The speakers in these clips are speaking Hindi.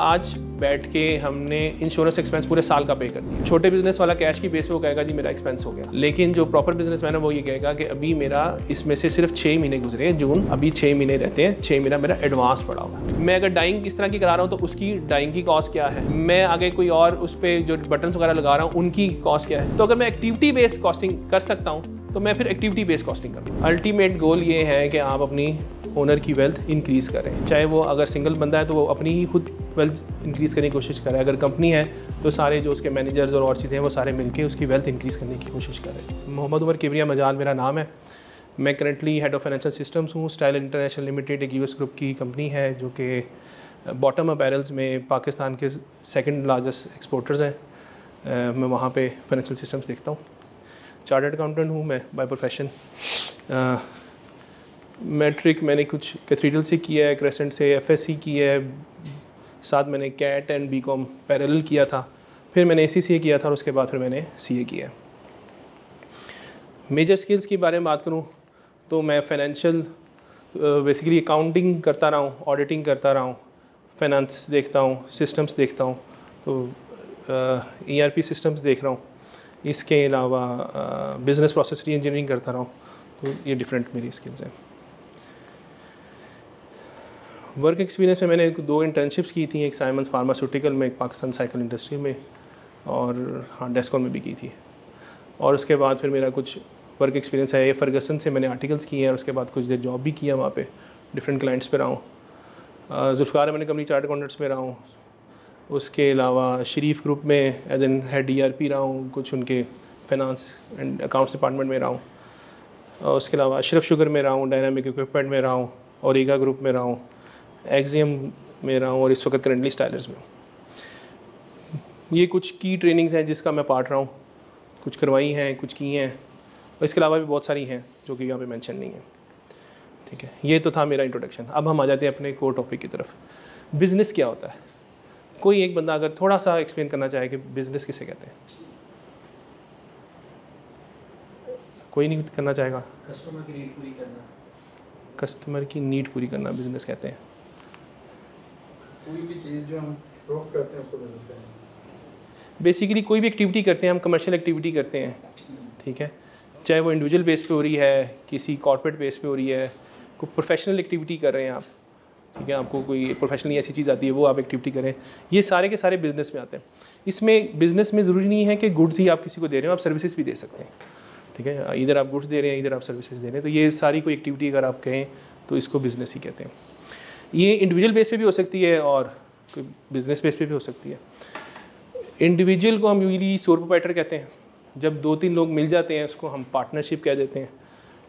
आज बैठ के हमने इंश्योरेंस एक्सपेंस पूरे साल का पे कर दिया। छोटे बिज़नेस वाला कैश की बेस पे वो कहेगा, जी, मेरा एक्सपेंस हो गया। लेकिन जो प्रॉपर बिज़नेस मैन है, वो ये कहेगा कि अभी मेरा इसमें से सिर्फ़ छः महीने गुजरे हैं, जून, अभी छः महीने रहते हैं छः महीना मेरा एडवांस पड़ा हुआ मैं अगर डाइंग किस तरह की करा रहा हूँ तो उसकी डाइंग की कॉस्ट क्या है? मैं आगे कोई और उस पर जो बटन वगैरह लगा रहा हूँ, उनकी कॉस्ट क्या है? तो अगर मैं एक्टिविटी बेस्ड कॉस्टिंग कर सकता हूँ तो मैं फिर एक्टिविटी बेस्ड कॉस्टिंग करूँ अल्टीमेट गोल ये है कि आप अपनी ओनर की वेल्थ इंक्रीज़ करें चाहे वो अगर सिंगल बंदा है तो वो अपनी ही खुद वेल्थ इंक्रीज़ करने की कोशिश करें अगर कंपनी है तो सारे जो उसके मैनेजर्स और और चीज़ें हैं, वो सारे मिलके उसकी वेल्थ इंक्रीज़ करने की कोशिश करें मोहम्मद उमर किबरिया मजान मेरा नाम है। मैं currently head of financial systems हूँ। स्टाइल इंटरनेशनल लिमिटेड एक यूएस ग्रुप की कंपनी है, जो कि बॉटम अपैरल्स में पाकिस्तान के सेकंड लार्जेस्ट एक्सपोर्टर्स हैं। मैं वहाँ पे फाइनेंशियल सिस्टम्स देखता हूँ। चार्टर्ड अकाउंटेंट हूँ मैं बाय प्रोफेशन मैट्रिक मैंने कुछ कैथीड्रल से किया है क्रेसेंट से एफएससी किया है, साथ मैंने CAT and B com parallel किया था। फिर मैंने ए सी सी ए किया था और उसके बाद फिर मैंने सी ए किया मेजर स्किल्स के बारे में बात करूँ तो मैं फाइनेंशियल बेसिकली अकाउंटिंग करता रहा हूँ ऑडिटिंग करता रहा हूँ फाइनेंस देखता हूँ सिस्टम्स देखता हूँ तो ई आर पी सिस्टम्स देख रहा हूँ। इसके अलावा बिज़नेस प्रोसेस री इंजीनियरिंग करता रहा हूँ तो ये डिफरेंट मेरी स्किल्स हैं। वर्क एक्सपीरियंस में मैंने दो इंटर्नशिप्स की थी, एक साइमंस फार्मास्यूटिकल में, एक पाकिस्तान साइकिल इंडस्ट्री में और हाँ डेस्कॉन में भी की थी। और उसके बाद फिर मेरा कुछ वर्क एक्सपीरियंस है ये फर्गसन से मैंने आर्टिकल्स किए हैं और उसके बाद कुछ देर जॉब भी किया वहाँ पे डिफरेंट क्लाइंट्स पे रहा हूँ। जुल्फ़ार मैंने कंपनी चार्ट अकाउंटेंट्स में रहा हूँ। उसके अलावा शरीफ ग्रुप में as an head D R P रहा हूँ, कुछ उनके फाइनेंस एंड अकाउंट्स डिपार्टमेंट में रहा हूँ। उसके अलावा अशरफ शुगर में रहा हूँ डायनामिक इक्विपमेंट में रहा हूँ और ईगा ग्रुप में रहा हूँ। एग्जियम में रहा हूँ और इस वक्त करेंटली स्टाइलर्स में हूँ। ये कुछ की ट्रेनिंग्स हैं जिसका मैं पार्ट रहा हूँ। कुछ करवाई हैं कुछ की हैं और इसके अलावा भी बहुत सारी हैं जो कि यहाँ पे मेंशन नहीं है। ठीक है ये तो था मेरा इंट्रोडक्शन अब हम आ जाते हैं अपने कोर टॉपिक की तरफ़। बिज़नेस क्या होता है? कोई एक बंदा अगर थोड़ा सा एक्सप्लेन करना चाहे कि बिज़नेस किसे कहते हैं। कोई नहीं करना चाहेगा। कस्टमर की नीड पूरी करना। कस्टमर की नीड पूरी करना बिज़नेस कहते हैं। कोई भी चीज़ करते हैं बेसिकली कोई भी एक्टिविटी करते हैं, हम कमर्शियल एक्टिविटी करते हैं, ठीक है? चाहे वो इंडिविजुअल बेस पे हो रही है, किसी कॉर्पोरेट बेस पे हो रही है, कोई प्रोफेशनल एक्टिविटी कर रहे हैं आप, ठीक है? आपको कोई प्रोफेशनली ऐसी चीज़ आती है, वो आप एक्टिविटी करें। ये सारे के सारे बिज़नेस में आते हैं। इसमें बिज़नेस में ज़रूरी नहीं है कि गुड्स ही आप किसी को दे रहे हो, आप सर्विसेज़ भी दे सकते हैं, ठीक है? इधर आप गुड्स दे रहे हैं, इधर आप सर्विसेज़ दे रहे हैं तो ये सारी कोई एक्टिविटी अगर आप कहें तो इसको बिज़नेस ही कहते हैं। ये इंडिविजुअल बेस पे भी हो सकती है और बिज़नेस बेस पे भी हो सकती है। इंडिविजुअल को हम यूजली सोर प्रोपाइटर कहते हैं। जब दो तीन लोग मिल जाते हैं, उसको हम पार्टनरशिप कह देते हैं।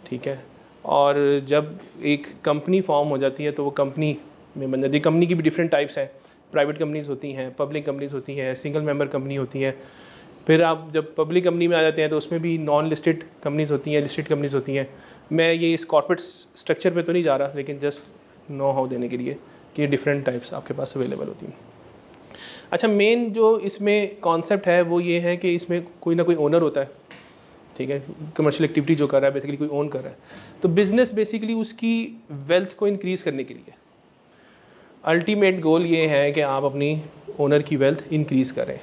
ठीक है? और जब एक कंपनी फॉर्म हो जाती है तो वो कंपनी में बन जाती है कंपनी की भी डिफरेंट टाइप्स हैं प्राइवेट कंपनीज़ होती हैं पब्लिक कंपनीज़ होती हैं सिंगल मेंबर कंपनी होती हैं, फिर आप जब पब्लिक कंपनी में आ जाते हैं तो उसमें भी नॉन लिस्टेड कंपनीज़ होती हैं लिस्टेड कंपनीज़ होती हैं। मैं ये इस कॉर्पोरेट स्ट्रक्चर पे तो नहीं जा रहा, लेकिन जस्ट नो हाउ देने के लिए कि डिफरेंट टाइप्स आपके पास अवेलेबल होती हैं। अच्छा मेन जो इसमें कॉन्सेप्ट है, वो ये है कि इसमें कोई ना कोई ओनर होता है, ठीक है? कमर्शियल एक्टिविटी जो कर रहा है बेसिकली कोई ओन कर रहा है। तो बिज़नेस बेसिकली उसकी वेल्थ को इंक्रीज़ करने के लिए। अल्टीमेट गोल ये है कि आप अपनी ओनर की वेल्थ इंक्रीज़ करें।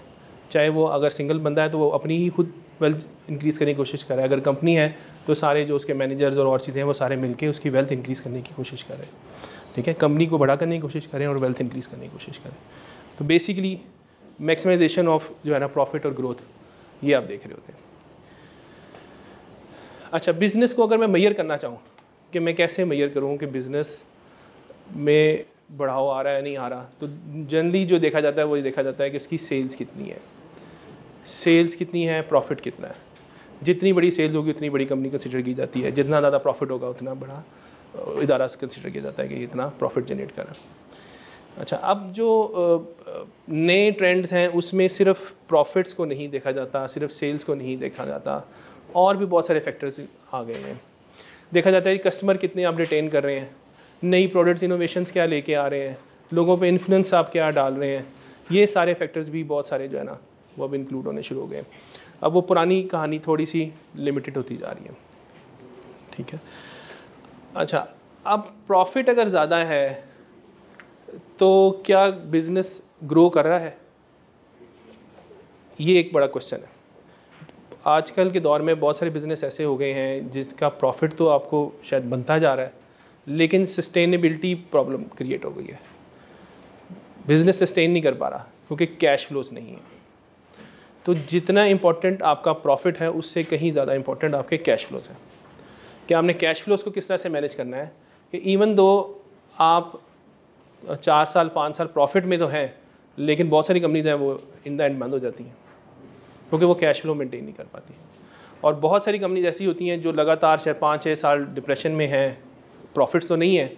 चाहे वो अगर सिंगल बंदा है तो वो अपनी ही खुद वेल्थ इंक्रीज़ करने की कोशिश करे अगर कंपनी है तो सारे जो उसके मैनेजर्स और और चीज़ें हैं, वो सारे मिलके उसकी वेल्थ इंक्रीज़ करने की कोशिश करें ठीक है? कंपनी को बड़ा करने की कोशिश करें और वेल्थ इंक्रीज़ करने की कोशिश करें। तो बेसिकली मैक्सिमाइजेशन ऑफ़ जो है ना प्रॉफिट और ग्रोथ ये आप देख रहे होते हैं। अच्छा बिज़नेस को अगर मैं मैयर करना चाहूँ कि मैं कैसे मैयर करूँ कि बिज़नेस में बढ़ाव आ रहा है नहीं आ रहा तो जनरली जो देखा जाता है वो देखा जाता है कि इसकी सेल्स कितनी है। सेल्स कितनी है प्रॉफिट कितना है। जितनी बड़ी सेल्स होगी, उतनी बड़ी कंपनी कंसिडर की जाती है। जितना ज़्यादा प्रॉफिट होगा, उतना बड़ा इदारा से कंसिडर किया जाता है कि इतना प्रॉफिट जनरेट कर रहा है। अच्छा अब जो नए ट्रेंड्स हैं, उसमें सिर्फ़ प्रॉफिट्स को नहीं देखा जाता, सिर्फ़ सेल्स को नहीं देखा जाता, और भी बहुत सारे फैक्टर्स आ गए हैं। देखा जाता है कि कस्टमर कितने आप रिटेन कर रहे हैं, नई प्रोडक्ट्स इनोवेशंस क्या लेके आ रहे हैं, लोगों पे इन्फ्लुएंस आप क्या डाल रहे हैं, ये सारे फैक्टर्स भी बहुत सारे जो है ना, वो अब इंक्लूड होने शुरू हो गए अब वो पुरानी कहानी थोड़ी सी लिमिटेड होती जा रही है। ठीक है? अच्छा अब प्रॉफिट अगर ज़्यादा है तो क्या बिज़नेस ग्रो कर रहा है? ये एक बड़ा क्वेश्चन है। आजकल के दौर में बहुत सारे बिज़नेस ऐसे हो गए हैं, जिसका प्रॉफिट तो आपको शायद बनता जा रहा है, लेकिन सस्टेनेबिलिटी प्रॉब्लम क्रिएट हो गई है। बिज़नेस सस्टेन नहीं कर पा रहा, क्योंकि कैश फ्लोज नहीं है। तो जितना इम्पोर्टेंट आपका प्रॉफिट है, उससे कहीं ज़्यादा इम्पोर्टेंट आपके कैश फ्लोज हैं। कि आपने कैश फ्लोज को किस तरह से मैनेज करना है? कि इवन दो आप चार साल, पाँच साल प्रॉफिट में तो हैं, लेकिन बहुत सारी कंपनीज़ हैं वो इन द एंड बंद हो जाती हैं, क्योंकि वो कैश फ्लो मेंटेन नहीं कर पाती। और बहुत सारी कंपनीज़ ऐसी होती हैं जो लगातार शायद पाँच छः साल डिप्रेशन में हैं प्रॉफिट्स तो नहीं है,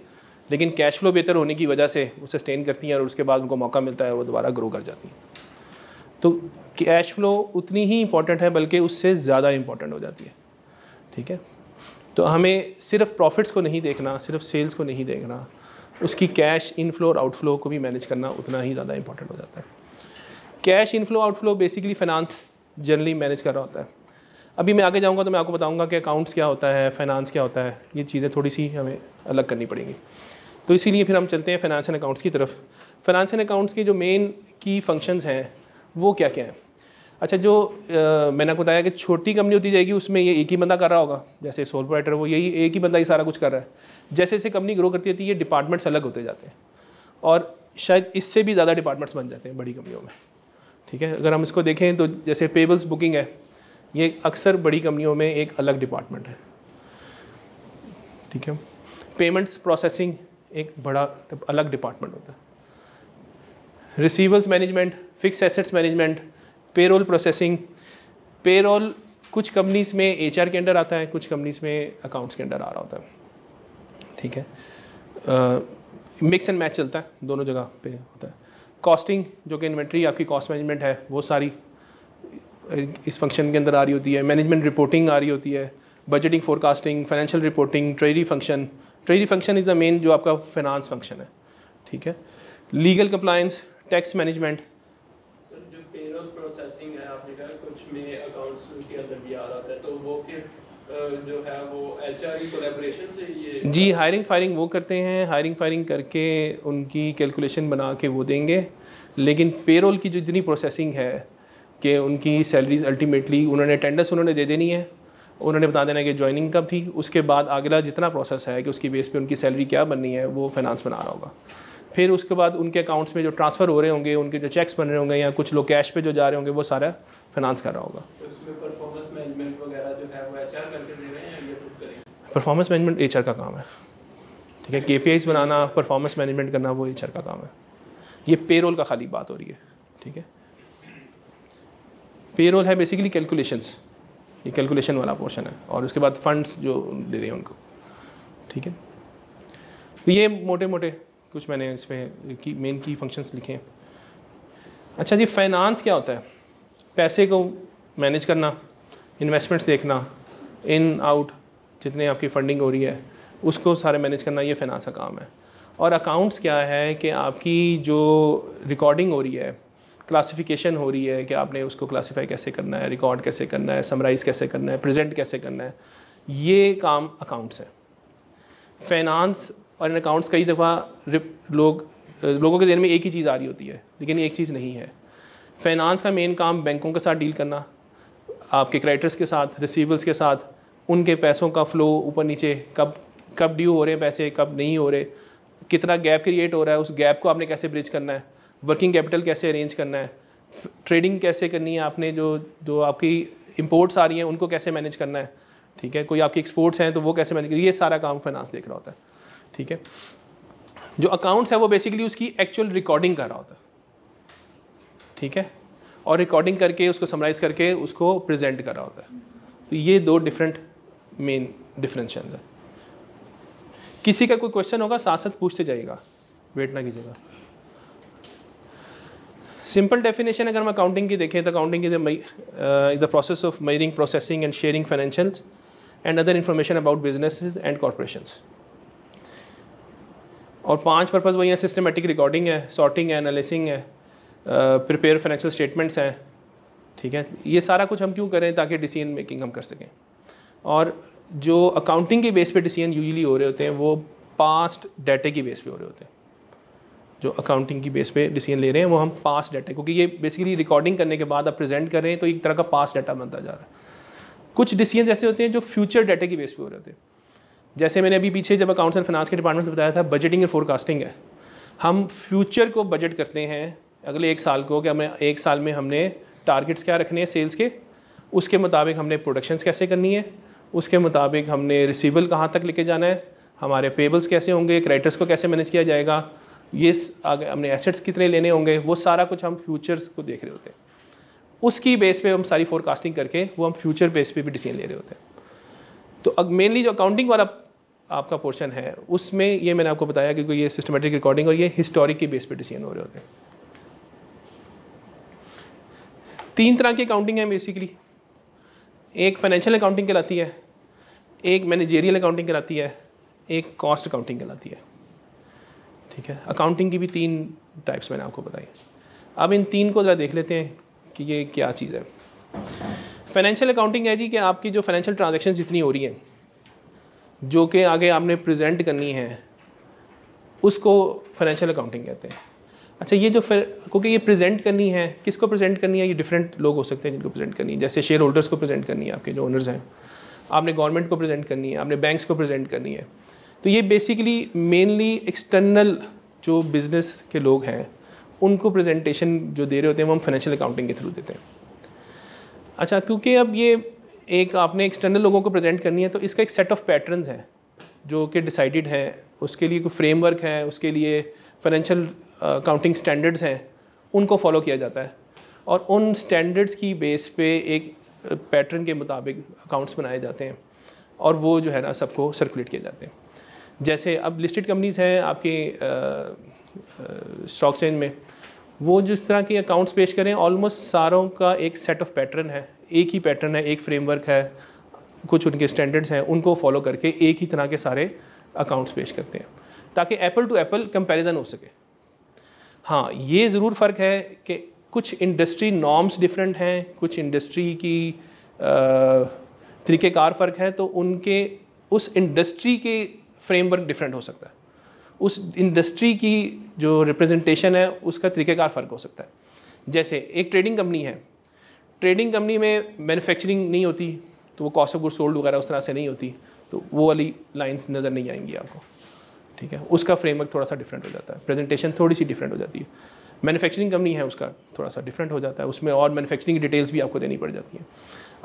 लेकिन कैश फ्लो बेहतर होने की वजह से वो सस्टेन करती हैं और उसके बाद उनको मौका मिलता है, वो दोबारा ग्रो कर जाती हैं। तो कैश फ्लो उतनी ही इंपॉर्टेंट है, बल्कि उससे ज़्यादा इंपॉर्टेंट हो जाती है। ठीक है? तो हमें सिर्फ़ प्रॉफिट्स को नहीं देखना, सिर्फ़ सेल्स को नहीं देखना, उसकी कैश इनफ्लो और आउटफ्लो को भी मैनेज करना उतना ही ज़्यादा इंपॉर्टेंट हो जाता है। Cash inflow outflow basically finance generally manage कर रहा होता है। अभी मैं आगे जाऊँगा तो मैं आपको बताऊँगा कि अकाउंट्स क्या होता है फाइनेंस क्या होता है, ये चीज़ें थोड़ी सी हमें अलग करनी पड़ेंगी। तो इसीलिए फिर हम चलते हैं फाइनेंस एंड अकाउंट्स की तरफ़। फाइनेंस एंड अकाउंट्स के जो मेन की फ़ंक्शंस हैं, वो क्या क्या हैं? अच्छा जो आ, मैंने आपको बताया कि छोटी कंपनी होती जाएगी उसमें ये एक ही बंदा कर रहा होगा। जैसे सोल प्रोवाइडर वो यही एक ही बंदा ही सारा कुछ कर रहा है। जैसे जैसे कंपनी ग्रो करती रहती है ये डिपार्टमेंट्स अलग होते जाते हैं। और शायद इससे भी ज़्यादा डिपार्टमेंट्स बन जाते हैं बड़ी कंपनियों में। ठीक है? अगर हम इसको देखें तो जैसे पेबल्स बुकिंग है ये अक्सर बड़ी कंपनियों में एक अलग डिपार्टमेंट है। ठीक है? पेमेंट्स प्रोसेसिंग एक बड़ा अलग डिपार्टमेंट होता है। Receivers management fix assets management payroll processing, payroll कुछ कंपनीज़ में एचआर के अंडर आता है, कुछ कंपनीज़ में अकाउंट्स के अंडर आ रहा होता है। ठीक है? मिक्स एंड मैच चलता है, दोनों जगह पे होता है। कॉस्टिंग जो कि इन्वेंट्री आपकी कॉस्ट मैनेजमेंट है, वो सारी इस फ़ंक्शन के अंदर आ रही होती है। मैनेजमेंट रिपोर्टिंग आ रही होती है। Budgeting forecasting financial reporting treasury function treasury function is the main जो आपका फाइनेंस फ़ंक्शन है। ठीक है? Legal compliance tax management processing है आपने कहा, कुछ में अकाउंट्स के अंदर भी आ रहा है तो वो फिर जो है वो एच की कोलेब्रेशन से ये जी हायरिंग फायरिंग वो करते हैं हायरिंग फायरिंग करके उनकी कैलकुलेशन बना के वो देंगे। लेकिन पेरोल की जो जितनी प्रोसेसिंग है कि उनकी सैलरीज अल्टीमेटली उन्होंने अटेंडेंस उन्होंने दे देनी है। उन्होंने बता देना कि ज्वाइनिंग कब थी, उसके बाद अगला जितना प्रोसेस है कि उसकी बेस पे उनकी सैलरी क्या बननी है, वो फाइनेंस बना रहा होगा। फिर उसके बाद उनके अकाउंट्स में जो ट्रांसफ़र हो रहे होंगे उनके जो चेक्स बन रहे होंगे या कुछ लोग कैश पे जो जा रहे होंगे वो सारा फाइनेंस कर रहा होगा। परफॉर्मेंस मैनेजमेंट वगैरह जो वो एचआर करके दे रहे या ये खुद करेंगे? परफॉर्मेंस मैनेजमेंट एचआर का काम है। ठीक है के बनाना परफॉर्मेंस मैनेजमेंट करना वो एच का काम है। ये पेरोल का खाली बात हो रही है। ठीक है? पेरोल है बेसिकली कैलकुलेशंस ये कैलकुलेशन वाला पोर्शन है। और उसके बाद फंड्स जो दे रहे हैं उनको। ठीक है? तो ये मोटे मोटे कुछ मैंने इसमें की मेन की फ़ंक्शंस लिखे हैं। अच्छा जी फाइनेंस क्या होता है? पैसे को मैनेज करना इन्वेस्टमेंट्स देखना इन आउट जितने आपकी फंडिंग हो रही है, उसको सारे मैनेज करना, ये फाइनेंस का काम है। और अकाउंट्स क्या है कि आपकी जो रिकॉर्डिंग हो रही है क्लासिफिकेशन हो रही है कि आपने उसको क्लासीफाई कैसे करना है रिकॉर्ड कैसे करना है समराइज़ कैसे करना है प्रेजेंट कैसे करना है, ये काम अकाउंट्स है। फाइनेंस और इन अकाउंट्स कई दफ़ा लोग लोगों के जहन में एक ही चीज़ आ रही होती है, लेकिन एक चीज़ नहीं है। फाइनेंस का मेन काम बैंकों के साथ डील करना, आपके क्रेडिटर्स के साथ रिसीवल्स के साथ, उनके पैसों का फ़्लो ऊपर नीचे, कब कब ड्यू हो रहे हैं पैसे, कब नहीं हो रहे, कितना गैप क्रिएट हो रहा है, उस गैप को आपने कैसे ब्रिज करना है वर्किंग कैपिटल कैसे अरेंज करना है ट्रेडिंग कैसे करनी है आपने, जो जो आपकी इम्पोर्ट्स आ रही हैं, उनको कैसे मैनेज करना है, ठीक है? कोई आपकी एक्सपोर्ट्स हैं तो वो कैसे मैनेज ये सारा काम फाइनेंस देख रहा होता है। ठीक है? जो अकाउंट्स है वो बेसिकली उसकी एक्चुअल रिकॉर्डिंग कर रहा होता है। ठीक है? और रिकॉर्डिंग करके, उसको समराइज़ करके, उसको प्रेजेंट कर रहा होता है। तो ये दो डिफरेंट मेन डिफरेंशियल है। किसी का कोई क्वेश्चन होगा साथ साथ पूछते जाइएगा। वेट ना कीजिएगा। सिंपल डेफिनेशन अगर हम अकाउंटिंग की देखें तो accounting is the process of measuring processing and sharing financials and other information about business and corporations और पाँच पर्पज़ वही हैं सिस्टमेटिक रिकॉर्डिंग है सॉर्टिंग है एनालिसिंग है प्रिपेयर फाइनेंशियल स्टेटमेंट्स हैं, ठीक है? ये सारा कुछ हम क्यों करें ताकि डिसीज़न मेकिंग हम कर सकें? और जो अकाउंटिंग के बेस पे डिसीज़न यूजली हो रहे होते हैं, वो पास्ट डाटे की बेस पे हो रहे होते हैं। जो अकाउंटिंग की बेस पे डिसीज़न ले रहे हैं, वो हम पास डाटा क्योंकि ये बेसिकली रिकॉर्डिंग करने के बाद आप प्रेजेंट कर रहे हैं तो एक तरह का पास डाटा बनता जा रहा है। कुछ डिसीज़न ऐसे होते हैं जो फ्यूचर डाटा की बेस पे हो रहे होते हैं। जैसे मैंने अभी पीछे जब अकाउंट्स एंड फाइनेंस के डिपार्टमेंट में बताया था बजटिंग एंड फोरकास्टिंग है। हम फ्यूचर को बजट करते हैं अगले एक साल को कि हमें एक साल में हमने टारगेट्स क्या रखने हैं सेल्स के, उसके मुताबिक हमने प्रोडक्शंस कैसे करनी है, उसके मुताबिक हमने रिसीवल कहाँ तक लेके जाना है, हमारे पेबल्स कैसे होंगे क्रेडिटर्स को कैसे मैनेज किया जाएगा, ये आगे हमने एसेट्स कितने लेने होंगे, वो सारा कुछ हम फ्यूचर्स को देख रहे होते हैं। उसकी बेस पे हम सारी फोरकास्टिंग करके, वो हम फ्यूचर बेस पे भी डिसीज़न ले रहे होते हैं। तो अब मेनली जो अकाउंटिंग वाला आपका पोर्शन है, उसमें ये मैंने आपको बताया कि ये सिस्टमेटिक रिकॉर्डिंग और ये हिस्टोरिक के बेस पे डिसीज़न हो रहे होते हैं। तीन तरह की अकाउंटिंग है बेसिकली एक फाइनेंशियल अकाउंटिंग कहलाती है, एक मैनेजेरियल अकाउंटिंग कहलाती है, एक कॉस्ट अकाउंटिंग कहलाती है। ठीक है? अकाउंटिंग की भी तीन टाइप्स मैंने आपको बताई। अब इन तीन को ज़रा देख लेते हैं कि ये क्या चीज़ है। फाइनेंशियल अकाउंटिंग है जी कि आपकी जो फाइनेंशियल ट्रांजेक्शन जितनी हो रही हैं, जो कि आगे आपने प्रेजेंट करनी है, उसको फाइनेंशियल अकाउंटिंग कहते हैं। अच्छा ये जो फिर, क्योंकि ये प्रेजेंट करनी है, किसको प्रेजेंट करनी है? ये डिफरेंट लोग हो सकते हैं जिनको प्रेजेंट करनी है। जैसे शेयर होल्डर्स को प्रेजेंट करनी है, आपके जो ओनर्स हैं। आपने गवर्नमेंट को प्रेजेंट करनी है, आपने बैंक्स को प्रेजेंट करनी है। तो ये बेसिकली मेनली एक्सटर्नल जो बिज़नेस के लोग हैं, उनको प्रेजेंटेशन जो दे रहे होते हैं, वो हम फाइनेंशियल अकाउंटिंग के थ्रू देते हैं। अच्छा क्योंकि अब ये एक आपने एक्सटर्नल लोगों को प्रेजेंट करनी है तो इसका एक सेट ऑफ़ पैटर्न्स है, जो कि डिसाइडेड है। उसके लिए कोई फ्रेमवर्क है, उसके लिए फाइनेंशियल अकाउंटिंग स्टैंडर्ड्स हैं, उनको फॉलो किया जाता है। और उन स्टैंडर्ड्स की बेस पे एक पैटर्न के मुताबिक अकाउंट्स बनाए जाते हैं, और वो जो है ना, सबको सर्कुलेट किए जाते हैं। जैसे अब लिस्टेड कंपनीज़ हैं आपके स्टॉक चेंज में। वो जिस तरह के अकाउंट्स पेश करें ऑलमोस्ट सारों का एक सेट ऑफ़ पैटर्न है। एक ही पैटर्न है, एक फ्रेमवर्क है, कुछ उनके स्टैंडर्ड्स हैं, उनको फॉलो करके एक ही तरह के सारे अकाउंट्स पेश करते हैं। ताकि एप्पल टू एप्पल कंपैरिजन हो सके। हाँ ये ज़रूर फ़र्क है कि कुछ इंडस्ट्री नॉर्म्स डिफरेंट हैं, कुछ इंडस्ट्री की तरीक़ेकार फ़र्क है तो उनके, उस इंडस्ट्री के फ्रेमवर्क डिफरेंट हो सकता है। उस इंडस्ट्री की जो रिप्रेजेंटेशन है, उसका तरीक़ेकार फ़र्क हो सकता है। जैसे, एक ट्रेडिंग कंपनी है। ट्रेडिंग कंपनी में मैन्युफैक्चरिंग नहीं होती तो वो कॉस्ट ऑफ़ गुड सोल्ड वगैरह उस तरह से नहीं होती तो वो वाली लाइंस नज़र नहीं आएँगी आपको। ठीक है? उसका फ्रेमवर्क थोड़ा सा डिफरेंट हो जाता है। प्रेजेंटेशन थोड़ी सी डिफरेंट हो जाती है। मैन्युफैक्चरिंग कंपनी है, उसका थोड़ा सा डिफरेंट हो जाता है। उसमें और मैन्युफैक्चरिंग डिटेल्स भी आपको देनी पड़ जाती हैं।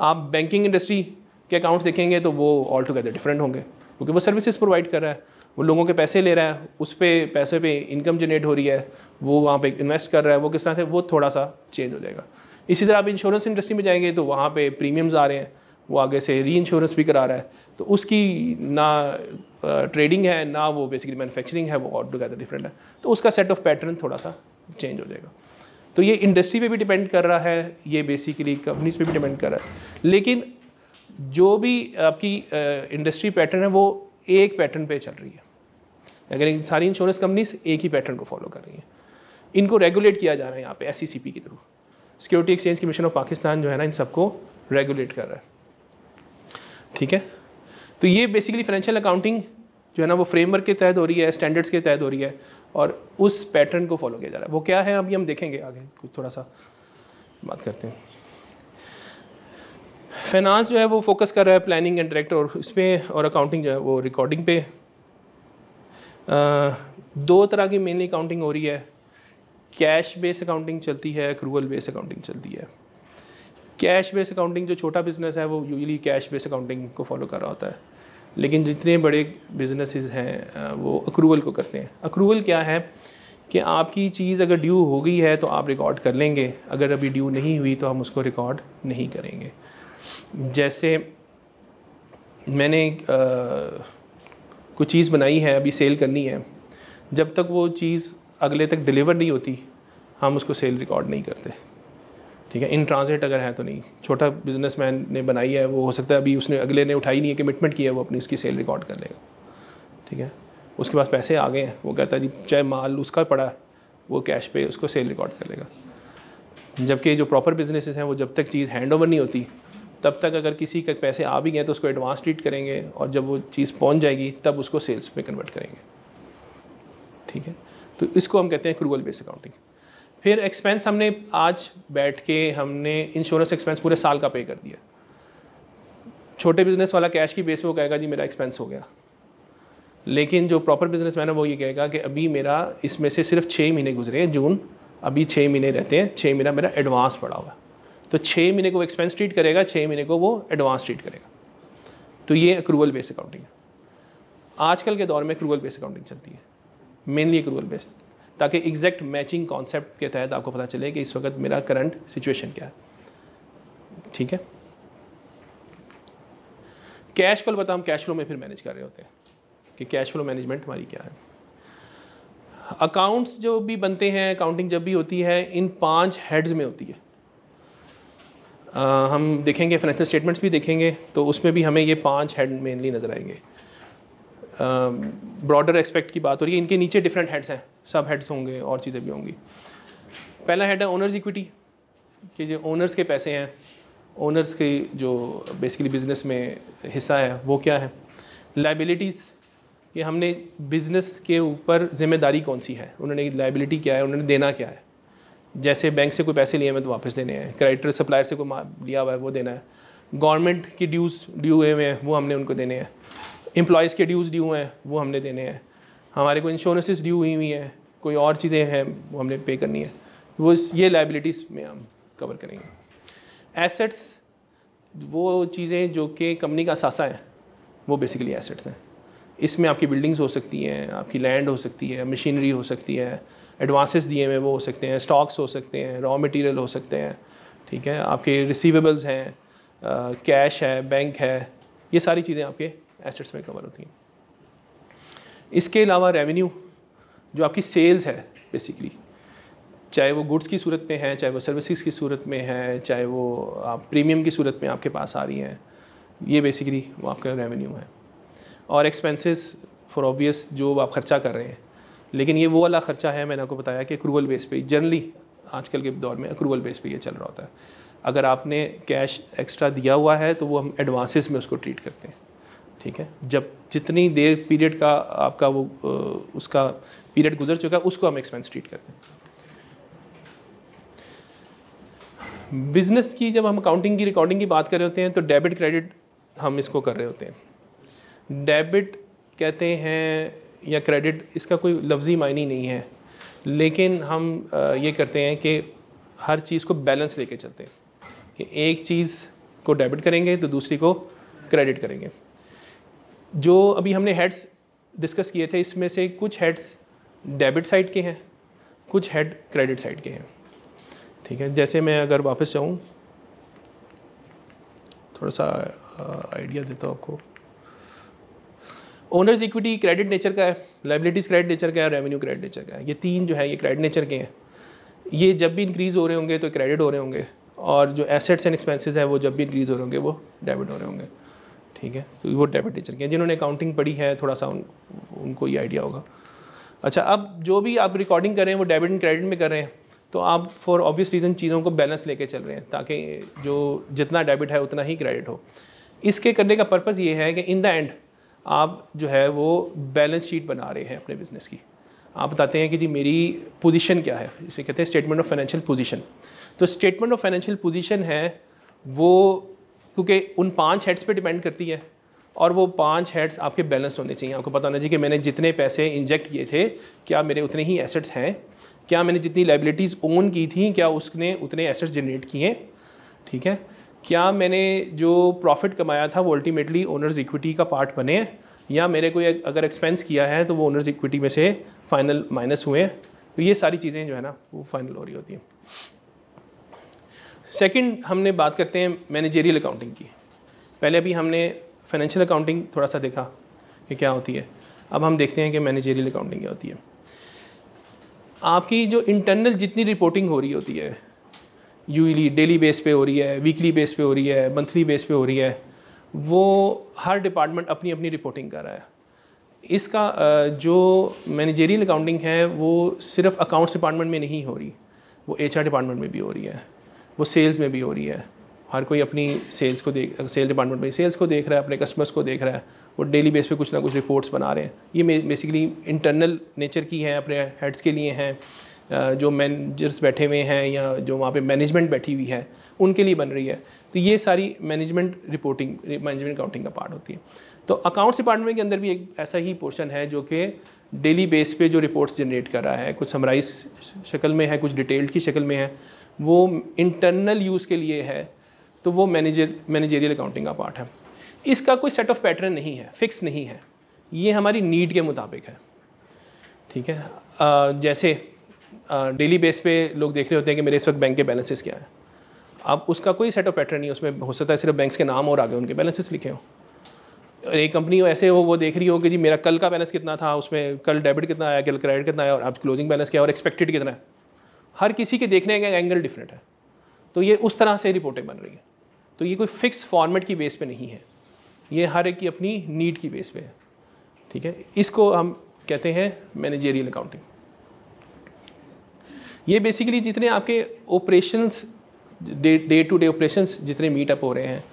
आप बैंकिंग इंडस्ट्री के अकाउंट्स देखेंगे तो वो ऑल टुगेदर डिफरेंट होंगे, क्योंकि वो सर्विसेज़ प्रोवाइड कर रहा है। वो लोगों के पैसे ले रहा है, उस पर पैसे पे इनकम जनरेट हो रही है, वो वहाँ पे इन्वेस्ट कर रहा है, वो किस तरह से, वो थोड़ा सा चेंज हो जाएगा। इसी तरह आप इंश्योरेंस इंडस्ट्री में जाएँगे तो वहाँ पे प्रीमियम्स आ रहे हैं, वो आगे से री इंश्योरेंस भी करा रहा है तो उसकी ना ट्रेडिंग है, ना वो बेसिकली मैन्युफैक्चरिंग है, वो ऑल टुगेदर डिफरेंट है तो उसका सेट ऑफ़ पैटर्न थोड़ा सा चेंज हो जाएगा। तो ये इंडस्ट्री पे भी डिपेंड कर रहा है, ये बेसिकली कंपनीज़ पे भी डिपेंड कर रहा है, लेकिन जो भी आपकी इंडस्ट्री पैटर्न है, वो एक पैटर्न पे चल रही है। अगर सारी इंश्योरेंस कंपनीज़ एक ही पैटर्न को फॉलो कर रही हैं। इनको रेगुलेट किया जा रहा है यहाँ पे एस सी सी पी के through security exchange commission of Pakistan जो है ना, इन सबको रेगुलेट कर रहा है। ठीक है? तो ये बेसिकली फाइनेंशियल अकाउंटिंग जो है ना, वो फ्रेमवर्क के तहत हो रही है स्टैंडर्ड्स के तहत हो रही है, और उस पैटर्न को फॉलो किया जा रहा है। वो क्या है, अभी हम देखेंगे आगे, कुछ थोड़ा सा बात करते हैं। फाइनेंस जो है, वो फोकस कर रहा है प्लानिंग एंड डायरेक्टर और इस पर और अकाउंटिंग जो है, वो रिकॉर्डिंग पे दो तरह की मेनली अकाउंटिंग हो रही है। कैश बेस अकाउंटिंग चलती है क्रूअल बेस अकाउंटिंग चलती है। कैश बेस अकाउंटिंग जो छोटा बिज़नेस है वो यूजली कैश बेस अकाउंटिंग को फॉलो कर रहा होता है। लेकिन जितने बड़े बिजनेसेस हैं वो अक्रूवल को करते हैं। अक्रूवल क्या है? कि आपकी चीज़ अगर ड्यू हो गई है तो आप रिकॉर्ड कर लेंगे। अगर अभी ड्यू नहीं हुई तो हम उसको रिकॉर्ड नहीं करेंगे। जैसे मैंने आ, कुछ चीज़ बनाई है, अभी सेल करनी है, जब तक वो चीज़ अगले तक डिलीवर नहीं होती, हम उसको सेल रिकॉर्ड नहीं करते। ठीक है? इन ट्रांजिट अगर है तो नहीं। छोटा बिजनेसमैन ने बनाई है, वो हो सकता है अभी उसने अगले ने उठाई नहीं है कमिटमेंट किया है, वो अपनी उसकी सेल रिकॉर्ड कर लेगा। ठीक है? उसके पास पैसे आ गए हैं, वो कहता है, जी, चाहे माल उसका पड़ा है, वो कैश पे उसको सेल रिकॉर्ड कर लेगा। जबकि जो प्रॉपर बिजनेसेस हैं, वो जब तक चीज़ हैंड ओवर नहीं होती तब तक अगर किसी के पैसे आ भी गए तो उसको एडवांस ट्रीट करेंगे और जब वो चीज़ पहुँच जाएगी, तब उसको सेल्स में कन्वर्ट करेंगे। ठीक है? तो इसको हम कहते हैं क्रूअल बेस अकाउंटिंग फिर एक्सपेंस हमने आज बैठ के हमने इंश्योरेंस एक्सपेंस पूरे साल का पे कर दिया। छोटे बिज़नेस वाला कैश की बेस पे वो कहेगा, जी, मेरा एक्सपेंस हो गया। लेकिन जो प्रॉपर बिज़नेस मैन है वो ये कहेगा कि अभी मेरा इसमें से सिर्फ़ छः महीने गुजरे हैं, जून। अभी छः महीने रहते हैं छः महीना मेरा एडवांस पड़ा हुआ तो छः महीने को वो एक्सपेंस ट्रीट करेगा छः महीने को वो एडवांस ट्रीट करेगा। तो ये अक्रूवल बेस अकाउंटिंग है। आजकल के दौर में अक्रूवल बेस अकाउंटिंग चलती है। मेनली अक्रूवल बेस ताकि एग्जैक्ट मैचिंग कॉन्सेप्ट के तहत आपको पता चले कि इस वक्त मेरा करंट सिचुएशन क्या है। ठीक है? कैश को बता हम कैश फ्लो में फिर मैनेज कर रहे होते हैं कि कैश फ्लो मैनेजमेंट हमारी क्या है। अकाउंट्स जो भी बनते हैं अकाउंटिंग जब भी होती है, इन पाँच हेड्स में होती है। हम देखेंगे फाइनेंशियल स्टेटमेंट्स भी देखेंगे तो उसमें भी हमें ये पाँच हेड मेनली नज़र आएँगे। ब्रॉडर एक्सपेक्ट की बात हो रही है, इनके नीचे डिफरेंट हेड्स हैं, सब हेड्स होंगे और चीज़ें भी होंगी। पहला हेड है ओनर्स इक्विटी कि जो ओनर्स के पैसे हैं ओनर्स के जो बेसिकली बिज़नेस में हिस्सा है, वो क्या है? लाइबिलिटीज़ कि हमने बिज़नेस के ऊपर ज़िम्मेदारी कौन सी है? उन्होंने लाइबिलिटी क्या है? उन्होंने देना क्या है? जैसे बैंक से कोई पैसे लिए हैं तो वापस देने हैं। क्रेडिटर सप्लायर से कोई लिया हुआ है, वो देना है। गवर्नमेंट की ड्यूज़ ड्यू हुए हैं, वो हमने उनको देने हैं। एम्प्लॉयज़ के ड्यूज़ ड्यू हैं, वो हमने देने हैं। हमारे को इंश्योरेंसेस ड्यू हुई हुई हैं, कोई और चीज़ें हैं, वो हमने पे करनी है। वो ये लाइबिलिटीज़ में हम कवर करेंगे। एसेट्स वो चीज़ें जो कि कंपनी का सासा है, वो बेसिकली एसेट्स हैं। इसमें आपकी बिल्डिंग्स हो सकती हैं, आपकी लैंड हो सकती है मशीनरी हो सकती है एडवांसेस दिए हुए वो हो सकते हैं, स्टॉक्स हो सकते हैं रॉ मटेरियल हो सकते हैं, ठीक है? आपके रिसीवेबल्स हैं कैश है बैंक है, ये सारी चीज़ें आपके एसेट्स में कवर होती हैं। इसके अलावा रेवेन्यू जो आपकी सेल्स है बेसिकली चाहे वो गुड्स की सूरत में है, चाहे वो सर्विसेज़ की सूरत में है, चाहे वो आप प्रीमियम की सूरत में आपके पास आ रही हैं, ये बेसिकली वो आपका रेवेन्यू है। और एक्सपेंसेस फॉर ऑब्वियस जो आप खर्चा कर रहे हैं लेकिन ये वो वाला खर्चा है, मैंने आपको बताया कि अक्रूवल बेस पे जनरली आजकल के दौर में अक्रूवल बेस पे ये चल रहा होता है। अगर आपने कैश एक्स्ट्रा दिया हुआ है तो वो हम एडवांसेस में उसको ट्रीट करते हैं, ठीक है? जब जितनी देर पीरियड का आपका वो उसका पीरियड गुजर चुका है, उसको हम एक्सपेंस ट्रीट करते हैं। बिज़नेस की जब हम अकाउंटिंग की रिकॉर्डिंग की बात कर रहे होते हैं तो डेबिट क्रेडिट हम इसको कर रहे होते हैं। डेबिट कहते हैं या क्रेडिट इसका कोई लफ्ज़ी मायने नहीं है। लेकिन हम ये करते हैं कि हर चीज़ को बैलेंस लेके चलते हैं। कि एक चीज़ को डेबिट करेंगे तो दूसरी को क्रेडिट करेंगे। जो अभी हमने हेड्स डिस्कस किए थे, इसमें से कुछ हेड्स डेबिट साइड के हैं, कुछ हेड क्रेडिट साइड के हैं। ठीक है? जैसे मैं अगर वापस जाऊँ, थोड़ा सा आइडिया देता हूँ आपको। ओनर्स इक्विटी क्रेडिट नेचर का है लाइबिलिटीज़ क्रेडिट नेचर का है रेवेन्यू क्रेडिट नेचर का है। ये तीन जो है ये क्रेडिट नेचर के हैं। ये जब भी इंक्रीज़ हो रहे होंगे तो क्रेडिट हो रहे होंगे और जो एसेट्स एंड एक्सपेंसेस है वो जब भी इंक्रीज़ हो रहे होंगे वो डेबिट हो रहे होंगे। ठीक है? तो वो डेबिट नेचर के हैं। जिन्होंने अकाउंटिंग पढ़ी है थोड़ा सा उन, उनको ये आइडिया होगा। अच्छा अब जो भी आप रिकॉर्डिंग कर रहे हैं वो डेबिट एंड क्रेडिट में कर रहे हैं तो आप फॉर ऑब्वियस रीज़न चीज़ों को बैलेंस लेके चल रहे हैं ताकि जो जितना डेबिट है उतना ही क्रेडिट हो। इसके करने का पर्पज़ ये है कि इन द एंड आप जो है वो बैलेंस शीट बना रहे हैं अपने बिज़नेस की। आप बताते हैं कि जी मेरी पोजीशन क्या है? इसे कहते हैं स्टेटमेंट ऑफ़ फाइनेंशियल पोजीशन तो स्टेटमेंट ऑफ़ फाइनेंशियल पोजीशन है वो, क्योंकि उन पाँच हेड्स पे डिपेंड करती है और वो पाँच हेड्स आपके बैलेंस होने चाहिए। आपको पता होना चाहिए कि मैंने जितने पैसे इंजेक्ट किए थे, क्या मेरे उतने ही एसेट्स हैं? क्या मैंने जितनी लाइबिलिटीज़ ओन की थी, क्या उसने उतने एसेट्स जनरेट किए ठीक है? क्या मैंने जो प्रॉफिट कमाया था वो अल्टीमेटली ओनर्स इक्विटी का पार्ट बने या मेरे को अगर एक्सपेंस किया है तो वो ओनर्स इक्विटी में से फाइनल माइनस हुए हैं? तो ये सारी चीज़ें जो है ना, वो फाइनल हो रही होती हैं। सेकंड हमने बात करते हैं मैनेजेरियल अकाउंटिंग की। पहले अभी हमने फाइनेंशियल अकाउंटिंग थोड़ा सा देखा कि क्या होती है। अब हम देखते हैं कि मैनेजेरियल अकाउंटिंग क्या होती है। आपकी जो इंटरनल जितनी रिपोर्टिंग हो रही होती है यूली डेली बेस पे हो रही है, वीकली बेस पे हो रही है, मंथली बेस पे हो रही है, वो हर डिपार्टमेंट अपनी अपनी रिपोर्टिंग कर रहा है। इसका जो मैनेजेरियल अकाउंटिंग है, वो सिर्फ़ अकाउंट्स डिपार्टमेंट में नहीं हो रही, वो एचआर डिपार्टमेंट में भी हो रही है, वो सेल्स में भी हो रही है। हर कोई अपनी सेल्स को देख, सेल डिपार्टमेंट में सेल्स को देख रहा है, अपने कस्टमर्स को देख रहा है, वो डेली बेस पे कुछ ना कुछ रिपोर्ट्स बना रहे हैं। ये बेसिकली इंटरनल नेचर की हैं, अपने हेड्स के लिए हैं। जो मैनेजर्स बैठे हुए हैं या जो वहाँ पे मैनेजमेंट बैठी हुई है उनके लिए बन रही है। तो ये सारी मैनेजमेंट रिपोर्टिंग मैनेजमेंट अकाउंटिंग का पार्ट होती है। तो अकाउंट्स डिपार्टमेंट के अंदर भी एक ऐसा ही पोर्शन है जो कि डेली बेस पे जो रिपोर्ट्स जनरेट कर रहा है कुछ समराइज शक्ल में है कुछ डिटेल्ड की शक्ल में है वो इंटरनल यूज़ के लिए है तो वो मैनेजर मैनेजेरियल अकाउंटिंग का पार्ट है। इसका कोई सेट ऑफ़ पैटर्न नहीं है फिक्स नहीं है। ये हमारी नीड के मुताबिक है। ठीक है? आ, जैसे डेली बेस पे लोग देख रहे होते हैं कि मेरे इस वक्त बैंक के बैलेंसेस क्या है। अब उसका कोई सेट ऑफ़ पैटर्न नहीं उसमें हो सकता है सिर्फ़ बैंक्स के नाम और आगे उनके बैलेंसेस लिखे हों। एक कंपनी ऐसे हो, वो देख रही हो कि जी, मेरा कल का बैलेंस कितना था, उसमें कल डेबिट कितना आया, कल क्रेडिट कितना आया, और अब क्लोजिंग बैलेंस क्या और एक्सपेक्टेड कितना है। हर किसी के देखने का एंगल डिफरेंट है। तो ये उस तरह से रिपोर्टें बन रही हैं। तो ये कोई फिक्स फॉर्मेट की बेस पे नहीं है। ये हर एक की अपनी नीड की बेस पे है। ठीक है? इसको हम कहते हैं मैनेजेरियल अकाउंटिंग ये बेसिकली जितने आपके operations day to day operations जितने मीटअप हो रहे हैं,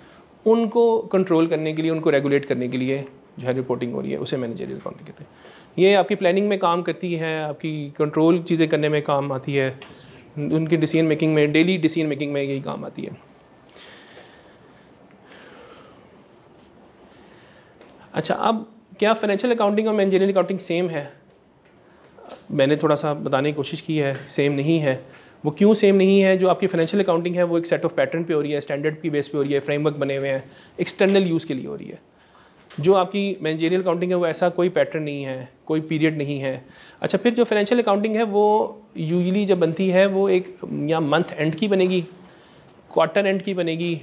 उनको कंट्रोल करने के लिए, उनको रेगुलेट करने के लिए जो है रिपोर्टिंग हो रही है, उसे मैनेजरियल अकाउंटिंग कहते हैं। ये आपकी प्लानिंग में काम करती है, आपकी कंट्रोल चीज़ें करने में काम आती है, उनकी डिसीज़न मेकिंग में डेली डिसीज़न मेकिंग में यही काम आती है। अच्छा अब क्या फाइनेंशियल अकाउंटिंग और मैनेजरियल अकाउंटिंग सेम है? मैंने थोड़ा सा बताने की कोशिश की है सेम नहीं है। वो क्यों सेम नहीं है? जो आपकी फाइनेंशियल अकाउंटिंग है, वो एक सेट ऑफ़ पैटर्न पे हो रही है स्टैंडर्ड की बेस पे हो रही है फ्रेमवर्क बने हुए हैं एक्सटर्नल यूज़ के लिए हो रही है। जो आपकी मैनेजेरियल अकाउंटिंग है, वो ऐसा कोई पैटर्न नहीं है, कोई पीरियड नहीं है। अच्छा फिर जो फाइनेंशियल अकाउंटिंग है, वो यूजली जब बनती है, वो एक, या मंथ एंड की बनेगी क्वार्टर एंड की बनेगी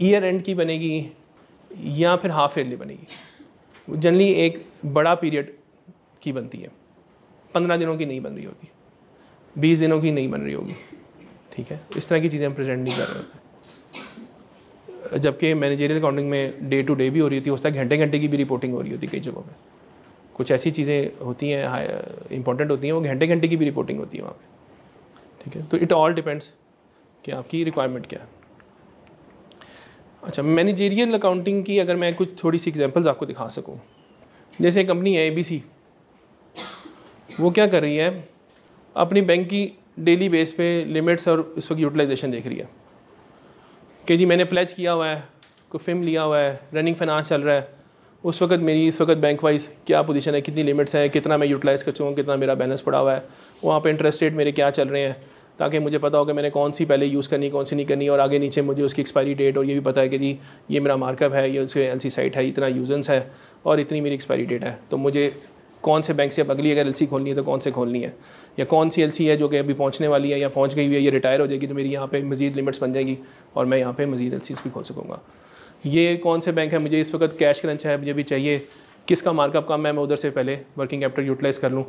ईयर एंड की बनेगी, या फिर हाफ़ ईयरली बनेगी। जनरली एक बड़ा पीरियड की बनती है। पंद्रह दिनों की नहीं बन रही होती। बीस दिनों की नहीं बन रही होगी। ठीक है? इस तरह की चीज़ें हम प्रेजेंट नहीं कर रहे होते। जबकि मैनेजरियल अकाउंटिंग में डे टू डे भी हो रही होती है उस घंटे घंटे की भी रिपोर्टिंग हो रही होती है कई जगहों पर कुछ ऐसी चीज़ें होती हैं इंपॉर्टेंट होती हैं, वो घंटे घंटे की भी रिपोर्टिंग होती है वहाँ पर ठीक है? तो इट ऑल डिपेंड्स कि आपकी रिक्वायरमेंट क्या है। अच्छा मैनेजेरियल अकाउंटिंग की अगर मैं कुछ थोड़ी सी एग्जांपल्स आपको दिखा सकूँ। जैसे कंपनी है एबीसी वो क्या कर रही है? अपनी बैंक की डेली बेस पे लिमिट्स और इस वक्त यूटिलाइजेशन देख रही है। कि जी मैंने प्लेज किया हुआ है, कोई फिम लिया हुआ है रनिंग फाइनेंस चल रहा है, उस वक्त मेरी, इस वक्त बैंक वाइज क्या पोजीशन है, कितनी लिमिट्स हैं, कितना मैं यूटिलाइज़ कर चुका कितना मेरा बैलेंस पड़ा हुआ है, वहाँ पर इंटरेस्ट रेट मेरे क्या चल रहे हैं, ताकि मुझे पता हो कि मैंने कौन सी पहले यूज़ करनी, कौन सी नहीं करनी, और आगे नीचे मुझे उसकी एक्सपायरी डेट और ये भी पता है कि जी ये मेरा मार्कअप है, ये उसके एल साइट है, इतना यूजेंस है, और इतनी मेरी एक्सपायरी डेट है। तो मुझे कौन से बैंक से अब अगली अगर एलसी खोलनी है तो कौन से खोलनी है? या कौन सी एल है जो कि अभी पहुँचने वाली है या पहुँच गई हुई है, ये रिटायर हो जाएगी तो मेरी यहाँ पे मज़ीद लिमिट्स बन जाएगी और मैं यहाँ पे मज़ीद एल भी खोल सकूँगा। ये कौन से बैंक है? मुझे इस वक्त कैश क्रंच है, मुझे भी चाहिए। किसका मार्कअप कम है? मैं उधर से पहले वर्किंग कैपिटल यूटिलाइज़ कर लूँ।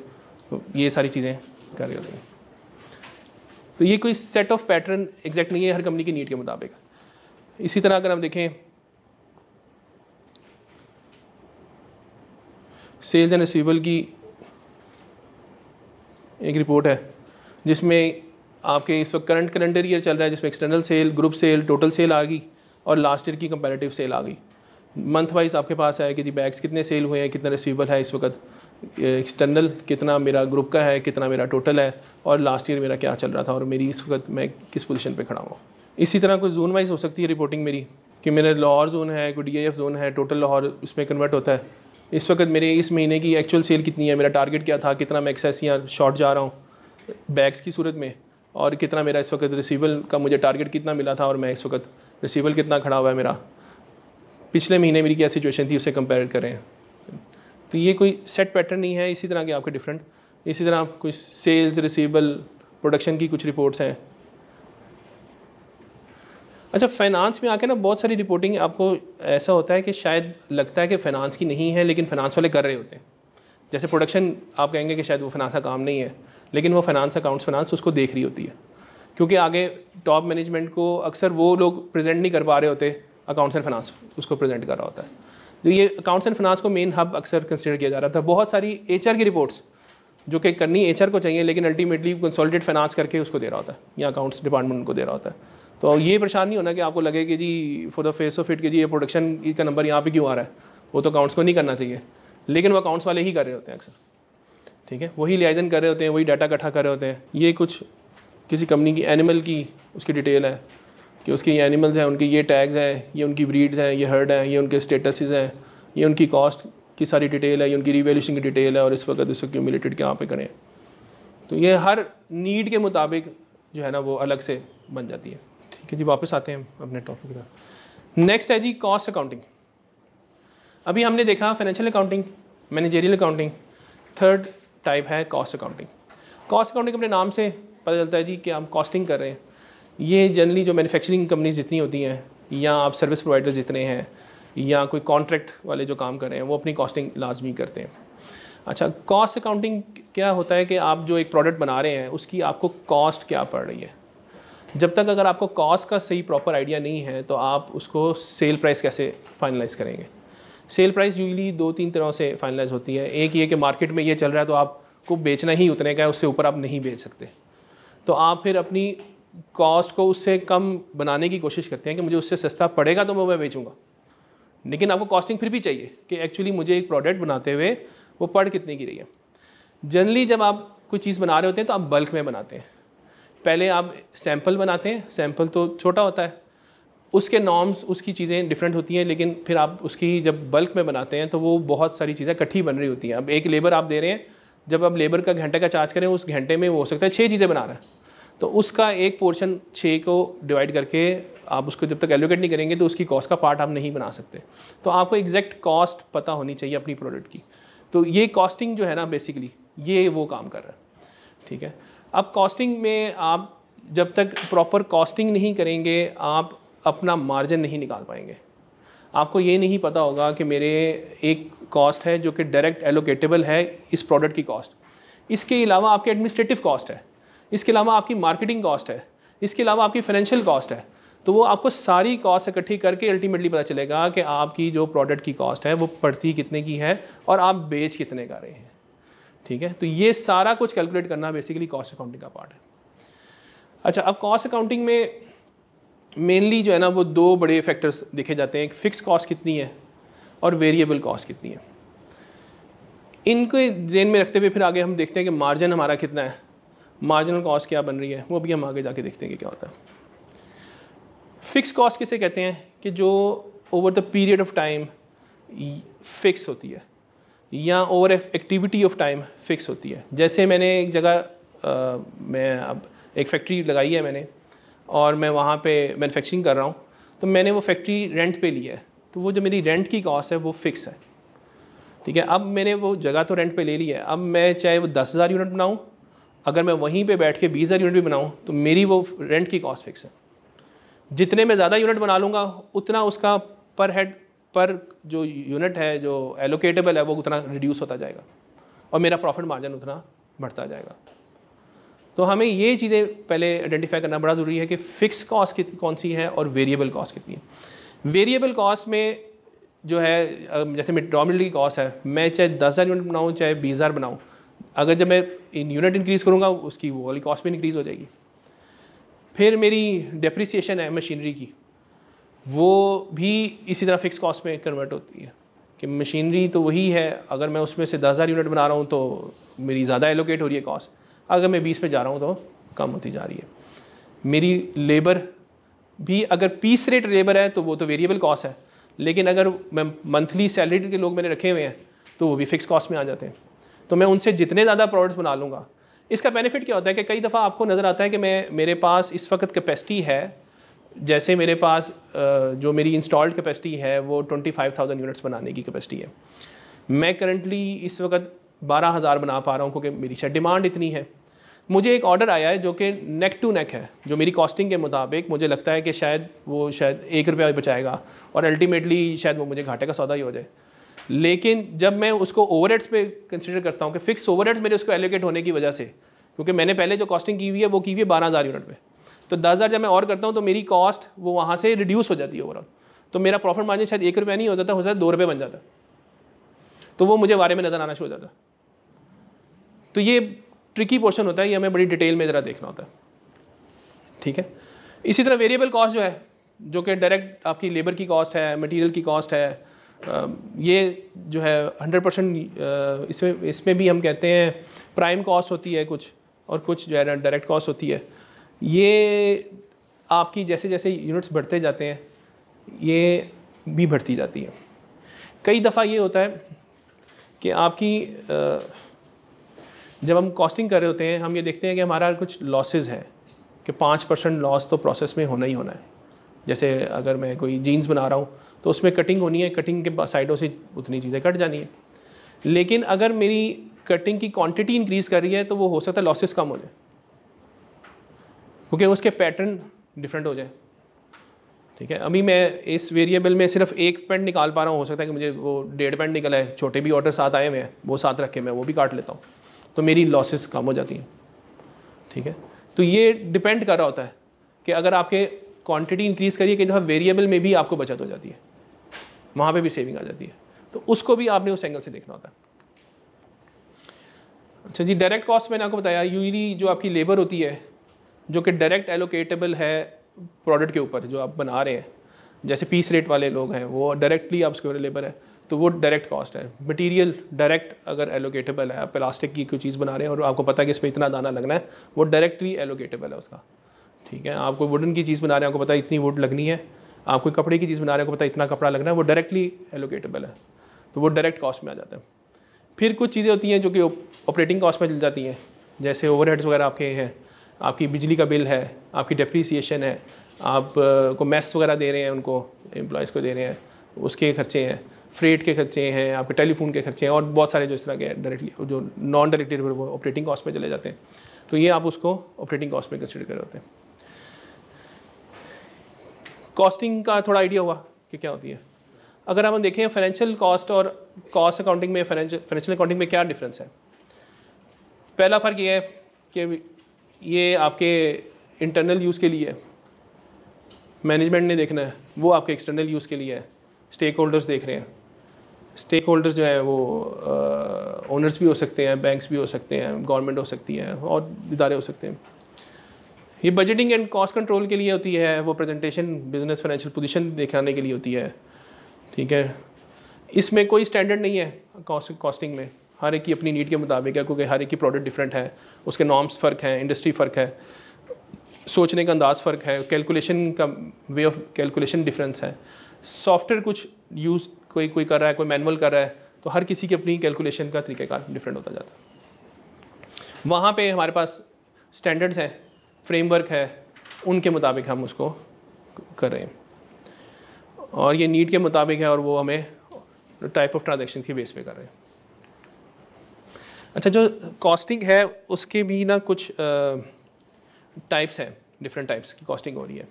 तो ये सारी चीज़ें कर रही होती हैं। तो ये कोई सेट ऑफ़ पैटर्न एग्जैक्ट नहीं है, हर कंपनी की नीड के मुताबिक। इसी तरह अगर हम देखें सेल्स एंड रिसीवल की एक रिपोर्ट है, जिसमें आपके इस वक्त करंट कैलेंडर ईयर चल रहा है, जिसमें external sale group sale total sale आ गई और लास्ट ईयर की कंपेरेटिव सेल आ गई। मंथ वाइज आपके पास है कि जी बैग्स कितने सेल हुए हैं, कितना रिसीवेबल है इस वक्त? एक्सटर्नल कितना मेरा ग्रुप का है, कितना मेरा टोटल है और लास्ट ईयर मेरा क्या चल रहा था और मेरी इस वक्त मैं किस पोजीशन पे खड़ा हूँ। इसी तरह कोई जोन वाइज हो सकती है रिपोर्टिंग मेरी कि मेरा लाहौर जोन है कोई डी जोन है टोटल लाहौर उसमें कन्वर्ट होता है। इस वक्त मेरे इस महीने की एक्चुअल सेल कितनी है? मेरा टारगेट क्या था? कितना मैं एक्सेस या शॉर्ट जा रहा हूँ? बैग्स की सूरत में। और कितना मेरा इस वक्त रिसीवल का मुझे टारगेट कितना मिला था? और मैं इस वक्त रिसीवल कितना खड़ा हुआ है मेरा? पिछले महीने मेरी क्या सिचुएशन थी? उसे कंपेयर करें। तो ये कोई सेट पैटर्न नहीं है। इसी तरह के आपके डिफरेंट इसी तरह आप कुछ सेल्स रिसीवल प्रोडक्शन की कुछ रिपोर्ट्स हैं। अच्छा फाइनेंस में आके ना बहुत सारी रिपोर्टिंग आपको ऐसा होता है कि शायद लगता है कि फ़ाइनेंस की नहीं है, लेकिन फ़ाइनेंस वाले कर रहे होते हैं। जैसे प्रोडक्शन आप कहेंगे कि शायद वो फाइनेंस का काम नहीं है, लेकिन वो फाइनेंस अकाउंट्स फाइनेंस उसको देख रही होती है। क्योंकि आगे टॉप मैनेजमेंट को अक्सर वो लोग प्रेजेंट नहीं कर पा रहे होते अकाउंट्स एंड फाइनेंस उसको प्रेजेंट कर रहा होता है। तो ये अकाउंट्स एंड फाइनेंस को मेन हब अक्सर कंसिडर किया जा रहा था। बहुत सारी एचआर की रिपोर्ट्स जो कि करनी एचआर को चाहिए, लेकिन अल्टीमेटली कंसोलिडेट फाइनेंस करके उसको दे रहा होता है, या अकाउंट्स डिपार्टमेंट उनको दे रहा होता है। तो ये परेशान नहीं होना कि आपको लगे कि जी for the face of it कि जी, ये प्रोडक्शन का नंबर यहाँ पे क्यों आ रहा है? वो तो अकाउंट्स को नहीं करना चाहिए। लेकिन वो अकाउंट्स वाले ही कर रहे होते हैं अक्सर। ठीक है? वही लियाजन कर रहे होते हैं, वही डाटा इकट्ठा कर रहे होते हैं। ये कुछ किसी कंपनी की एनिमल की उसकी डिटेल है कि उसके ये एनिमल्स हैं, उनके ये टैग्स हैं, ये उनकी ब्रीड्स हैं, ये हर्ड हैं, ये उनके स्टेटसेस हैं, ये उनकी कॉस्ट की सारी डिटेल है उनकी रिवेल्यूशन की डिटेल है और इस वक्त इसको क्यूमिलेटेड कहाँ पे करें। तो ये हर नीड के मुताबिक जो है ना, वो अलग से बन जाती है। ठीक है जी, वापस आते हैं अपने टॉपिक पर नेक्स्ट है जी कॉस्ट अकाउंटिंग अभी हमने देखा financial accounting managerial accounting third type है कॉस्ट अकाउंटिंग कॉस्ट अकाउंटिंग अपने नाम से पता चलता है जी कि हम कॉस्टिंग कर रहे हैं। ये जनरली जो मैन्युफैक्चरिंग कंपनीज़ जितनी होती हैं, या आप सर्विस प्रोवाइडर जितने हैं या कोई कॉन्ट्रैक्ट वाले जो काम कर रहे हैं, वो अपनी कॉस्टिंग लाजमी करते हैं। अच्छा कॉस्ट अकाउंटिंग क्या होता है कि आप जो एक प्रोडक्ट बना रहे हैं, उसकी आपको कॉस्ट क्या पड़ रही है? जब तक अगर आपको कॉस्ट का सही प्रॉपर आइडिया नहीं है तो आप उसको सेल प्राइस कैसे फाइनलाइज करेंगे? सेल प्राइस यूजली दो तीन तरह से फाइनलाइज होती है। एक ये कि मार्केट में ये चल रहा है तो आपको बेचना ही उतने का है, उससे ऊपर आप नहीं बेच सकते। तो आप फिर अपनी कॉस्ट को उससे कम बनाने की कोशिश करते हैं कि मुझे उससे सस्ता पड़ेगा तो मैं वह बेचूँगा। लेकिन आपको कॉस्टिंग फिर भी चाहिए कि एक्चुअली मुझे एक प्रोडक्ट बनाते हुए वो पड़ कितने की रही है। जनरली जब आप कोई चीज़ बना रहे होते हैं तो आप बल्क में बनाते हैं। पहले आप सैंपल बनाते हैं सैंपल तो छोटा होता है। उसके नॉर्म्स उसकी चीज़ें डिफरेंट होती हैं, लेकिन फिर आप उसकी जब बल्क में बनाते हैं तो वो बहुत सारी चीज़ें इकट्ठी बन रही होती हैं। अब एक लेबर आप दे रहे हैं, जब आप लेबर का घंटे का चार्ज करें, उस घंटे में वो हो सकता है छः चीज़ें बना रहा है। तो उसका एक पोर्शन छः को डिवाइड करके आप उसको जब तक एलोकेट नहीं करेंगे तो उसकी कॉस्ट का पार्ट आप नहीं बना सकते। तो आपको एग्जैक्ट कॉस्ट पता होनी चाहिए अपनी प्रोडक्ट की। तो ये कॉस्टिंग जो है ना बेसिकली ये वो काम कर रहा है। ठीक है? अब कॉस्टिंग में आप जब तक प्रॉपर कॉस्टिंग नहीं करेंगे, आप अपना मार्जिन नहीं निकाल पाएँगे। आपको ये नहीं पता होगा कि मेरे एक कॉस्ट है जो कि डायरेक्ट एलोकेटेबल है इस प्रोडक्ट की कॉस्ट इसके अलावा आपकी एडमिनिस्ट्रेटिव कॉस्ट है। इसके अलावा आपकी मार्केटिंग कॉस्ट है। इसके अलावा आपकी फाइनेंशियल कॉस्ट है। तो वो आपको सारी कॉस्ट इकट्ठी करके अल्टीमेटली पता चलेगा कि आपकी जो प्रोडक्ट की कॉस्ट है, वो पड़ती कितने की है और आप बेच कितने का रहे हैं। ठीक है? तो ये सारा कुछ कैलकुलेट करना बेसिकली कॉस्ट अकाउंटिंग का पार्ट है। अच्छा अब कॉस्ट अकाउंटिंग में मेनली जो है ना, वो दो बड़े फैक्टर्स देखे जाते हैं। एक फ़िक्स कॉस्ट कितनी है और वेरिएबल कॉस्ट कितनी है। इनको जेन में रखते हुए फिर आगे हम देखते हैं कि मार्जिन हमारा कितना है। मार्जिनल कॉस्ट क्या बन रही है? वो भी हम आगे जाके देखते हैं कि क्या होता है। फिक्स कॉस्ट किसे कहते हैं? कि जो over the period of time fix होती है, या over activity of time fix होती है। जैसे मैंने एक जगह मैं अब एक फैक्ट्री लगाई है मैंने, और मैं वहाँ पे मैन्युफैक्चरिंग कर रहा हूँ तो मैंने वो फैक्ट्री रेंट पे ली है। तो वो जो मेरी रेंट की कॉस्ट है, वो फिक्स है। ठीक है, अब मैंने वो जगह तो रेंट पे ले ली है। अब मैं चाहे वो दस हज़ार यूनिट बनाऊँ, अगर मैं वहीं पे बैठ के बीस हज़ार यूनिट भी बनाऊँ तो मेरी वो रेंट की कॉस्ट फिक्स है। जितने में ज़्यादा यूनिट बना लूँगा, उतना उसका पर हेड पर जो यूनिट है, जो एलोकेटेबल है, वो उतना रिड्यूस होता जाएगा। और मेरा प्रॉफिट मार्जिन उतना बढ़ता जाएगा। तो हमें ये चीज़ें पहले आइडेंटिफाई करना बड़ा ज़रूरी है कि फ़िक्स कॉस्ट कौन सी है और वेरिएबल कॉस्ट कितनी है। वेरिएबल कॉस्ट में जो है जैसे की कॉस्ट है, मैं चाहे दस हज़ार यूनिट बनाऊँ, चाहे बीस हज़ार बनाऊँ, अगर जब मैं इन यूनिट इंक्रीज़ करूँगा, उसकी वो वाली कॉस्ट भी इंक्रीज़ हो जाएगी। फिर मेरी डेप्रिसिएशन है मशीनरी की, वो भी इसी तरह फिक्स कॉस्ट में कन्वर्ट होती है कि मशीनरी तो वही है। अगर मैं उसमें से दस हज़ार यूनिट बना रहा हूँ तो मेरी ज़्यादा एलोकेट हो रही है कॉस्ट अगर मैं बीस पे जा रहा हूँ तो कम होती जा रही है। मेरी लेबर भी अगर पीस रेट लेबर है तो वो तो वेरिएबल कॉस्ट है। लेकिन अगर मैं मंथली सैलरी के लोग मैंने रखे हुए हैं तो वो भी फिक्स कॉस्ट में आ जाते हैं। तो मैं उनसे जितने ज़्यादा प्रोडक्ट्स बना लूँगा इसका बेनिफिट क्या होता है कि कई दफ़ा आपको नज़र आता है कि मैं, मेरे पास इस वक्त कैपेसिटी है, जैसे मेरे पास जो मेरी इंस्टॉल्ड कैपेसिटी है, वो ट्वेंटी फाइव थाउज़ेंड यूनिट्स बनाने की कैपेसिटी है। मैं करंटली इस वक्त बारह हज़ार बना पा रहा हूँ क्योंकि मेरी शायद डिमांड इतनी है। मुझे एक ऑर्डर आया है जो कि नेक टू नेक है, जो मेरी कॉस्टिंग के मुताबिक मुझे लगता है कि शायद वो शायद एक रुपया बचाएगा और अल्टीमेटली शायद वो मुझे घाटे का सौदा ही हो जाए। लेकिन जब मैं उसको ओवर पे कंसिडर करता हूँ कि फिक्स ओवर मेरे उसको एलोकेट होने की वजह से, क्योंकि मैंने पहले जो कॉस्टिंग की हुई है, वो की हुई है बारह हज़ार यूनिट पे। तो दस हज़ार जब मैं और करता हूँ तो मेरी कॉस्ट वो वहाँ से रिड्यूस हो जाती है ओवरऑल तो मेरा प्रॉफिट मार्जिन शायद एक रुपया नहीं हो जाता हो जाता दो रुपये बन जाता। तो वो मुझे बारे में नज़र आना शुरू हो जाता। तो ये ट्रिकी पोर्शन होता है, ये हमें बड़ी डिटेल में ज़रा देखना होता। है ठीक है? इसी तरह वेरिएबल कॉस्ट जो है, जो कि डायरेक्ट आपकी लेबर की कॉस्ट है मटेरियल की कॉस्ट है ये जो है हंड्रेड परसेंट इसमें इसमें भी हम कहते हैं प्राइम कॉस्ट होती है कुछ, और कुछ जो है ना डायरेक्ट कॉस्ट होती है। ये आपकी जैसे जैसे यूनिट्स बढ़ते जाते हैं, ये भी बढ़ती जाती है। कई दफ़ा ये होता है कि आपकी जब हम कॉस्टिंग कर रहे होते हैं, हम ये देखते हैं कि हमारा कुछ लॉसेज है, कि पाँच परसेंट लॉस तो प्रोसेस में होना ही होना है। जैसे अगर मैं कोई जीन्स बना रहा हूँ तो उसमें कटिंग होनी है कटिंग के साइडों से उतनी चीज़ें कट जानी है। लेकिन अगर मेरी कटिंग की क्वांटिटी इंक्रीज़ कर रही है तो वो हो सकता है लॉसेस कम हो जाए। क्योंकि उसके पैटर्न डिफरेंट हो जाए। ठीक है? अभी मैं इस वेरिएबल में सिर्फ़ एक पेंट निकाल पा रहा हूँ, हो सकता है कि मुझे वो डेढ़ पेंट निकला है, छोटे भी ऑर्डर साथ आए हुए हैं, वो साथ रखे मैं, वो भी काट लेता हूँ। तो मेरी लॉसेस कम हो जाती हैं। ठीक है? तो ये डिपेंड कर रहा होता है कि अगर आपके क्वांटिटी इंक्रीज़ करिए कि दफ़ा वेरिएबल में भी आपको बचत हो जाती है। वहाँ पे भी सेविंग आ जाती है। तो उसको भी आपने उस एंगल से देखना होता है। अच्छा जी डायरेक्ट कॉस्ट मैंने आपको बताया यूजली जो आपकी लेबर होती है, जो कि डायरेक्ट एलोकेटेबल है प्रोडक्ट के ऊपर, जो आप बना रहे हैं, जैसे पीस रेट वाले लोग हैं, वो डायरेक्टली आप उसके ऊपर लेबर है तो वो डायरेक्ट कॉस्ट है। मटेरियल डायरेक्ट अगर एलोकेटेबल है, आप प्लास्टिक की कोई चीज़ बना रहे हैं और आपको पता है कि इसमें इतना दाना लगना है, वो डायरेक्टली एलोकेटेबल है उसका। ठीक है? आप कोई वुडन की चीज़ बना रहे हैं, आपको पता है इतनी वुड लगनी है। आप कोई कपड़े की चीज़ बना रहे हैं, आपको पता है इतना कपड़ा लगना है, वो डायरेक्टली एलोकेटेबल है। तो वो डायरेक्ट कॉस्ट में आ जाता है। फिर कुछ चीज़ें होती हैं जो कि ऑपरेटिंग कॉस्ट में चल जाती हैं। जैसे ओवरहेड्स वगैरह आपके हैं, आपकी बिजली का बिल है, आपकी डेप्रीसिएशन है, आप को मैस वगैरह दे रहे हैं उनको एम्प्लॉयज़ को दे रहे हैं, उसके खर्चे हैं फ्रेट के खर्चे हैं, आपके टेलीफोन के खर्चे हैं, और बहुत सारे जो इस तरह के डायरेक्टली जो नॉन डायरेक्टली वो ऑपरेटिंग कॉस्ट में चले जाते हैं। तो ये आप उसको ऑपरेटिंग कॉस्ट में कंसिडर कर होते हैं। कॉस्टिंग का थोड़ा आइडिया हुआ कि क्या होती है। अगर हम देखें फाइनेंशियल कॉस्ट और कॉस्ट अकाउंटिंग में फाइनेंशियल अकाउंटिंग में क्या डिफरेंस है? पहला फ़र्क ये है कि ये आपके इंटरनल यूज़ के लिए है। मैनेजमेंट ने देखना है, वो आपके एक्सटर्नल यूज़ के लिए है। स्टेक होल्डर्स देख रहे हैं। स्टेक होल्डर्स जो है वो ओनर्स भी हो सकते हैं बैंक्स भी हो सकते हैं गवर्नमेंट हो सकती है और इदारे हो सकते हैं। ये बजटिंग एंड कॉस्ट कंट्रोल के लिए होती है, वो प्रेजेंटेशन बिज़नेस फाइनेंशियल पोजीशन दिखाने के लिए होती है। ठीक है? इसमें कोई स्टैंडर्ड नहीं है कॉस्ट कॉस्टिंग में। हर एक की अपनी नीड के मुताबिक है, क्योंकि हर एक की प्रोडक्ट डिफरेंट है, उसके नॉर्म्स फ़र्क हैं इंडस्ट्री फ़र्क है। सोचने का अंदाज फ़र्क है कैलकुलेशन का वे ऑफ़ कैलकुलेशन डिफरेंस है। सॉफ्टवेयर कुछ यूज़ कोई कोई कर रहा है, कोई मैनुअल कर रहा है तो हर किसी की अपनी कैलकुलेशन का तरीक़ाकार डिफरेंट होता जाता है। वहाँ पे हमारे पास स्टैंडर्ड्स हैं। फ्रेमवर्क है, उनके मुताबिक हम उसको कर रहे हैं। और ये नीड के मुताबिक है और वो हमें टाइप ऑफ़ ट्रांजेक्शन के बेस पे कर रहे हैं। अच्छा जो कॉस्टिंग है, उसके भी ना कुछ टाइप्स हैं डिफरेंट टाइप्स की कॉस्टिंग हो रही है।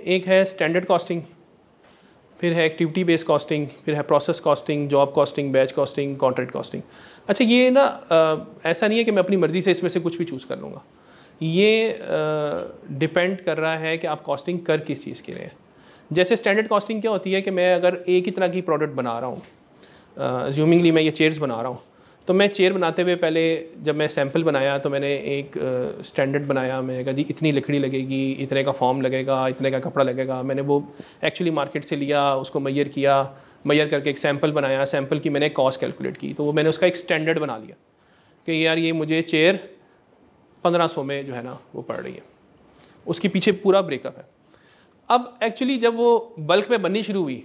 एक है स्टैंडर्ड कॉस्टिंग फिर है एक्टिविटी बेस्ड कॉस्टिंग फिर है process costing job costing batch costing contract costing अच्छा ये ना ऐसा नहीं है कि मैं अपनी मर्ज़ी से इसमें से कुछ भी चूज़ कर लूँगा। ये डिपेंड कर रहा है कि आप कॉस्टिंग कर किस चीज़ के लिए। जैसे स्टैंडर्ड कॉस्टिंग क्या होती है कि मैं अगर एक ही तरह की प्रोडक्ट बना रहा हूँ ज्यूमिंगली मैं ये चेयर्स बना रहा हूँ तो मैं चेयर बनाते हुए पहले जब मैं सैंपल बनाया तो मैंने एक स्टैंडर्ड बनाया। मैंने कहा जी, इतनी लकड़ी लगेगी, इतने का फॉर्म लगेगा, इतने का कपड़ा लगेगा। मैंने वो एक्चुअली मार्केट से लिया, उसको मैयर किया मैयर करके एक सैंपल बनाया। सैंपल की मैंने कॉस्ट कैलकुलेट की तो वो मैंने उसका एक स्टैंडर्ड बना लिया कि यार ये मुझे चेयर पंद्रह सौ में जो है ना, वो पड़ रही है। उसके पीछे पूरा ब्रेकअप है। अब एक्चुअली जब वो बल्क में बननी शुरू हुई,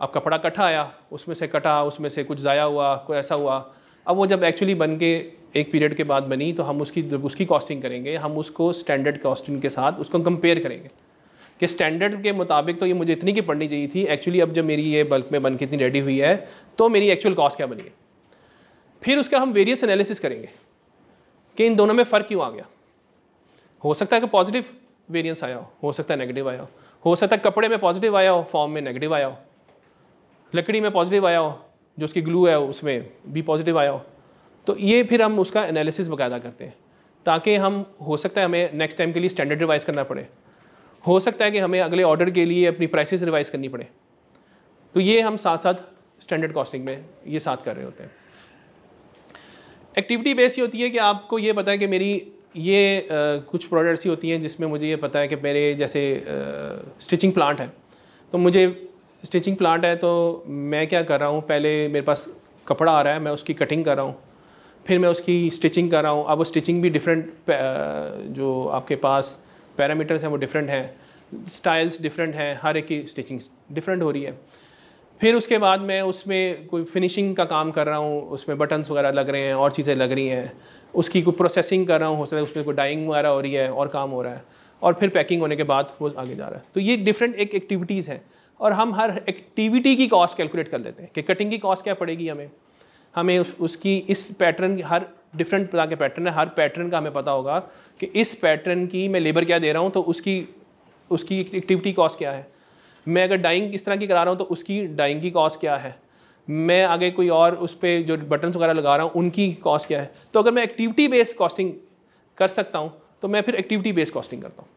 अब कपड़ा कटा आया, उसमें से कटा, उसमें से कुछ ज़ाया हुआ, कोई ऐसा हुआ, अब वो जब एक्चुअली बन के एक पीरियड के बाद बनी तो हम उसकी, जब उसकी कॉस्टिंग करेंगे, हम उसको स्टैंडर्ड कॉस्टिंग के साथ उसको कंपेयर करेंगे कि स्टैंडर्ड के मुताबिक तो ये मुझे इतनी की पड़नी चाहिए थी। एक्चुअली अब जब मेरी ये बल्क में बन के इतनी रेडी हुई है तो मेरी एक्चुअल कॉस्ट क्या बनी है? फिर उसका हम वेरियस एनालिसिस करेंगे। कि इन दोनों में फ़र्क क्यों आ गया? हो सकता है कि पॉजिटिव वेरिएंस आया हो हो सकता है नेगेटिव आया हो हो सकता है कपड़े में पॉजिटिव आया हो फॉर्म में नेगेटिव आया हो, लकड़ी में पॉजिटिव आया हो, जो उसकी ग्लू है उसमें भी पॉजिटिव आया हो तो ये फिर हम उसका एनालिसिस बाकायदा करते हैं, ताकि हम, हो सकता है हमें नेक्स्ट टाइम के लिए स्टैंडर्ड रिवाइज करना पड़े, हो सकता है कि हमें अगले ऑर्डर के लिए अपनी प्राइसेस रिवाइज करनी पड़े तो ये हम साथ साथ स्टैंडर्ड कॉस्टिंग में ये साथ कर रहे होते हैं। एक्टिविटी बेस ये होती है कि आपको ये पता है कि मेरी ये आ, कुछ प्रोडक्ट्स ही होती हैं जिसमें मुझे ये पता है कि मेरे जैसे स्टिचिंग प्लांट है। तो मुझे स्टिचिंग प्लांट है तो मैं क्या कर रहा हूँ पहले मेरे पास कपड़ा आ रहा है मैं उसकी कटिंग कर रहा हूँ। फिर मैं उसकी स्टिचिंग कर रहा हूँ। अब वो स्टिचिंग भी डिफरेंट जो आपके पास पैरामीटर्स हैं वो डिफरेंट हैं। स्टाइल्स डिफरेंट हैं हर एक की स्टिचिंग डिफरेंट हो रही है। फिर उसके बाद मैं उसमें कोई फिनिशिंग का काम कर रहा हूँ उसमें बटन्स वगैरह लग रहे हैं और चीज़ें लग रही हैं। उसकी कोई प्रोसेसिंग कर रहा हूँ हो सकता है उसमें कोई डाइंग वगैरह हो रही है और काम हो रहा है। और फिर पैकिंग होने के बाद वो आगे जा रहा है। तो ये डिफरेंट एक एक्टिविटीज़ हैं। और हम हर एक्टिविटी की कॉस्ट कैलकुलेट कर लेते हैं कि कटिंग की कॉस्ट क्या पड़ेगी हमें। हमें उस, उसकी इस पैटर्न की हर डिफरेंट तरह के पैटर्न है। हर पैटर्न का हमें पता होगा कि इस पैटर्न की मैं लेबर क्या दे रहा हूँ तो उसकी उसकी एक्टिविटी कॉस्ट क्या है। मैं अगर डाइंग इस तरह की करा रहा हूँ तो उसकी डाइंग की कॉस्ट क्या है? मैं आगे कोई और उस पर जो बटन्स वगैरह लगा रहा हूँ, उनकी कॉस्ट क्या है? तो अगर मैं एक्टिविटी बेस्ड कॉस्टिंग कर सकता हूँ तो मैं फिर एक्टिविटी बेस्ड कॉस्टिंग करता हूँ।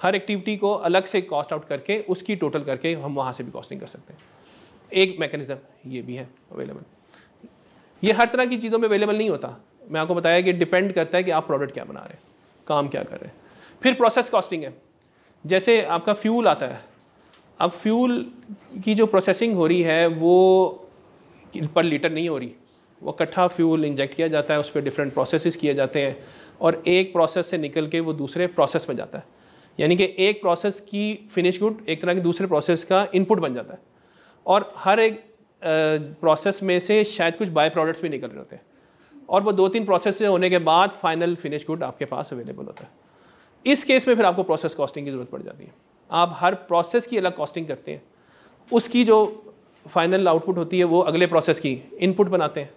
हर एक्टिविटी को अलग से कॉस्ट आउट करके, उसकी टोटल करके हम वहाँ से भी कॉस्टिंग कर सकते हैं। एक मैकेनिज़्म ये भी है अवेलेबल ये हर तरह की चीज़ों में अवेलेबल नहीं होता। मैं आपको बताया कि डिपेंड करता है कि आप प्रोडक्ट क्या बना रहे हैं, काम क्या कर रहे हैं। फिर प्रोसेस कॉस्टिंग है। जैसे आपका फ्यूल आता है अब फ्यूल की जो प्रोसेसिंग हो रही है, वो पर लीटर नहीं हो रही। वो इकट्ठा फ्यूल इंजेक्ट किया जाता है, उस पर डिफरेंट प्रोसेस किए जाते हैं और एक प्रोसेस से निकल के वो दूसरे प्रोसेस में जाता है। यानी कि एक प्रोसेस की फिनिश गुड एक तरह के दूसरे प्रोसेस का इनपुट बन जाता है। और हर एक प्रोसेस में से शायद कुछ बाय प्रोडक्ट्स भी निकल रहे होते हैं। और वो दो तीन प्रोसेस से होने के बाद फाइनल फिनिश गुड आपके पास अवेलेबल होता है। इस केस में फिर आपको प्रोसेस कॉस्टिंग की ज़रूरत पड़ जाती है। आप हर प्रोसेस की अलग कॉस्टिंग करते हैं। उसकी जो फाइनल आउटपुट होती है, वो अगले प्रोसेस की इनपुट बनाते हैं।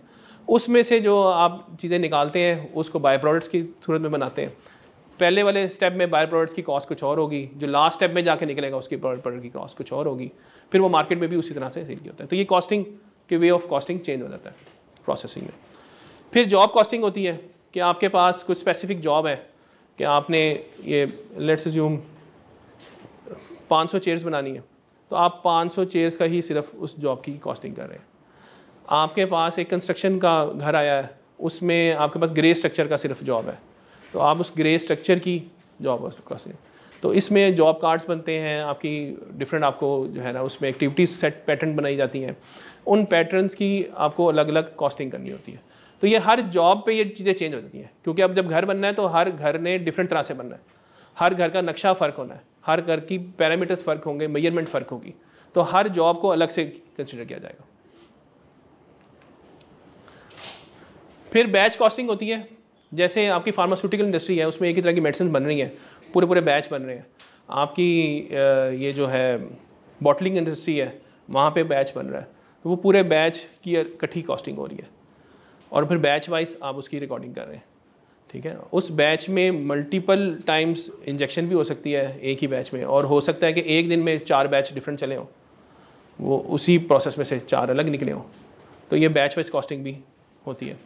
उसमें से जो आप चीज़ें निकालते हैं, उसको बाय प्रोडक्ट्स की सूरत में बनाते हैं। पहले वाले स्टेप में बाय प्रोडक्ट्स की कॉस्ट कुछ और होगी, जो लास्ट स्टेप में जाके निकलेगा, उसकी प्रोडक्ट की कॉस्ट कुछ और होगी। फिर वो मार्केट में भी उसी तरह से सेल होता है। तो ये कॉस्टिंग के वे ऑफ़ कॉस्टिंग चेंज हो जाता है प्रोसेसिंग में। फिर जॉब कॉस्टिंग होती है, कि आपके पास कुछ स्पेसिफिक जॉब है, कि आपने ये लेट्स अज्यूम 500 चेयर्स बनानी है। तो आप 500 चेयर्स का ही सिर्फ़ उस जॉब की कॉस्टिंग कर रहे हैं। आपके पास एक कंस्ट्रक्शन का घर आया है, उसमें आपके पास ग्रे स्ट्रक्चर का सिर्फ़ जॉब है। तो आप उस ग्रे स्ट्रक्चर की जॉब कॉस्टिंग तो इसमें जॉब कार्ड्स बनते हैं, आपकी डिफरेंट आपको जो है ना, उसमें एक्टिविटीज़ सेट पैटर्न बनाई जाती हैं। उन पैटर्न्स की आपको अलग अलग कॉस्टिंग करनी होती है। तो ये हर जॉब पे ये चीज़ें चेंज हो जाती हैं। क्योंकि अब जब घर बनना है तो हर घर ने डिफरेंट तरह से बनना है। हर घर का नक्शा फ़र्क होना है। हर घर की पैरामीटर्स फ़र्क होंगे मेज़रमेंट फ़र्क होगी। तो हर जॉब को अलग से कंसिडर किया जाएगा। फिर बैच कॉस्टिंग होती है। जैसे आपकी फार्मास्यूटिकल इंडस्ट्री है, उसमें एक ही तरह की मेडिसिन बन रही हैं पूरे पूरे बैच बन रहे हैं। आपकी ये जो है बॉटलिंग इंडस्ट्री है, वहाँ पे बैच बन रहा है। तो वो पूरे बैच की इकट्ठी कॉस्टिंग हो रही है। और फिर बैच वाइज आप उसकी रिकॉर्डिंग कर रहे हैं। ठीक है? उस बैच में मल्टीपल टाइम्स इंजेक्शन भी हो सकती है एक ही बैच में। और हो सकता है कि एक दिन में चार बैच डिफरेंट चले हों। वो उसी प्रोसेस में से चार अलग निकले हों। तो ये बैच वाइज कॉस्टिंग भी होती है।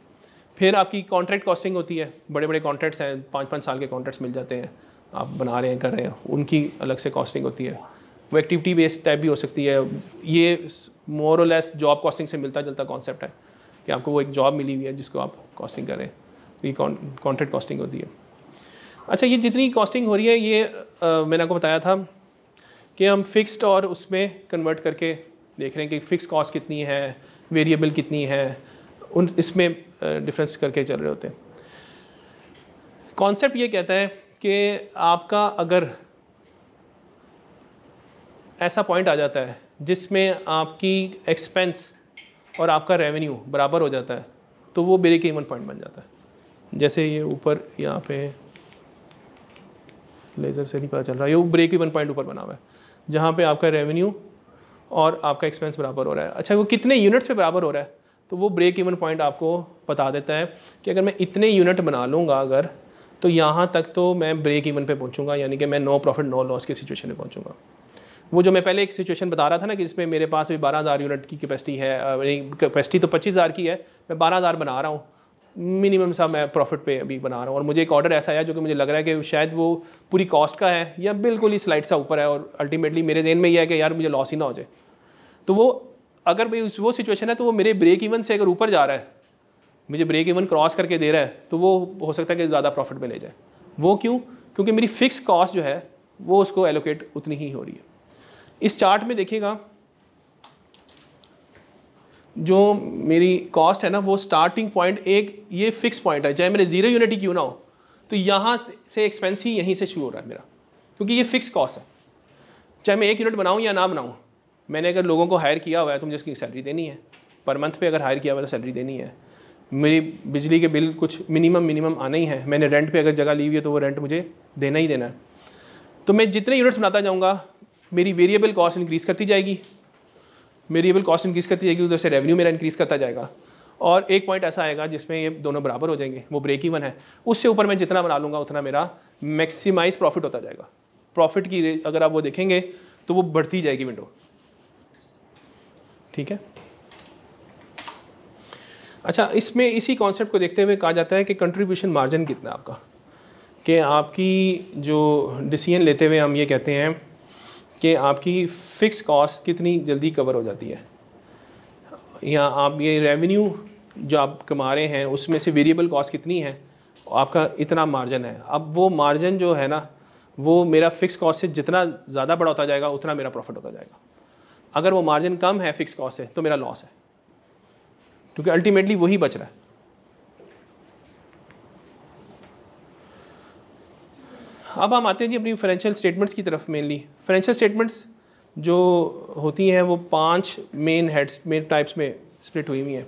फिर आपकी कॉन्ट्रैक्ट कॉस्टिंग होती है। बड़े बड़े कॉन्ट्रैक्ट्स हैं पाँच पाँच साल के कॉन्ट्रैक्ट्स मिल जाते हैं। आप बना रहे हैं, कर रहे हैं, उनकी अलग से कॉस्टिंग होती है। वो एक्टिविटी बेस्ड टाइप भी हो सकती है। ये मोर और लेस जॉब कॉस्टिंग से मिलता जुलता कॉन्सेप्ट है कि आपको वो एक जॉब मिली हुई है जिसको आप कॉस्टिंग करें तो ये कॉन्ट्रैक्ट कॉस्टिंग होती है। अच्छा ये जितनी कॉस्टिंग हो रही है ये आ, मैंने आपको बताया था कि हम फिक्स्ड और उसमें कन्वर्ट करके देख रहे हैं कि फ़िक्स कॉस्ट कितनी है वेरिएबल कितनी है उन इसमें डिफरेंस करके चल रहे होते हैं। कॉन्सेप्ट ये कहता है कि आपका अगर ऐसा पॉइंट आ जाता है जिसमें आपकी एक्सपेंस और आपका रेवेन्यू बराबर हो जाता है तो वो ब्रेक इवन पॉइंट बन जाता है। जैसे ये ऊपर यहाँ पे लेज़र से नहीं पता चल रहा। है ये ब्रेक इवन पॉइंट ऊपर बना हुआ है, जहाँ पे आपका रेवेन्यू और आपका एक्सपेंस बराबर हो रहा है। अच्छा वो कितने यूनिट्स पे बराबर हो रहा है तो वो ब्रेक इवन पॉइंट आपको बता देता है कि अगर मैं इतने यूनिट बना लूँगा अगर तो यहाँ तक तो मैं ब्रेक इवन पे पहुँचूँगा, यानी कि मैं नो प्रॉफिट नो लॉस की सिचुएशन में पहुँचूँगा। वो जो मैं पहले एक सिचुएशन बता रहा था ना कि जिसमें मेरे पास अभी बारह हज़ार यूनिट की कैपेसिटी है कैपेसिटी तो पच्चीस हज़ार की है, मैं बारह हज़ार बना रहा हूँ मिनिमम सा मैं प्रॉफिट पे अभी बना रहा हूँ। और मुझे एक ऑर्डर ऐसा आया जो कि मुझे लग रहा है कि शायद वो पूरी कॉस्ट का है या बिल्कुल ही स्लाइड सा ऊपर है और अल्टीमेटली मेरे जेन में यह है कि यार मुझे लॉस ही ना हो जाए। तो वो अगर भाई वो सिचुएशन है तो वो मेरे ब्रेक इवन से अगर ऊपर जा रहा है, मुझे ब्रेक इवन क्रॉस करके दे रहा है तो वो हो सकता है कि ज़्यादा प्रॉफिट में ले जाए। वो क्यों? क्योंकि मेरी फिक्स कॉस्ट जो है, वो उसको एलोकेट उतनी ही हो रही है। इस चार्ट में देखिएगा जो मेरी कॉस्ट है ना, वो स्टार्टिंग पॉइंट एक, ये फिक्स पॉइंट है। चाहे मेरे ज़ीरो यूनिटी क्यों ना हो तो यहाँ से एक्सपेंस ही यहीं से शुरू हो रहा है मेरा, क्योंकि ये फिक्स कॉस्ट है। चाहे मैं एक यूनिट बनाऊँ या ना बनाऊँ, मैंने अगर लोगों को हायर किया हुआ है तो मुझे उसकी सैलरी देनी है। पर मंथ पे अगर हायर किया हुआ है तो सैलरी देनी है। मेरी बिजली के बिल कुछ मिनिमम मिनिमम आना ही है। मैंने रेंट पे अगर जगह ली हुई है तो वो रेंट मुझे देना ही देना है। तो मैं जितने यूनिट्स बनाता जाऊँगा, मेरी वेरिएबल कॉस्ट इंक्रीज़ करती जाएगी। वेरिएबल कॉस्ट इंक्रीज़ करती जाएगी, उधर से रेवेन्यू मेरा इंक्रीज़ करता जाएगा। और एक पॉइंट ऐसा आएगा, जिसमें ये दोनों बराबर हो जाएँगे, वो ब्रेक इवन है। उससे ऊपर मैं जितना बना लूँगा, उतना मेरा मैक्सिमाइज प्रॉफिट होता जाएगा। प्रॉफिट की अगर आप वो देखेंगे तो वो बढ़ती जाएगी विंडो ठीक है? अच्छा इसमें इसी कॉन्सेप्ट को देखते हुए कहा जाता है कि कंट्रीब्यूशन मार्जिन कितना आपका? कि आपकी जो डिसीज़न लेते हुए हम ये कहते हैं कि आपकी फ़िक्स कॉस्ट कितनी जल्दी कवर हो जाती है। या आप ये रेवेन्यू जो आप कमा रहे हैं, उसमें से वेरिएबल कॉस्ट कितनी है, आपका इतना मार्जिन है। अब वो मार्जिन जो है ना, वो मेरा फ़िक्स कॉस्ट से जितना ज़्यादा बड़ा होता जाएगा, उतना मेरा प्रॉफिट होता जाएगा। अगर वो मार्जिन कम है फ़िक्स कॉस्ट से तो मेरा लॉस है। क्योंकि अल्टीमेटली वही बच रहा है। अब हम आते हैं जी अपनी फाइनेंशियल स्टेटमेंट्स की तरफ़ मेनली फाइनेंशियल स्टेटमेंट्स जो होती हैं वो पाँच मेन हेड्स मेन टाइप्स में स्प्लिट हुई हुई हैं.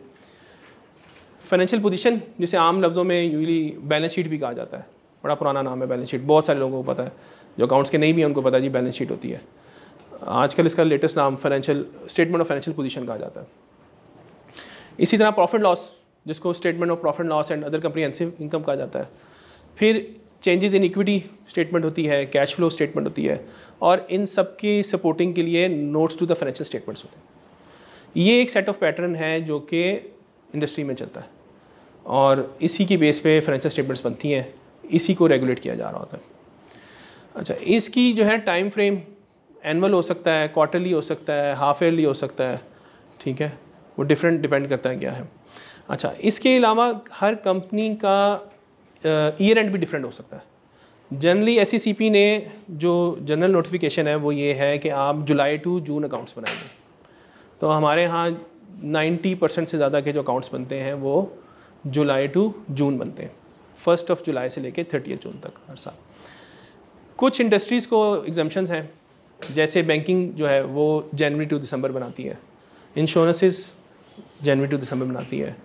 फाइनेंशियल पोजीशन जिसे आम लफ्ज़ों में यूजली बैलेंस शीट भी कहा जाता है. बड़ा पुराना नाम है बैलेंस शीट बहुत सारे लोगों को पता है. जो अकाउंट्स के नहीं भी हैं, उनको पता है जी बैलेंस शीट होती है. आजकल इसका लेटेस्ट नाम financial statement of financial position कहा जाता है. इसी तरह प्रॉफिट लॉस जिसको statement of profit loss and other comprehensive income कहा जाता है. फिर चेंजेस इन इक्विटी स्टेटमेंट होती है कैश फ्लो स्टेटमेंट होती है, और इन सब की सपोर्टिंग के लिए notes to the financial statements होते हैं। ये एक सेट ऑफ़ पैटर्न है जो कि इंडस्ट्री में चलता है, और इसी की बेस पे फाइनेंशियल स्टेटमेंट्स बनती हैं, इसी को रेगुलेट किया जा रहा होता है। अच्छा इसकी जो है टाइम फ्रेम एनुअल हो सकता है क्वार्टरली हो सकता है हाफ़ ईयरली हो सकता है, ठीक है? वो डिफरेंट डिपेंड करता है क्या है। अच्छा इसके अलावा हर कंपनी का ईयर एंड भी डिफरेंट हो सकता है। जनरली एस सी ने जो जनरल नोटिफिकेशन है, वो ये है कि आप जुलाई टू जून अकाउंट्स बनाएँगे। तो हमारे यहाँ 90 परसेंट से ज़्यादा के जो अकाउंट्स बनते हैं, वो जुलाई टू जून बनते हैं। फ़र्स्ट ऑफ़ जुलाई से लेके थर्टी जून तक हर साल। कुछ इंडस्ट्रीज़ को एग्जामेशन हैं, जैसे बैंकिंग जो है, वो जनवरी टू दिसंबर बनाती है। इंश्योरेंसेस जनवरी टू दिसंबर बनाती है।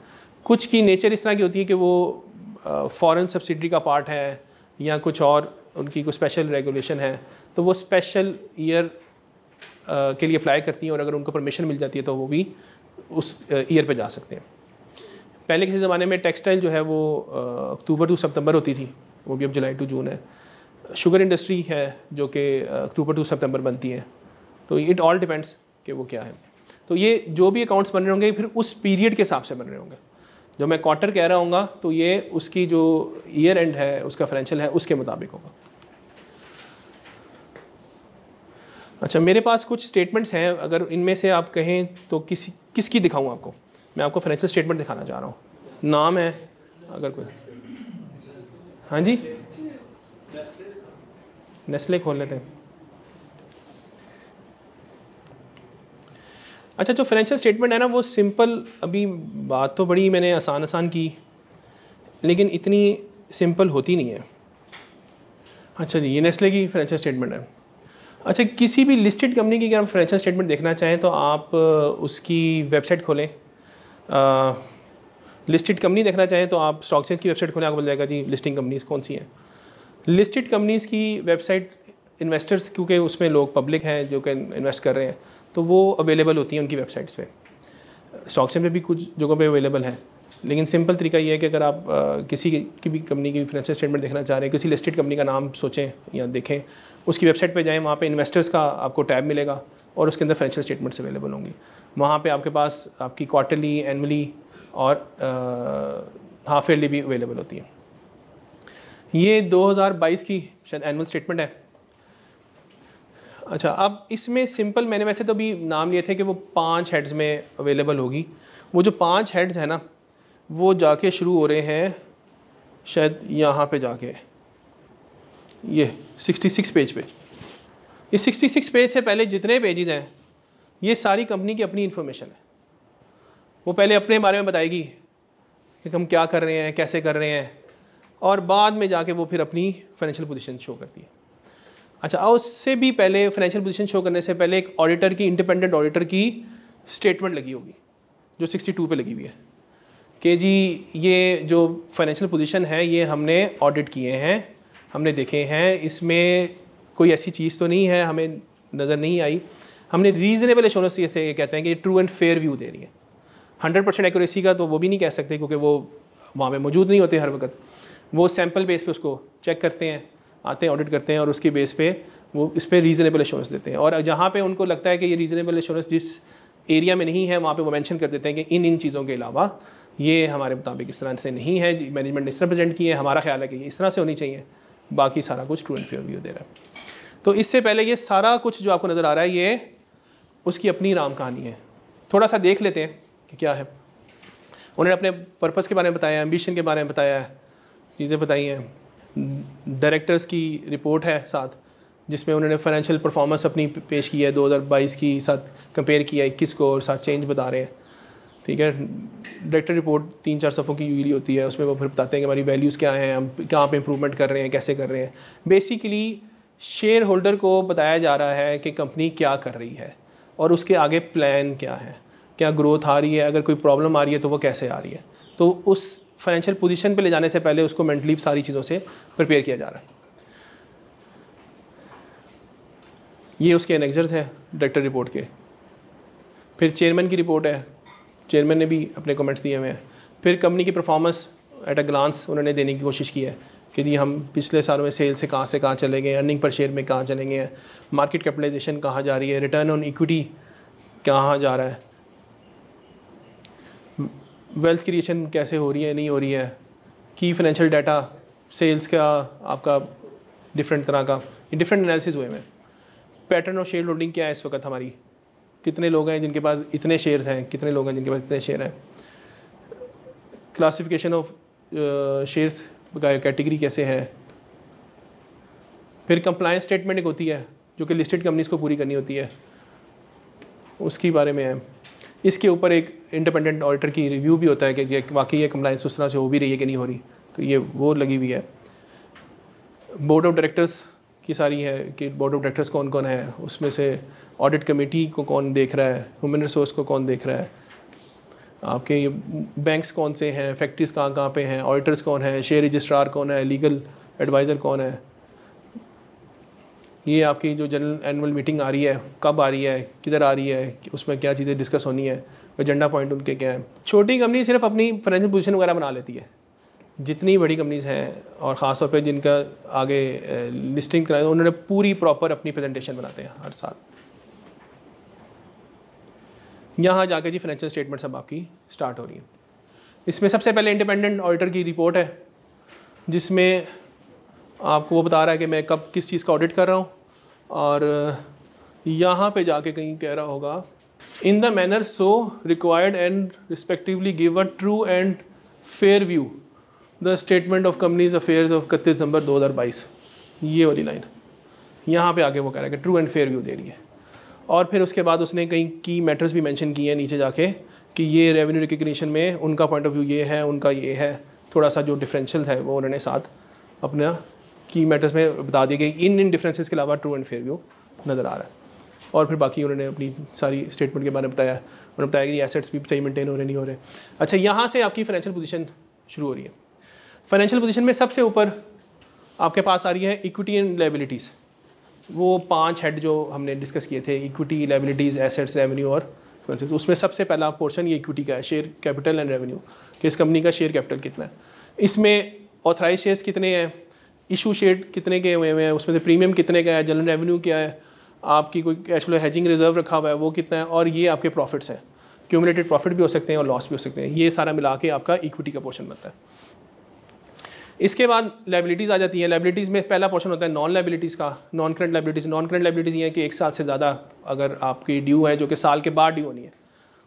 कुछ की नेचर इस तरह की होती है कि वो फॉरेन सब्सिडी का पार्ट है या कुछ और उनकी कोई स्पेशल रेगुलेशन है तो वो स्पेशल ईयर के लिए अप्लाई करती हैं और अगर उनको परमिशन मिल जाती है तो वो भी उस ईयर पे जा सकते हैं। पहले किसी ज़माने में टेक्सटाइल जो है वो अक्टूबर टू सितंबर होती थी, वो भी अब जुलाई टू जून है। शुगर इंडस्ट्री है जो कि अक्टूबर टू सितंबर बनती है तो इट ऑल डिपेंड्स कि वो क्या है। तो ये जो भी अकाउंट्स बन रहे होंगे, फिर उस पीरियड के हिसाब से बन रहे होंगे। जो मैं क्वार्टर कह रहा हूँ तो ये उसकी जो ईयर एंड है, उसका फाइनेंशियल है, उसके मुताबिक होगा। अच्छा मेरे पास कुछ स्टेटमेंट्स हैं, अगर इनमें से आप कहें तो किसी, किसकी दिखाऊँ आपको? मैं आपको फाइनेंशियल स्टेटमेंट दिखाना चाह रहा हूँ। नाम है, अगर कोई हाँ जी? नेस्ले खोल लेते हैं। अच्छा जो फाइनेंशियल स्टेटमेंट है ना, वो सिंपल अभी बात तो बड़ी मैंने आसान आसान की, लेकिन इतनी सिंपल होती नहीं है। अच्छा जी, ये नेस्ले की फाइनेंशियल स्टेटमेंट है। अच्छा किसी भी लिस्टेड कंपनी की अगर आप फाइनेंशियल स्टेटमेंट देखना चाहें तो आप उसकी वेबसाइट खोलें। लिस्टेड कंपनी देखना चाहें तो आप स्टॉक एक्सचेंज की वेबसाइट खोलें, आपको बोल जाएगा जी लिस्टिंग कंपनीज़ कौन सी हैं। लिस्टेड कंपनीज़ की वेबसाइट इन्वेस्टर्स क्योंकि उसमें लोग पब्लिक हैं जो कि इन्वेस्ट कर रहे हैं तो वो अवेलेबल होती हैं उनकी वेबसाइट्स पे। स्टॉक से भी कुछ जगहों पे अवेलेबल है लेकिन सिंपल तरीका ये है कि अगर आप आ, किसी की भी कंपनी की फाइनेंशियल स्टेटमेंट देखना चाह रहे हैं किसी लिस्टेड कंपनी का नाम सोचें या देखें उसकी वेबसाइट पे जाएँ वहाँ पे इन्वेस्टर्स का आपको टैब मिलेगा और उसके अंदर फाइनेंशियल स्टेटमेंट्स अवेलेबल होंगी। वहाँ पे आपके पास आपकी क्वार्टरली एनअली और हाफ़ ईयरली भी अवेलेबल होती है। ये 2022 की शायद एनुअल स्टेटमेंट है। अच्छा अब इसमें सिंपल मैंने वैसे तो अभी नाम लिए थे कि वो पाँच हेड्स में अवेलेबल होगी। वो जो पाँच हेड्स है ना, वो जाके शुरू हो रहे हैं शायद यहाँ पे जाके। ये 66 पेज पे। ये 66 पेज से पहले जितने पेजेस हैं, ये सारी कंपनी की अपनी इन्फॉर्मेशन है। वो पहले अपने बारे में बताएगी कि हम क्या कर रहे हैं, कैसे कर रहे हैं, और बाद में जाके वो फिर अपनी फाइनेंशियल पोजीशन शो करती है। अच्छा और उससे भी पहले फाइनेंशियल पोजीशन शो करने से पहले एक ऑडिटर की इंडिपेंडेंट ऑडिटर की स्टेटमेंट लगी होगी, जो 62 पे लगी हुई है। कि जी, ये जो फाइनेंशियल पोजीशन है, ये हमने ऑडिट किए हैं, हमने देखे हैं, इसमें कोई ऐसी चीज़ तो नहीं है, हमें नज़र नहीं आई। हमने रीज़नेबल एश्योरेंस से ये कहते हैं कि ट्रू एंड फेयर व्यू दे रही है। हंड्रेड परसेंट एक्यूरेसी का तो वो भी नहीं कह सकते, क्योंकि वो वहाँ पे मौजूद नहीं होते हर वक्त। वो सैंपल बेस पे उसको चेक करते हैं। आते हैं ऑडिट करते हैं और उसके बेस पे वो, इस पर रीज़नेबल एश्योरेंस देते हैं। और जहाँ पे उनको लगता है कि ये रीज़नेबल एश्योरेंस जिस एरिया में नहीं है, वहाँ पे वो मेंशन कर देते हैं कि इन इन चीज़ों के अलावा ये हमारे मुताबिक इस तरह से नहीं है मैनेजमेंट ने इस तरह प्रेजेंट किए हैं, हमारा ख्याल है कि इस तरह से होनी चाहिए। बाकी सारा कुछ ट्रू एंड फेयर व्यू दे रहा है। तो इससे पहले ये सारा कुछ जो आपको नज़र आ रहा है, ये उसकी अपनी राम कहानी है। थोड़ा सा देख लेते हैं कि क्या है। उन्होंने अपने पर्पज़ के बारे में बताया एम्बिशन के बारे में बताया, चीज़ें बताई हैं। डायरेक्टर्स की रिपोर्ट है साथ, जिसमें उन्होंने फाइनेंशियल परफॉर्मेंस अपनी पेश की है 2022 की साथ कंपेयर किया है इक्कीस को और साथ चेंज बता रहे हैं। ठीक है? डायरेक्टर रिपोर्ट तीन चार सफ़ों की यूजली होती है, उसमें वो फिर बताते हैं कि हमारी वैल्यूज़ क्या हैं, हम कहाँ पे इंप्रूवमेंट कर रहे हैं, कैसे कर रहे हैं। बेसिकली शेयर होल्डर को बताया जा रहा है कि कंपनी क्या कर रही है और उसके आगे प्लान क्या है, क्या ग्रोथ आ रही है, अगर कोई प्रॉब्लम आ रही है तो वो कैसे आ रही है। तो उस फाइनेंशियल पोजीशन पे ले जाने से पहले उसको मेंटली सारी चीज़ों से प्रिपेयर किया जा रहा है। ये उसके एनेक्जर्स हैं डायरेक्टर रिपोर्ट के। फिर चेयरमैन की रिपोर्ट है। चेयरमैन ने भी अपने कमेंट्स दिए हुए हैं। फिर कंपनी की परफॉर्मेंस एट अ ग्लांस उन्होंने देने की कोशिश की है कि जी हम पिछले सालों में सेल से कहाँ से कहाँ चले गए अर्निंग पर शेयर में कहाँ चले गए मार्केट कैपिटलाइजेशन कहाँ जा रही है रिटर्न ऑन इक्विटी कहाँ जा रहा है। वेल्थ क्रिएशन कैसे हो रही है, नहीं हो रही है? की फाइनेंशियल डाटा सेल्स का, आपका डिफरेंट तरह का डिफरेंट एनालिसिस हुए हैं। पैटर्न ऑफ़ शेयर होल्डिंग क्या है इस वक्त हमारी? कितने लोग हैं जिनके पास इतने शेयर्स हैं? कितने लोग हैं जिनके पास इतने शेयर हैं? क्लासिफिकेशन ऑफ़ शेयर्स का कैटेगरी कैसे है? फिर कंप्लायंस स्टेटमेंट एक होती है, जो कि लिस्टेड कंपनीज़ को पूरी करनी होती है। उसके बारे में है। इसके ऊपर एक इंडिपेंडेंट ऑडिटर की रिव्यू भी होता है कि वाकई ये कंप्लाइंस उस तरह से हो भी रही है कि नहीं हो रही। तो ये वो लगी हुई है। बोर्ड ऑफ़ डायरेक्टर्स की सारी है कि बोर्ड ऑफ़ डायरेक्टर्स कौन कौन है? उसमें से ऑडिट कमेटी को कौन देख रहा है? ह्यूमन रिसोर्स को कौन देख रहा है? आपके बैंक्स कौन से हैं? फैक्ट्रीज कहाँ कहाँ पे हैं? ऑडिटर्स कौन है? शेयर रजिस्ट्रार कौन है? लीगल एडवाइज़र कौन है? ये आपकी जो जनरल एनुअल मीटिंग आ रही है, कब आ रही है, किधर आ रही है उसमें क्या चीज़ें डिस्कस होनी है एजेंडा पॉइंट उनके क्या है। छोटी कंपनी सिर्फ़ अपनी फाइनेंशियल पोजीशन वगैरह बना लेती है। जितनी बड़ी कंपनीज़ हैं और ख़ास तौर पे जिनका आगे लिस्टिंग कराए, उन्होंने पूरी प्रॉपर अपनी प्रेजेंटेशन बनाते हैं हर साल। यहाँ जाके जी फाइनेंशियल स्टेटमेंट सब आपकी स्टार्ट हो रही है। इसमें सबसे पहले इंडिपेंडेंट ऑडिटर की रिपोर्ट है, जिसमें आपको वो बता रहा है कि मैं कब किस चीज़ का ऑडिट कर रहा हूँ और यहाँ पे जाके कहीं कह रहा होगा in the manner so required and respectively give a true and fair view the statement of companies affairs of इकतीस दिसंबर 2022 ये वाली लाइन यहाँ पे आके वो कह रहा है कि ट्रू एंड फेयर व्यू दे रही है। और फिर उसके बाद उसने कई की मैटर्स भी मेंशन किए हैं नीचे जाके कि ये रेवेन्यू रिकग्निशन में उनका पॉइंट ऑफ़ व्यू ये है, उनका ये है, थोड़ा सा जो डिफरेंशियल है वो उन्होंने साथ अपना की मैटर्स में बता दिए गए। इन इन डिफरेंसेस के अलावा ट्रू एंड फेयर व्यू नज़र आ रहा है। और फिर बाकी उन्होंने अपनी सारी स्टेटमेंट के बारे में बताया। उन्होंने बताया कि एसेट्स भी सही मेंटेन हो रहे, नहीं हो रहे। अच्छा यहाँ से आपकी फाइनेंशियल पोजीशन शुरू हो रही है। फाइनेंशियल पोजीशन में सबसे ऊपर आपके पास आ रही है इक्विटी एंड लाइबिलिटीज़ वो पाँच हेड जो हमने डिस्कस किए थे इक्विटी लाइबिलिटीज़ एसेट्स रेवेन्यू और उसमें सबसे पहला पोर्शन ये इक्विटी का है शेयर कैपिटल एंड रेवेन्यू कि इस कंपनी का शेयर कैपिटल कितना है। इसमें ऑथराइज शेयर्स कितने हैं? इशू शेयर कितने के हुए हुए हैं, उसमें से प्रीमियम कितने का है जनरल रेवेन्यू क्या है, आपकी कोई कैश फ्लो हैजिंग रिज़र्व रखा हुआ है, वो कितना है, और ये आपके प्रॉफिट्स हैं। क्यूमुलेटेड प्रॉफिट भी हो सकते हैं और लॉस भी हो सकते हैं, ये सारा मिला के आपका इक्विटी का पोर्शन बनता है। इसके बाद लाइबिलिटीज़ आ जाती हैं। लाइबिलिटीज़ में पहला पोर्शन होता है नॉन लाइबिलिटीज़ का non current liabilities non current liabilities ये है कि एक साल से ज़्यादा अगर आपकी ड्यू है, जो कि साल के बाद ड्यू होनी है,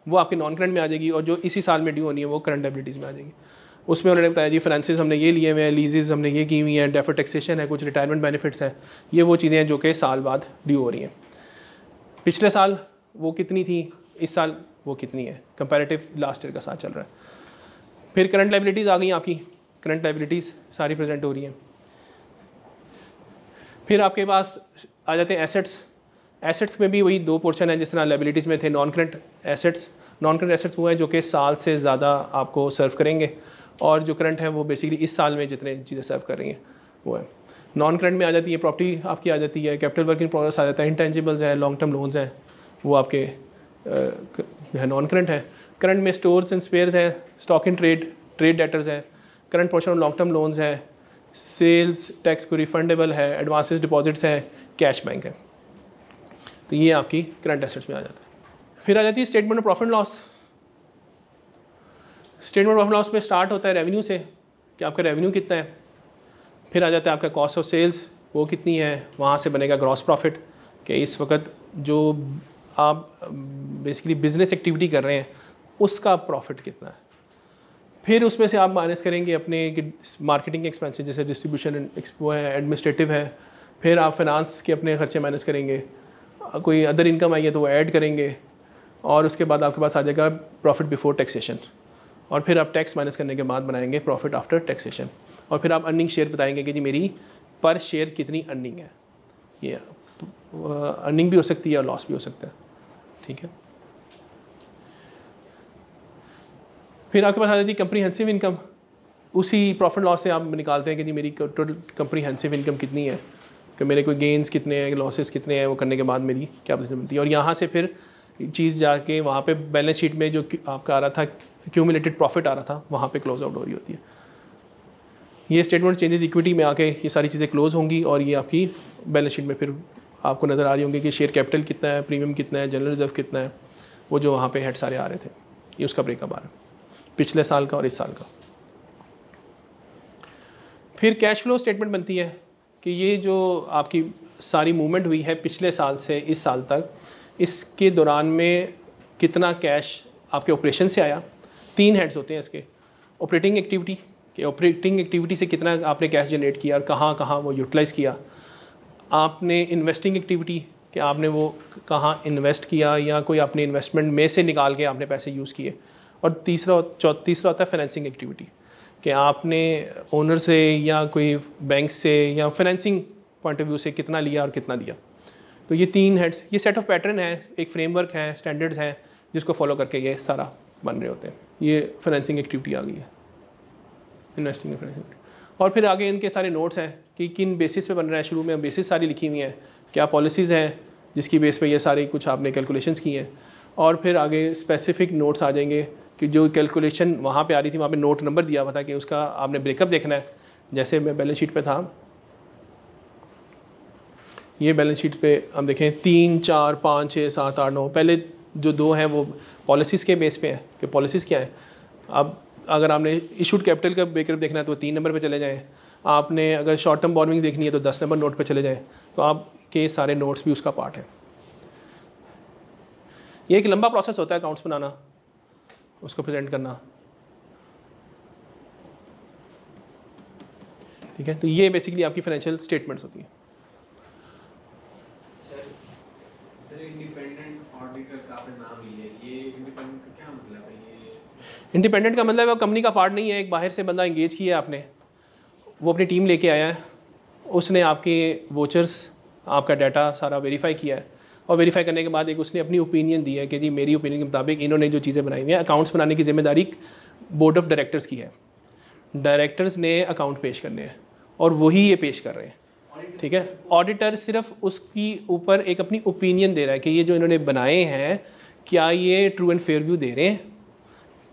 वो आपके नॉन करंट में आ जाएगी और जो इसी साल में ड्यू होनी है, वो करंट लाइबिलिटीज़ में आ जाएगी। उसमें उन्होंने बताया जी फाइनेंसिस हमने ये लिए हुए हैं लीजेज हमने ये की हुई हैं डेफर टैक्सेशन है, कुछ रिटायरमेंट बेनिफिट्स हैं, ये वो चीज़ें हैं जो कि साल बाद ड्यू हो रही हैं। पिछले साल वो कितनी थी, इस साल वो कितनी है कंपेरेटिव लास्ट ईयर का साथ चल रहा है। फिर करंट लाइबिलिटीज़ आ गई आपकी करंट लाइबिलिटीज़ सारी प्रेजेंट हो रही हैं। फिर आपके पास आ जाते हैं एसेट्स एसेट्स में भी वही दो पोर्शन है जिस तरह लाइबिलिटीज़ में थे non current assets non current assets वो हैं जो कि साल से ज़्यादा आपको सर्व करेंगे। और जो करंट है वो बेसिकली इस साल में जितने चीज़ें सर्व कर रही हैं, वो है। नॉन करंट में आ जाती है प्रॉपर्टी आपकी आ जाती है कैपिटल वर्क इन प्रोग्रेस आ जाता है इंटेंजिबल्स हैं लॉन्ग टर्म लोन्स हैं, वो आपके है नॉन करंट है। करंट में स्टोर्स एंड स्पेयर्स हैं stock in trade trade debtors है। Current portion long term loans है सेल्स टैक्स को रिफंडेबल है एडवांसेस डिपॉजिट्स हैं कैश बैंक है। तो ये आपकी करंट एसेट्स में आ जाता है। फिर आ जाती है statement of profit loss statement of loss में स्टार्ट होता है रेवेन्यू से, कि आपका रेवेन्यू कितना है। फिर आ जाता है आपका कॉस्ट ऑफ़ सेल्स वो कितनी है, वहाँ से बनेगा ग्रॉस प्रॉफिट कि इस वक्त जो आप बेसिकली बिज़नेस एक्टिविटी कर रहे हैं, उसका प्रॉफिट कितना है। फिर उसमें से आप माइनस करेंगे अपने मार्केटिंग एक्सपेंसेस जैसे डिस्ट्रीब्यूशन वो है एडमिनिस्ट्रेटिव है। फिर आप फाइनेंस के अपने खर्चे माइनस करेंगे। कोई अदर इनकम आई है तो वो ऐड करेंगे। और उसके बाद आपके पास आ जाएगा प्रॉफिट बिफोर टैक्सेशन और फिर आप टैक्स माइनस करने के बाद बनाएँगे प्रॉफिट आफ्टर टैक्सेशन और फिर आप अर्निंग शेयर बताएँगे कि जी मेरी पर शेयर कितनी अर्निंग है। ये अर्निंग भी हो सकती है और लॉस भी हो सकता है। ठीक है? फिर आपके पास आ जाती है कंप्रीहेंसिव इनकम उसी प्रॉफिट लॉस से आप निकालते हैं कि जी मेरी टोटल कंप्रीहेंसिव इनकम कितनी है? कि मेरे कोई गेंस कितने हैं लॉसेस कितने हैं, वो करने के बाद मेरी क्या बनती है? और यहाँ से फिर चीज़ जाके वहाँ पे बैलेंस शीट में जो आपका आ रहा था क्यूमुलेटेड प्रॉफिट आ रहा था, वहाँ पे क्लोज आउट हो रही होती है। ये स्टेटमेंट चेंजेस इक्विटी में आके ये सारी चीज़ें क्लोज होंगी और ये आपकी बैलेंस शीट में फिर आपको नज़र आ रही होंगी कि शेयर कैपिटल कितना है प्रीमियम कितना है जनरल रिज़र्व कितना है, वो जो वहाँ पे हेड सारे आ रहे थे, ये उसका ब्रेकअप आ रहा है, पिछले साल का और इस साल का। फिर कैश फ्लो स्टेटमेंट बनती है कि ये जो आपकी सारी मूवमेंट हुई है पिछले साल से इस साल तक, इसके दौरान में कितना कैश आपके ऑपरेशन से आया तीन हेड्स होते हैं इसके। ऑपरेटिंग एक्टिविटी कि ऑपरेटिंग एक्टिविटी से कितना आपने कैश जनरेट किया और कहाँ कहाँ वो यूटिलाइज़ किया। आपने इन्वेस्टिंग एक्टिविटी कि आपने वो कहाँ इन्वेस्ट किया या कोई अपने इन्वेस्टमेंट में से निकाल के आपने पैसे यूज़ किए। और तीसरा तीसरा होता है फाइनेंसिंग एक्टिविटी कि आपने ओनर से या कोई बैंक से या फाइनेंसिंग पॉइंट ऑफ़ व्यू से कितना लिया और कितना दिया। तो ये तीन हेड्स ये सेट ऑफ़ पैटर्न है, एक फ्रेमवर्क है स्टैंडर्ड्स हैं, जिसको फॉलो करके ये सारा बन रहे होते हैं। ये फाइनेंसिंग एक्टिविटी आ गई है। इन्वेस्टिंग फाइनेंसिंग और फिर आगे इनके सारे नोट्स हैं कि किन बेसिस पे बन रहा है शुरू में। बेसिस सारी लिखी हुई हैं। क्या पॉलिसीज़ हैं? जिसकी बेस पे ये सारी कुछ आपने कैलकुलेशंस की हैं। और फिर आगे स्पेसिफिक नोट्स आ जाएँगे कि जो कैलकुलेशन वहाँ पे आ रही थी, वहाँ पे नोट नंबर दिया हुआ था कि उसका आपने ब्रेकअप देखना है। जैसे मैं बैलेंस शीट पे था। ये बैलेंस शीट पे हम देखें, तीन, चार, पाँच, छः, सात, आठ, नौ, पहले जो दो हैं वो पॉलिसीज़ के बेस पे हैं, कि पॉलिसीज़ क्या है? अब अगर आपने इशूड कैपिटल का ब्रेकअप देखना है तो तीन नंबर पे चले जाएँ। आपने अगर शॉर्ट टर्म बॉर्मिंग देखनी है तो दस नंबर नोट पे चले जाएँ। तो आपके सारे नोट्स भी उसका पार्ट है। ये एक लंबा प्रोसेस होता है अकाउंट्स बनाना, उसको प्रेजेंट करना। ठीक है? तो ये बेसिकली आपकी फाइनेंशियल स्टेटमेंट्स होती है। इंडिपेंडेंट का मतलब है वो कंपनी का पार्ट नहीं है, एक बाहर से बंदा इंगेज किया है आपने। वो अपनी टीम लेके आया है। उसने आपके वोचर्स आपका डाटा सारा वेरीफाई किया है। और वेरीफाई करने के बाद एक उसने अपनी ओपिनियन दी है कि जी मेरी ओपिनियन के मुताबिक इन्होंने जो चीज़ें बनाई हुई हैं अकाउंट्स बनाने की ज़िम्मेदारी बोर्ड ऑफ़ डायरेक्टर्स की है। डायरेक्टर्स ने अकाउंट पेश करने हैं और वही ये पेश कर रहे हैं। ठीक है? ऑडिटर सिर्फ़ उसकी ऊपर एक अपनी ओपिनियन दे रहा है कि ये जो इन्होंने बनाए हैं, क्या ये ट्रू एंड फेयर व्यू दे रहे हैं?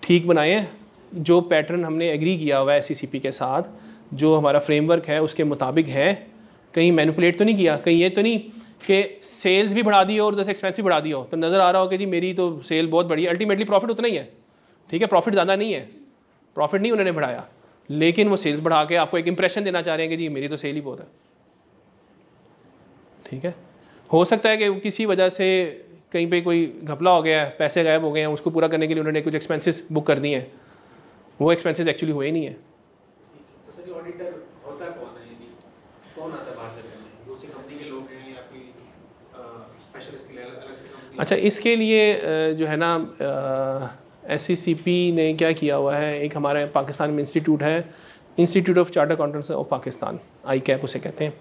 ठीक बनाए जो पैटर्न हमने एग्री किया हुआ है एस के साथ, जो हमारा फ्रेमवर्क है, उसके मुताबिक है। कहीं मैनिपुलेट तो नहीं किया, कहीं ये तो नहीं कि सेल्स भी बढ़ा दी हो और दस एक्सपेंस भी बढ़ा दी हो। तो नज़र आ रहा हो कि जी, मेरी तो सेल बहुत बड़ी है। अल्टीमेटली प्रॉफिट उतना ही है। ठीक है प्रॉफिट ज़्यादा नहीं है। प्रॉफिट नहीं उन्होंने बढ़ाया। लेकिन वो सेल्स बढ़ा के आपको एक इंप्रेशन देना चाह रहे हैं कि जी, मेरी तो सेल ही बहुत है। ठीक है? हो सकता है कि किसी वजह से कहीं पे कोई घपला हो गया है पैसे गायब हो गए हैं उसको पूरा करने के लिए उन्होंने कुछ एक्सपेंसेस बुक कर दिए हैं। वो एक्सपेंसेस एक्चुअली हुए नहीं है। तो सर ये ऑडिटर होता कौन है? यानी कौन आता बाहर से करने? दूसरी कंपनी के लोग या कोई स्पेशलिस्ट के लिए अलग अलग से कंपनी अच्छा इसके लिए जो है ना एस सी पी ने क्या किया हुआ है? एक हमारे पाकिस्तान में इंस्टीट्यूट है institute of charter accountants of Pakistan I CAP उसे कहते हैं।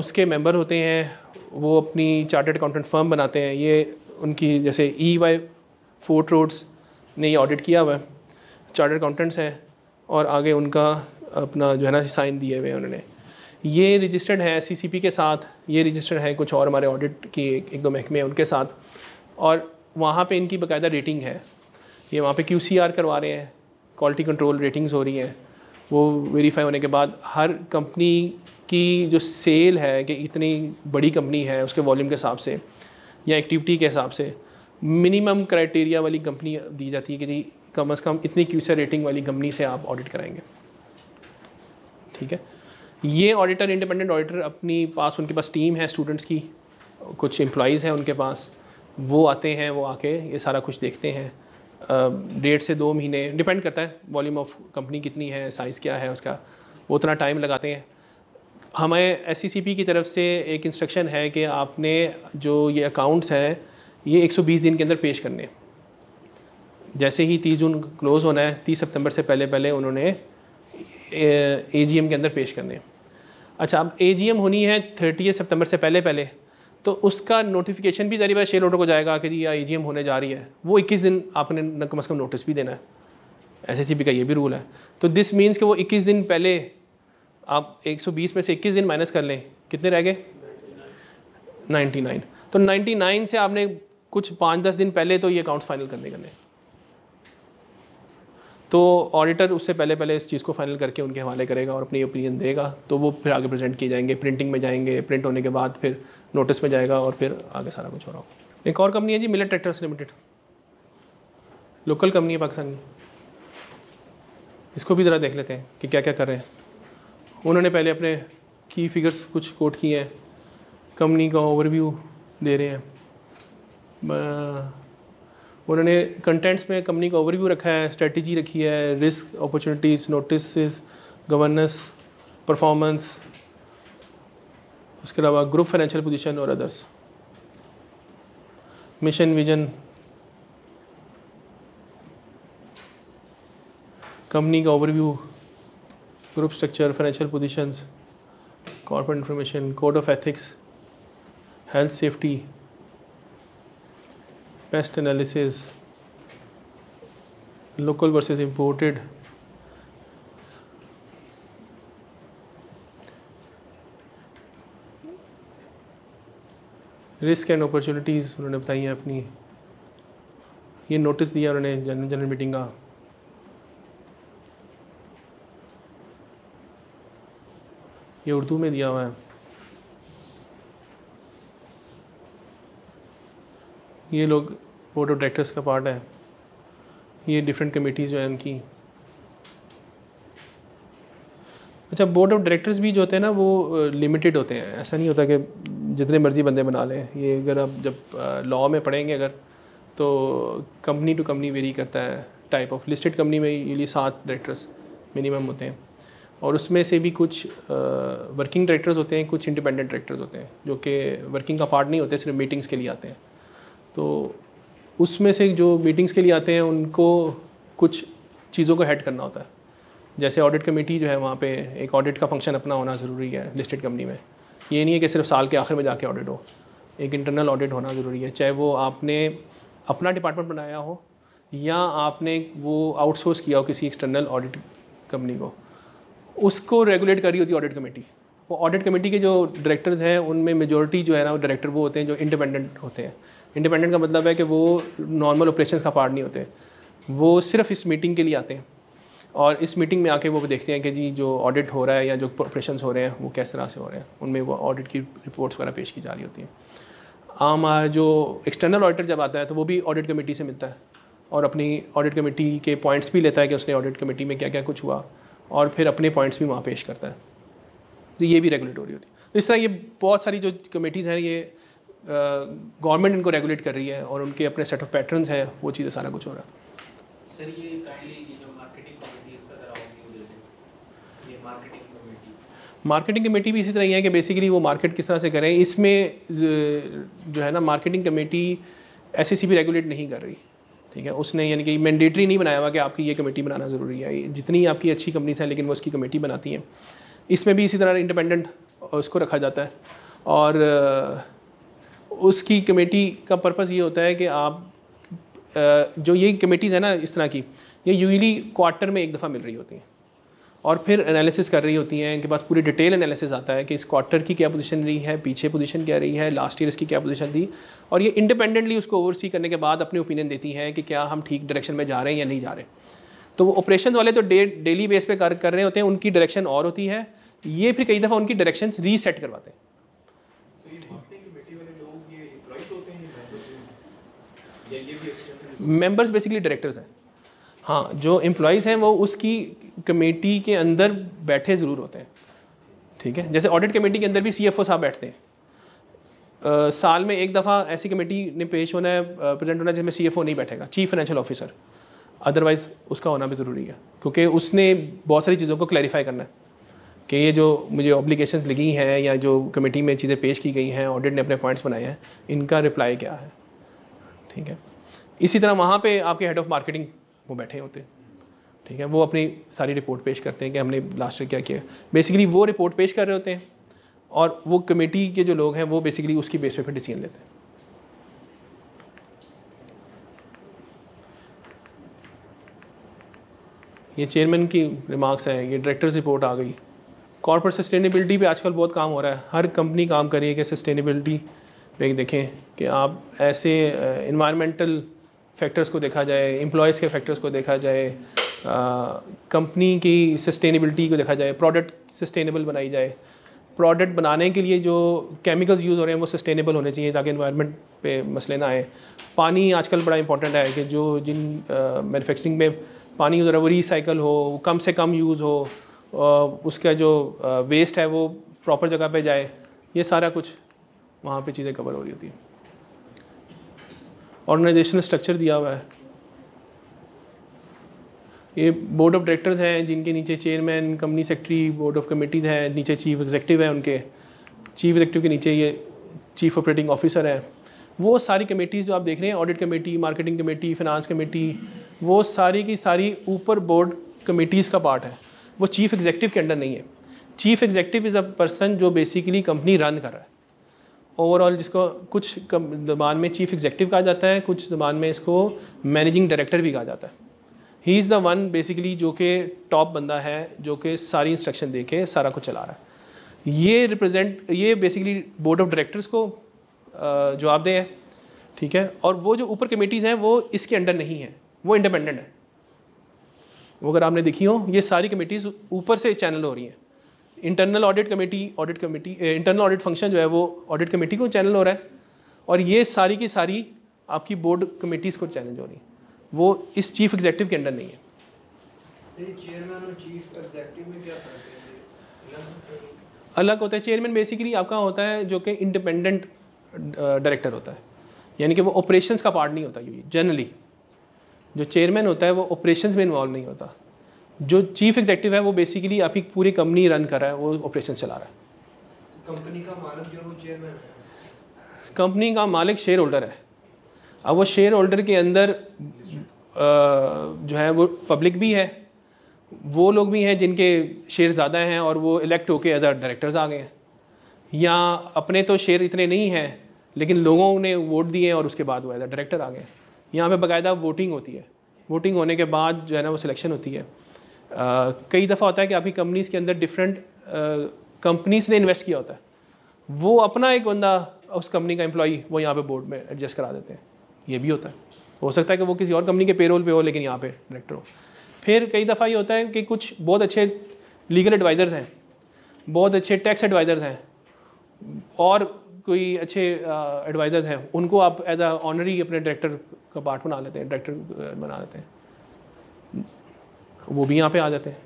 उसके मेंबर होते हैं वो अपनी चार्टर्ड अकाउंटेंट फर्म बनाते हैं। ये उनकी जैसे ई वाई फोर्ट रोड्स ने ये ऑडिट किया हुआ है। चार्टर्ड अकाउंटेंट्स हैं और आगे उनका अपना जो है ना साइन दिए हुए हैं उन्होंने। ये रजिस्टर्ड है एस के साथ। ये रजिस्टर्ड है कुछ और हमारे ऑडिट की एक, एक दो महकमे हैं उनके साथ। और वहाँ पे इनकी बाकायदा रेटिंग है। ये वहाँ पे क्यू करवा रहे हैं। क्वालिटी कंट्रोल रेटिंग्स हो रही हैं। वो वेरीफाई होने के बाद हर कंपनी की जो सेल है कि इतनी बड़ी कंपनी है उसके वॉल्यूम के हिसाब से या एक्टिविटी के हिसाब से मिनिमम क्राइटेरिया वाली कंपनी दी जाती है कि जी कम अज़ कम इतनी क्यू रेटिंग वाली कंपनी से आप ऑडिट कराएँगे। ठीक है? ये ऑडिटर इंडिपेंडेंट ऑडिटर अपनी पास, उनके पास टीम है स्टूडेंट्स की, कुछ एम्प्लॉज़ हैं उनके पास, वो आते हैं, वो आके ये सारा कुछ देखते हैं। डेढ़ से दो महीने डिपेंड करता है वॉल्यूम ऑफ़ कंपनी कितनी है साइज़ क्या है उसका, वो उतना टाइम लगाते हैं। हमें एस की तरफ़ से एक इंस्ट्रक्शन है कि आपने जो ये अकाउंट्स हैं, ये 120 दिन के अंदर पेश करने। जैसे ही 30 जून क्लोज़ होना है 30 सितंबर से पहले पहले उन्होंने, ए जी के अंदर पेश करने। अच्छा अब एजीएम होनी है थर्टी सितंबर से पहले पहले तो उसका नोटिफिकेशन भी जारी शेयर होल्डर को जाएगा कि जी ए होने जा रही है। वो 21 दिन आपने कम अज़ कम नोटिस भी देना है। एस का ये भी रूल है। तो दिस मीन्स कि वो 21 दिन पहले आप 120 में से 21 दिन माइनस कर लें, कितने रह गए? 99 तो 99 से आपने कुछ पाँच दस दिन पहले तो ये अकाउंट्स फाइनल करने करने। तो ऑडिटर उससे पहले पहले इस चीज़ को फाइनल करके उनके हवाले करेगा और अपनी ओपिनियन देगा तो वो फिर आगे प्रेजेंट किए जाएँगे प्रिंटिंग में जाएँगे प्रिंट होने के बाद फिर नोटिस में जाएगा और फिर आगे सारा कुछ हो रहा होगा। एक और कंपनी है जी Millat tractors limited local company है पाकिस्तान। की इसको भी ज़रा देख लेते हैं कि क्या क्या कर रहे हैं। उन्होंने पहले अपने की फिगर्स कुछ कोट किए हैं। कंपनी का ओवरव्यू दे रहे हैं। उन्होंने कंटेंट्स में कंपनी का ओवरव्यू रखा है स्ट्रेटजी रखी है risk opportunities notice governance performance उसके अलावा ग्रुप फाइनेंशियल पोजीशन और अदर्स मिशन विजन कंपनी का overview group structure financial positions corporate information code of ethics health safety pest analysis, local versus imported. Risk and opportunities उन्होंने बताई हैं अपनी। ये नोटिस दिया उन्होंने जनरल मीटिंग का। ये उर्दू में दिया हुआ है। ये लोग बोर्ड ऑफ़ डायरेक्टर्स का पार्ट है। ये डिफरेंट कमेटीज़ जो है उनकी। अच्छा बोर्ड ऑफ़ डायरेक्टर्स भी जो होते हैं ना, वो लिमिटेड होते हैं। ऐसा नहीं होता कि जितने मर्ज़ी बंदे बना लें। ये अगर आप जब लॉ में पढ़ेंगे अगर तो कंपनी टू कंपनी वेरी करता है। टाइप ऑफ़ लिस्टेड कंपनी में यूली सात डायरेक्टर्स मिनिमम होते हैं। और उसमें से भी कुछ वर्किंग डायरेक्टर्स होते हैं, कुछ इंडिपेंडेंट डायरेक्टर्स होते हैं, जो कि वर्किंग का पार्ट नहीं होते, सिर्फ़ मीटिंग्स के लिए आते हैं। तो उसमें से जो मीटिंग्स के लिए आते हैं, उनको कुछ चीज़ों को हेड करना होता है। जैसे ऑडिट कमेटी जो है, वहाँ पे एक ऑडिट का फ़ंक्शन अपना होना ज़रूरी है लिस्टेड कंपनी में। ये नहीं है कि सिर्फ़ साल के आखिर में जाके ऑडिट हो। एक इंटरनल ऑडिट होना ज़रूरी है, चाहे वो आपने अपना डिपार्टमेंट बनाया हो, या आपने वो आउटसोर्स किया हो किसी एक्सटर्नल ऑडिट कंपनी को। उसको रेगुलेट कर रही होती है ऑडिट कमेटी वो ऑडिट कमेटी के जो डायरेक्टर्स हैं, उनमें मेजोरिटी जो है ना, वो डायरेक्टर वो होते हैं जो इंडिपेंडेंट होते हैं। इंडिपेंडेंट का मतलब है कि वो नॉर्मल ऑपरेशन का पार्ट नहीं होते। वो सिर्फ़ इस मीटिंग के लिए आते हैं। और इस मीटिंग में आके वो देखते हैं कि जी, जो ऑडिट हो रहा है या जो ऑपरेशन हो रहे हैं, वो किस तरह से हो रहे हैं। उनमें वो ऑडिट की रिपोर्ट्स वगैरह पेश की जा रही होती हैं। आम जो एक्सटर्नल ऑडिटर जब आता है तो वो भी ऑडिट कमेटी से मिलता है। और अपनी ऑडिट कमेटी के पॉइंट्स भी लेता है कि उसने ऑडिट कमेटी में क्या क्या कुछ हुआ। और फिर अपने पॉइंट्स भी वहाँ पेश करता है। तो ये भी रेगुलेटरी होती है। तो इस तरह ये बहुत सारी जो कमेटीज़ हैं ये गवर्नमेंट इनको रेगुलेट कर रही है और उनके अपने सेट ऑफ़ पैटर्न्स हैं वो चीज़ें सारा कुछ हो रहा है। सर ये काइंडली ये जो मार्केटिंग कमेटी इसका जरा ये मार्केटिंग कमेटी मार्केटिंग कमेटी भी इसी तरह ही है कि बेसिकली वो मार्केट किस तरह से करें इसमें जो है ना मार्केटिंग कमेटी एस भी रेगुलेट नहीं कर रही। ठीक है? उसने यानी कि मैंडेटरी नहीं बनाया हुआ कि आपकी ये कमेटी बनाना ज़रूरी है। जितनी आपकी अच्छी कंपनीज़ हैं, लेकिन वो उसकी कमेटी बनाती हैं। इसमें भी इसी तरह इंडिपेंडेंट उसको रखा जाता है। और उसकी कमेटी का पर्पज़ ये होता है कि आप जो ये कमेटीज़ है ना, इस तरह की, ये यूजली क्वार्टर में एक दफ़ा मिल रही होती हैं। और फिर एनालिसिस कर रही होती हैं इनके पास पूरी डिटेल एनालिसिस आता है कि इस क्वार्टर की क्या पोजीशन रही है पीछे पोजीशन क्या रही है लास्ट ईयर इसकी क्या पोजीशन थी। और ये इंडिपेंडेंटली उसको ओवरसी करने के बाद अपनी ओपिनियन देती हैं कि क्या हम ठीक डायरेक्शन में जा रहे हैं या नहीं जा रहे। तो वो ऑपरेशन वाले तो डे डेली बेस पे कर कर रहे होते हैं उनकी डायरेक्शन और होती है। ये फिर कई दफ़ा उनकी डायरेक्शन रीसेट करवाते हैं। मेंबर्स बेसिकली डायरेक्टर्स हैं। हाँ जो एम्प्लॉयज़ हैं वो उसकी कमेटी के अंदर बैठे ज़रूर होते हैं। ठीक है? जैसे ऑडिट कमेटी के अंदर भी सीएफओ साहब बैठते हैं। अ, साल में एक दफ़ा ऐसी कमेटी ने पेश होना है प्रेजेंट होना है जिसमें सीएफओ नहीं बैठेगा चीफ फाइनेंशियल ऑफिसर अदरवाइज़ उसका होना भी ज़रूरी है क्योंकि उसने बहुत सारी चीज़ों को क्लैरिफाई करना है कि ये जो मुझे ऑब्लिगेशंस लगी हैं या जो कमेटी में चीज़ें पेश की गई हैं ऑडिट ने अपने पॉइंट्स बनाए हैं इनका रिप्लाई क्या है? ठीक है? इसी तरह वहाँ पे आपके हेड ऑफ़ मार्केटिंग वो बैठे होते हैं। ठीक है? वो अपनी सारी रिपोर्ट पेश करते हैं कि हमने लास्ट ईयर क्या किया। बेसिकली वो रिपोर्ट पेश कर रहे होते हैं और वो कमेटी के जो लोग हैं, वो बेसिकली उसकी बेस पे फिर डिसीज़न लेते हैं। ये चेयरमैन की रिमार्क्स हैं, ये डायरेक्टर्स रिपोर्ट आ गई। कॉर्पोरेट सस्टेनेबिलिटी पे आजकल बहुत काम हो रहा है। हर कंपनी काम कर रही है कि सस्टेनेबिलिटी पे देखें कि आप ऐसे इन्वायरमेंटल फैक्टर्स को देखा जाए एम्प्लॉयज़ के फैक्टर्स को देखा जाए कंपनी की सस्टेनेबिलिटी को देखा जाए प्रोडक्ट सस्टेनेबल बनाई जाए। प्रोडक्ट बनाने के लिए जो केमिकल्स यूज़ हो रहे हैं, वो सस्टेनेबल होने चाहिए ताकि इन्वायरमेंट पे मसले ना आए। पानी आजकल बड़ा इंपॉर्टेंट है कि जो जिन मैन्युफैक्चरिंग में पानी यूज़ हो रहा है वो रिसाइकल हो, कम से कम यूज़ हो उसका जो वेस्ट है वो प्रॉपर जगह पे जाए, ये सारा कुछ वहाँ पे चीज़ें कवर हो रही होती हैं। ऑर्गेनाइजेशनल स्ट्रक्चर दिया हुआ है। ये बोर्ड ऑफ़ डायरेक्टर्स हैं, जिनके नीचे chairman company secretary board of committees हैं, नीचे चीफ एग्जेक्टिव है उनके। चीफ एग्जेक्टिव के नीचे ये चीफ ऑपरेटिंग ऑफिसर है। वो सारी कमेटीज़ जो आप देख रहे हैं audit committee marketing committee finance committee वो सारी की सारी ऊपर बोर्ड कमेटीज़ का पार्ट है। वो चीफ एग्जेक्टिव के अंडर नहीं है। Chief executive is a person जो बेसिकली कंपनी रन कर रहा है। ओवरऑल जिसको कुछ ज़बान में चीफ एग्जेक्टिव कहा जाता है कुछ ज़बान में इसको मैनेजिंग डायरेक्टर भी कहा जाता है। He is the one basically जो कि टॉप बंदा है जो कि सारी इंस्ट्रक्शन दे के सारा कुछ चला रहा है। ये रिप्रेजेंट ये बेसिकली बोर्ड ऑफ़ डायरेक्टर्स को अ, जवाबदेह है ठीक है? और वो जो ऊपर कमेटीज़ हैं वो इसके अंडर नहीं है वो इंडिपेंडेंट है। वो अगर आपने देखी हो ये सारी कमेटीज़ ऊपर से चैनल हो रही हैं। Internal audit committee audit committee internal audit function जो है वो ऑडिट कमेटी को चैनल हो रहा है। और ये सारी की सारी आपकी बोर्ड कमेटीज़ को चैलेंज हो रही है। वो इस चीफ एग्जेक्टिव के अंडर नहीं है। सही चेयरमैन और चीफ एग्जीक्यूटिव में क्या फ़र्क है? ये अलग अलग होता है। चेयरमैन बेसिकली आपका होता है जो कि इंडिपेंडेंट डायरेक्टर होता है। यानी कि वो ऑपरेशंस का पार्ट नहीं होता। जनरली जो चेयरमैन होता है वो ऑपरेशंस में इन्वॉल्व नहीं होता। जो चीफ एग्जेक्टिव है वो बेसिकली आपकी पूरी कंपनी रन कर रहा है वो ऑपरेशन चला रहा है। कंपनी का मालिक जो वो चेयरमैन है। कंपनी का मालिक शेयर होल्डर है। अब वो शेयर होल्डर के अंदर जो है वो पब्लिक भी है वो लोग भी हैं जिनके शेयर ज़्यादा हैं और वो इलेक्ट होके अदर डायरेक्टर्स आ गए हैं। या अपने तो शेयर इतने नहीं हैं लेकिन लोगों ने वोट दिए और उसके बाद वो एज डायरेक्टर आ गए यहाँ पे बाकायदा वोटिंग होती है। वोटिंग होने के बाद जो है ना वो सिलेक्शन होती है। कई दफ़ा होता है कि आपकी कंपनीज़ के अंदर डिफरेंट कंपनीज़ ने इन्वेस्ट किया होता है। वो अपना एक बंदा, उस कंपनी का एम्प्लॉई वो यहाँ पे बोर्ड में एडजस्ट करा देते हैं। ये भी होता है। हो सकता है कि वो किसी और कंपनी के पेरोल पे हो, लेकिन यहाँ पे डायरेक्टर हो। फिर कई दफ़ा ये होता है कि कुछ बहुत अच्छे लीगल एडवाइज़र्स हैं, बहुत अच्छे टैक्स एडवाइज़र्स हैं, और कोई अच्छे एडवाइज़र्स हैं, उनको आप एज अ ऑनरी अपने डायरेक्टर का पार्ट बना लेते हैं डायरेक्टर बना लेते हैं। वो भी यहाँ पे आ जाते हैं।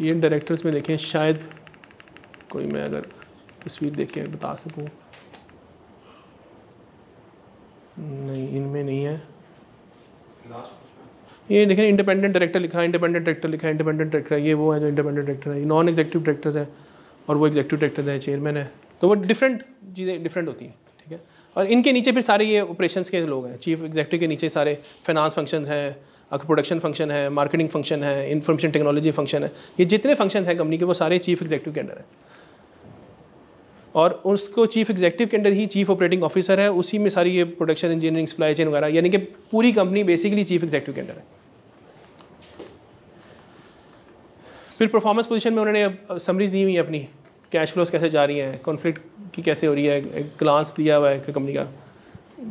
ये डायरेक्टर्स में देखें शायद कोई मैं अगर तस्वीर देख के बता सकूँ। नहीं इनमें नहीं है। ये देखें इंडिपेंडेंट डायरेक्टर लिखा है इंडिपेंडेंट डायरेक्टर लिखा है इंडिपेंडेंट डायरेक्टर है ये वो है जो इंडिपेंडेंट डायरेक्टर है नॉन एग्जीक्यूटिव डायरेक्टर्स है और वो एग्जीक्यूटिव डायरेक्टर है चेयरमैन है। तो वो डिफरेंट चीज़ें डिफरेंट होती हैं ठीक है? और इनके नीचे फिर सारे ये ऑपरेशंस के लोग हैं चीफ एग्जीक्यूटिव के नीचे सारे फाइनेंस फ़ंक्शन है प्रोडक्शन फ़ंक्शन है मार्केटिंग फ़ंक्शन है इन्फॉर्मेशन टेक्नोलॉजी फ़ंक्शन है। ये जितने फ़ंक्शन हैं कंपनी के, वो सारे चीफ एग्जीक्यूटिव के अंडर हैं। और उसको चीफ एग्जीक्यूटिव के अंडर ही चीफ ऑपरेटिंग ऑफिसर है, उसी में सारी ये प्रोडक्शन इंजीनियरिंग सप्लाई चेन वगैरह, यानी कि पूरी कंपनी बेसिकली चीफ एग्जीक्यूटिव के अंडर है। फिर परफॉर्मेंस पोजीशन में उन्होंने समरीज दी हुई है अपनी। कैश फ्लोज कैसे जा रही हैं कॉन्फ्लिक्ट की कैसे हो रही है ग्लांस दिया हुआ है कंपनी का।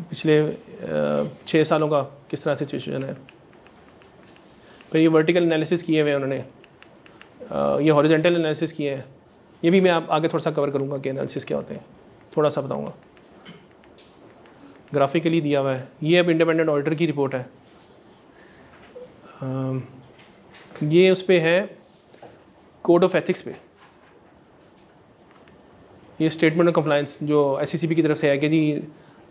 पिछले छः सालों का किस तरह से सिचुएशन है। फिर ये वर्टिकल एनालिसिस किए हुए हैं उन्होंने। ये हॉरिजेंटल एनालिसिस किए हैं। ये भी मैं आप आगे थोड़ा सा कवर करूँगा कि एनालिसिस क्या होते हैं। थोड़ा सा बताऊँगा। ग्राफिकली दिया हुआ है। ये अब इंडिपेंडेंट ऑडिटर की रिपोर्ट है। ये उस पर है कोड ऑफ़ एथिक्स पे। ये स्टेटमेंट ऑफ़ कंप्लायंस जो एससीसीबी की तरफ़ से है कि जी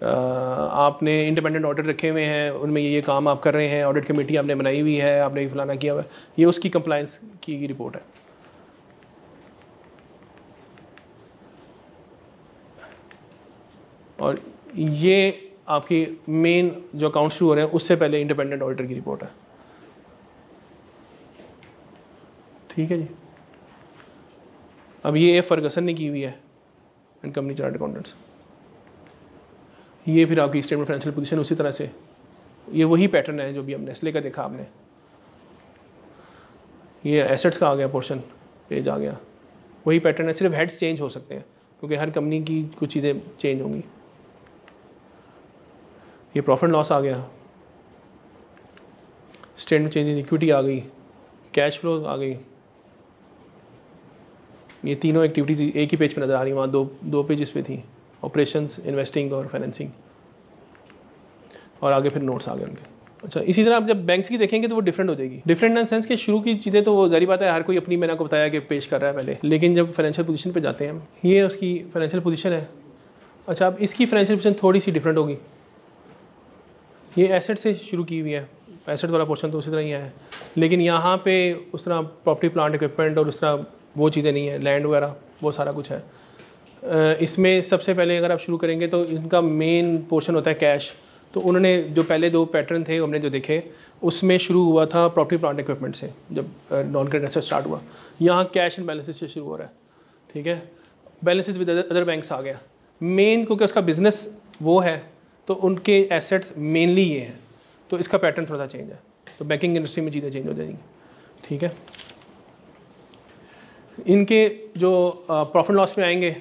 आपने इंडिपेंडेंट ऑडिट रखे हुए हैं, उनमें ये काम आप कर रहे हैं ऑडिट कमेटी आपने बनाई हुई है, आपने फलाना किया हुआ है, ये उसकी कंप्लायंस की रिपोर्ट है। और ये आपकी मेन जो अकाउंट शुरू हो रहे हैं, उससे पहले इंडिपेंडेंट ऑडिटर की रिपोर्ट है। ठीक है जी। अब ये ए फर्गसन ने की हुई है एंड कंपनी चार्ट अकाउंटेंट्स ये फिर आपकी स्टेटमेंट फाइनेंशियल पोजीशन उसी तरह से। ये वही पैटर्न है जो भी हमने नेस्ले का देखा आपने। ये एसेट्स का आ गया पोर्शन पेज आ गया। वही पैटर्न है, सिर्फ़ हेड्स चेंज हो सकते हैं, क्योंकि हर कंपनी की कुछ चीज़ें चेंज होंगी। ये प्रॉफिट लॉस आ गया। स्टेटमेंट चेंज इक्विटी आ गई। कैश फ्लो आ गई। ये तीनों एक्टिविटीज़ एक ही पेज पे नज़र आ रही वहाँ दो दो पेज इस पे थी। ऑपरेशंस इन्वेस्टिंग और फाइनेंसिंग और आगे फिर नोट्स आ गए उनके। अच्छा इसी तरह आप जब बैंक्स की देखेंगे तो वो डिफरेंट हो जाएगी। डिफरेंट इन सेंस के शुरू की चीज़ें तो वो जारी बात है, हर कोई अपनी मैंने आपको बताया कि पेश कर रहा है पहले। लेकिन जब फाइनेंशियल पोजीशन पे जाते हैं हम, ये उसकी फाइनेंशियल पोजीशन है। अच्छा अब इसकी फाइनेंशियल पोजीशन थोड़ी सी डिफरेंट होगी। ये एसेट से शुरू की हुई है। एसेट वाला पोर्शन तो उसी तरह ही है। लेकिन यहाँ पे उस तरह प्रॉपर्टी प्लांट इक्विपमेंट और उस तरह वो चीज़ें नहीं है। लैंड वगैरह, वो सारा कुछ है। इसमें सबसे पहले अगर आप शुरू करेंगे तो इनका मेन पोर्शन होता है कैश तो उन्होंने जो पहले दो पैटर्न थे, हमने जो देखे, उसमें शुरू हुआ था प्रॉपर्टी प्लांट इक्विपमेंट से, जब नॉन क्रेडिट एसेट स्टार्ट हुआ। यहाँ कैश एंड बैलेंसेस से शुरू हो रहा है, ठीक है? बैलेंसेस विद अदर बैंक्स आ गया। मेन क्योंकि उसका बिज़नेस वो है तो उनके एसेट्स मेनली ये हैं। तो इसका पैटर्न थोड़ा सा चेंज है। तो बैंकिंग इंडस्ट्री में चीज़ें चेंज हो जाएँगी, ठीक है? इनके जो प्रॉफिट लॉस में आएँगे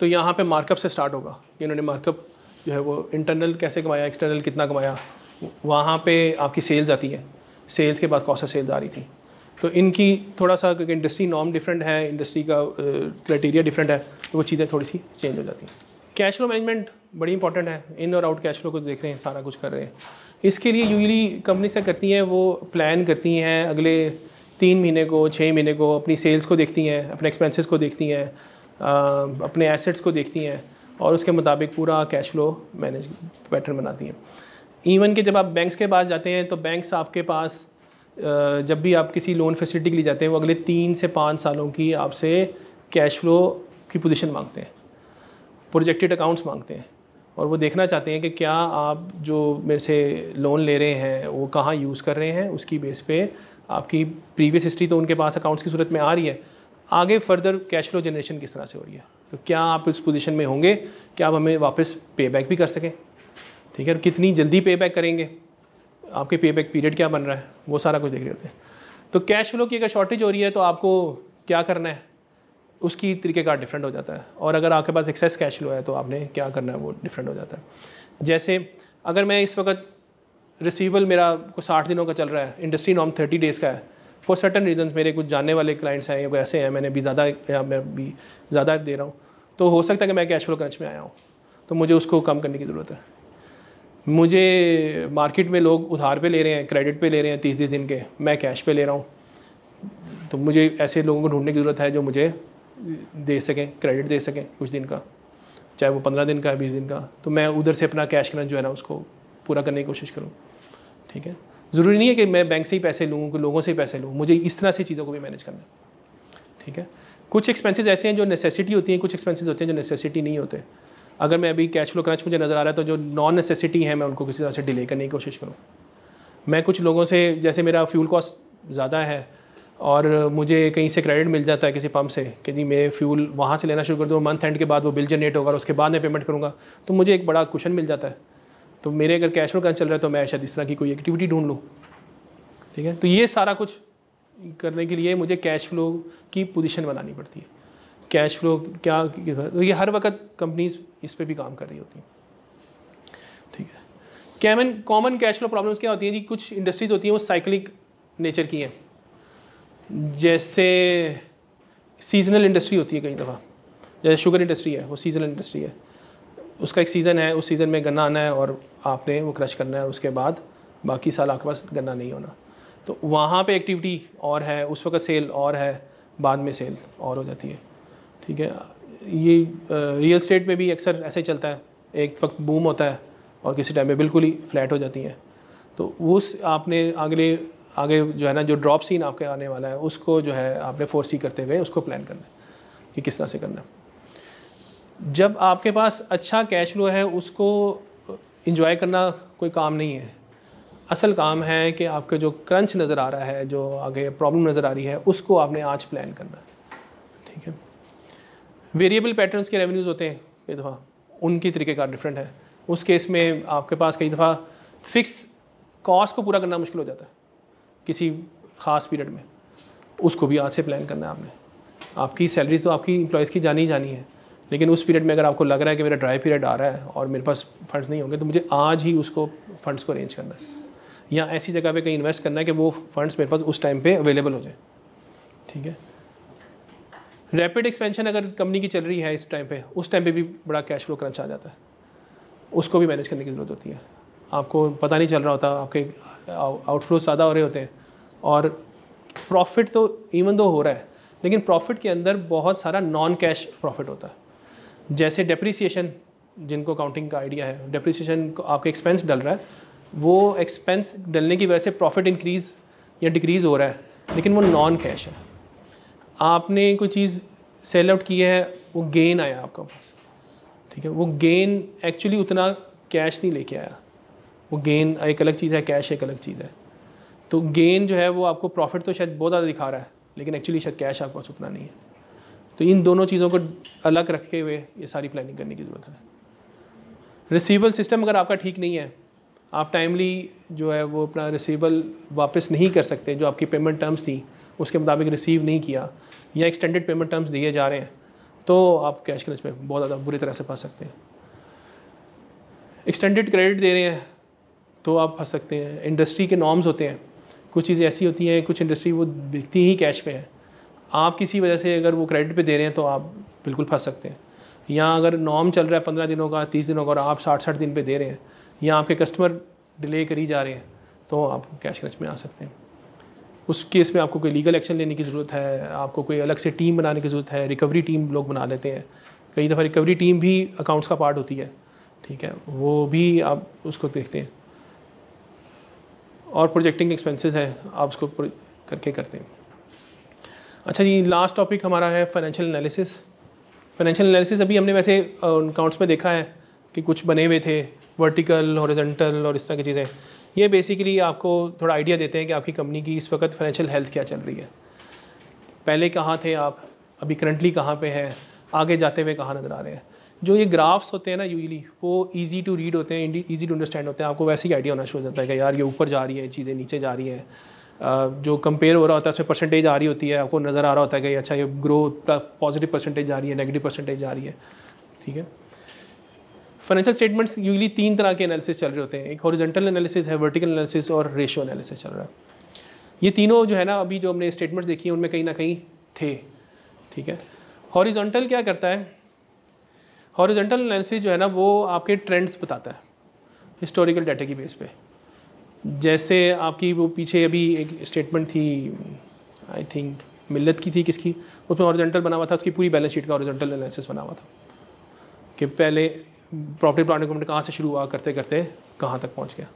तो यहाँ पे मार्कअप से स्टार्ट होगा। कि इन्होंने मार्कअप जो है वो इंटरनल कैसे कमाया एक्सटर्नल कितना कमाया, वहाँ पे आपकी सेल्स आती है। सेल्स के बाद कॉस्ट ऑफ़ सेल्स आ रही थी। तो इनकी थोड़ा सा क्योंकि इंडस्ट्री नॉर्म डिफरेंट है इंडस्ट्री का क्राइटेरिया डिफरेंट है तो वो चीज़ें थोड़ी सी चेंज हो जाती हैं। कैश फ्लो मैनेजमेंट बड़ी इंपॉर्टेंट है। इन और आउट कैश फ्लो को देख रहे हैं, सारा कुछ कर रहे हैं। इसके लिए यूजली कंपनी से करती हैं, वो प्लान करती हैं, अगले तीन महीने को छः महीने को, अपनी सेल्स को देखती हैं, अपने एक्सपेंसेस को देखती हैं। अपने एसेट्स को देखती हैं और उसके मुताबिक पूरा कैश फ्लो मैनेज पैटर्न बनाती हैं। इवन कि जब आप बैंक्स के पास जाते हैं तो बैंक्स आपके पास जब भी आप किसी लोन फैसिलिटी के लिए जाते हैं, वो अगले तीन से पाँच सालों की आपसे कैश फ्लो की पोजीशन मांगते हैं। प्रोजेक्टेड अकाउंट्स मांगते हैं और वो देखना चाहते हैं कि क्या आप जो मेरे से लोन ले रहे हैं, वो कहाँ यूज़ कर रहे हैं, उसकी बेस पे आपकी प्रीवियस हिस्ट्री तो उनके पास अकाउंट्स की सूरत में आ रही है आगे फर्दर कैश फ्लो जनरेशन किस तरह से हो रही है? तो क्या आप इस पोजीशन में होंगे कि आप हमें वापस पे बैक भी कर सकें? ठीक है, और कितनी जल्दी पे बैक करेंगे? आपके पे बैक पीरियड क्या बन रहा है? वो सारा कुछ देख रहे होते हैं। तो कैश फ्लो की अगर शॉर्टेज हो रही है तो आपको क्या करना है? उसकी तरीक़ेकार डिफरेंट हो जाता है। और अगर आपके पास एक्सेस कैश फ्लो है तो आपने क्या करना है, वो डिफरेंट हो जाता है। जैसे अगर मैं इस वक्त रिसीवल मेरा कुछ साठ दिनों का चल रहा है इंडस्ट्री नॉर्म थर्टी डेज़ का है फॉर सर्टन रीजंस मेरे कुछ जानने वाले क्लाइंट्स हैं या वैसे हैं, मैंने भी ज़्यादा, या मैं भी ज़्यादा दे रहा हूँ। तो हो सकता है कि मैं कैश फ्लो क्रंच में आया हूँ। तो मुझे उसको कम करने की ज़रूरत है। मुझे मार्केट में लोग उधार पे ले रहे हैं क्रेडिट पे ले रहे हैं तीस तीस दिन के। मैं कैश पे ले रहा हूँ। तो मुझे ऐसे लोगों को ढूँढने की ज़रूरत है जो मुझे दे सकें क्रेडिट दे सकें कुछ दिन का। चाहे वो पंद्रह दिन का है बीस दिन का। तो मैं उधर से अपना कैश क्रंच जो है ना, उसको पूरा करने की कोशिश करूँ। ठीक है? ज़रूरी नहीं है कि मैं बैंक से ही पैसे लूँ लोगों से ही पैसे लूँ। मुझे इस तरह से चीज़ों को भी मैनेज करना है। ठीक है? कुछ एक्सपेंसेस ऐसे हैं जो नेसेसिटी होती हैं, कुछ एक्सपेंसेस होते हैं जो नेसेसिटी नहीं होते। अगर मैं अभी कैश फ्लो क्रंच मुझे नज़र आ रहा है तो जो नॉन नेसेसिटी है, मैं उनको किसी तरह से डिले करने की कोशिश करूँ। मैं कुछ लोगों से, जैसे मेरा फ्यूल कॉस्ट ज़्यादा है, और मुझे कहीं से क्रेडिट मिल जाता है किसी पंप से, कि जी मैं फ्यूल वहाँ से लेना शुरू कर दूँ मंथ एंड के बाद वो बिल जनरेट होगा, और उसके बाद मैं पेमेंट करूँगा तो मुझे एक बड़ा क्वेश्चन मिल जाता है। तो मेरे अगर कैश फ्लो क्रंच चल रहा है तो मैं शायद इस तरह की कोई एक्टिविटी ढूंढ लूँ। ठीक है? तो ये सारा कुछ करने के लिए मुझे कैश फ्लो की पोजीशन बनानी पड़ती है। कैश फ्लो क्या तो ये हर वक्त कंपनीज़ इस पर भी काम कर रही होती हैं। ठीक है? Common common cash flow problems क्या होती हैं जी? कुछ इंडस्ट्रीज़ होती हैं, वो साइक्लिक नेचर की हैं। जैसे सीजनल इंडस्ट्री होती है कई दफ़ा। जैसे शुगर इंडस्ट्री है, वो सीजनल इंडस्ट्री है। उसका एक सीज़न है, उस सीज़न में गन्ना आना है और आपने वो क्रश करना है उसके बाद बाकी साल आपके पास गन्ना नहीं होना। तो वहाँ पे एक्टिविटी और है, उस वक्त सेल और है, बाद में सेल और हो जाती है। ठीक है? ये रियल स्टेट में भी अक्सर ऐसे चलता है। एक वक्त बूम होता है और किसी टाइम में बिल्कुल ही फ्लैट हो जाती है। तो उस आपने अगले, आगे जो है ना, जो ड्रॉप सीन आपके आने वाला है, उसको जो है आपने फोर्सी करते हुए उसको प्लान करना है कि किस तरह से करना है। जब आपके पास अच्छा कैश फ्लो है, उसको इंजॉय करना कोई काम नहीं है। असल काम है कि आपके जो क्रंच नज़र आ रहा है, जो आगे प्रॉब्लम नज़र आ रही है, उसको आपने आज प्लान करना है। ठीक है? वेरिएबल पैटर्न्स के रेवेन्यूज़ होते हैं कई दफ़ा। उनकी तरीके का डिफरेंट है। उस केस में आपके पास कई दफ़ा फिक्स कॉस्ट को पूरा करना मुश्किल हो जाता है, किसी ख़ास पीरियड में। उसको भी आज से प्लान करना है आपने। आपकी सैलरीज तो आपकी इम्प्लॉयज़ की जानी ही जानी है। लेकिन उस पीरियड में अगर आपको लग रहा है कि मेरा ड्राई पीरियड आ रहा है और मेरे पास फंड्स नहीं होंगे तो मुझे आज ही उसको फंड्स को अरेंज करना है। या ऐसी जगह पे कहीं इन्वेस्ट करना है कि वो फंड्स मेरे पास उस टाइम पे अवेलेबल हो जाए। ठीक है? रैपिड एक्सपेंशन अगर कंपनी की चल रही है इस टाइम पे, उस टाइम पे भी बड़ा कैश फ्लो क्रंच आ जाता है। उसको भी मैनेज करने की ज़रूरत होती है। आपको पता नहीं चल रहा होता, आपके आउटफ्लो ज़्यादा हो रहे होते हैं। और प्रॉफिट तो इवन दो हो रहा है, लेकिन प्रॉफिट के अंदर बहुत सारा नॉन कैश प्रॉफिट होता है। जैसे डेप्रिसिएशन जिनको काउंटिंग का आइडिया है डेप्रिसिएशन आपके एक्सपेंस डल रहा है, वो एक्सपेंस डलने की वजह से प्रॉफिट इंक्रीज़ या डिक्रीज़ हो रहा है, लेकिन वो नॉन कैश है। आपने कोई चीज़ सेल आउट की है, वो गेन आया आपका पास, ठीक है? वो गेन एक्चुअली उतना कैश नहीं लेके आया। वो गेन एक अलग चीज़ है कैश एक अलग चीज़ है। तो गेन जो है, वो आपको प्रॉफिट तो शायद बहुत ज़्यादा दिखा रहा है, लेकिन एक्चुअली शायद कैश आपके पास उतना नहीं है। तो इन दोनों चीज़ों को अलग रखे हुए ये सारी प्लानिंग करने की ज़रूरत है। रिसीवल सिस्टम अगर आपका ठीक नहीं है, आप टाइमली जो है वो अपना रिसीवल वापस नहीं कर सकते, जो आपकी पेमेंट टर्म्स थी, उसके मुताबिक रिसीव नहीं किया, या एक्सटेंडेड पेमेंट टर्म्स दिए जा रहे हैं तो आप कैश क्रंच में बहुत ज़्यादा बुरी तरह से फंस सकते हैं। एक्सटेंडेड क्रेडिट दे रहे हैं तो आप फंस सकते हैं। इंडस्ट्री के नॉर्म्स होते हैं, कुछ चीज़ें ऐसी होती हैं, कुछ इंडस्ट्री वो बिकती ही कैश पे है। आप किसी वजह से अगर वो क्रेडिट पे दे रहे हैं तो आप बिल्कुल फंस सकते हैं। या अगर नॉर्म चल रहा है पंद्रह दिनों का, तीस दिनों का, और आप साठ साठ दिन पे दे रहे हैं, या आपके कस्टमर डिले करी जा रहे हैं तो आप कैश क्रच में आ सकते हैं। उस केस में आपको कोई लीगल एक्शन लेने की ज़रूरत है, आपको कोई अलग से टीम बनाने की ज़रूरत है रिकवरी टीम लोग बना लेते हैं। कई दफ़ा रिकवरी टीम भी अकाउंट्स का पार्ट होती है, ठीक है? वो भी आप उसको देखते हैं। और प्रोजेक्टिंग एक्सपेंसेस हैं, आप उसको करके करते हैं। अच्छा जी लास्ट टॉपिक हमारा है फाइनेंशियल एनालिसिस फाइनेंशियल एनालिसिस अभी हमने वैसे अकाउंट्स में देखा है कि कुछ बने हुए थे वर्टिकल हॉरिजेंटल और इस तरह की चीज़ें. ये बेसिकली आपको थोड़ा आइडिया देते हैं कि आपकी कंपनी की इस वक्त फाइनेंशियल हेल्थ क्या चल रही है. पहले कहाँ थे आप? अभी करंटली कहाँ पे हैं? आगे जाते हुए कहाँ नज़र आ रहे हैं? जो ये ग्राफ्स होते हैं ना यूजली वो इजी टू रीड होते हैं इजी टू अंडरस्टैंड होते हैं. आपको वैसे ही आइडिया होना शुरू हो जाता है कि यार ये ऊपर जा रही है, चीज़ें नीचे जा रही हैं. जो कंपेयर हो रहा होता है, उसमें परसेंटेज आ रही होती है, आपको नज़र आ रहा होता है कि अच्छा ये ग्रोथ का पॉजिटिव परसेंटेज आ रही है नेगेटिव परसेंटेज आ रही है। ठीक है? फाइनेंशियल स्टेटमेंट्स यूजली तीन तरह के एनालिसिस चल रहे होते हैं। एक हॉरिजेंटल एनालिसिस है वर्टिकल एनालिसिस और रेशियो एनालिसिस चल रहा है। ये तीनों जो है ना, अभी जो हमने स्टेटमेंट्स देखी हैं, उनमें कहीं ना कहीं थे। ठीक है? हॉरिजॉन्टल क्या करता है? हॉरिजॉन्टल एनालिसिस जो है ना, वो आपके ट्रेंड्स बताता है हिस्टोरिकल डाटा की बेस पे। जैसे आपकी वो पीछे अभी एक स्टेटमेंट थी आई थिंक मिल्लत की थी किसकी? उसमें हॉरिजॉन्टल बना हुआ था, उसकी पूरी बैलेंस शीट का हॉरिजॉन्टल एनालिसिस बना हुआ था कि पहले प्रॉपर्टी प्लांट इक्विपमेंट कहाँ से शुरू हुआ, करते करते कहाँ तक पहुँच गया।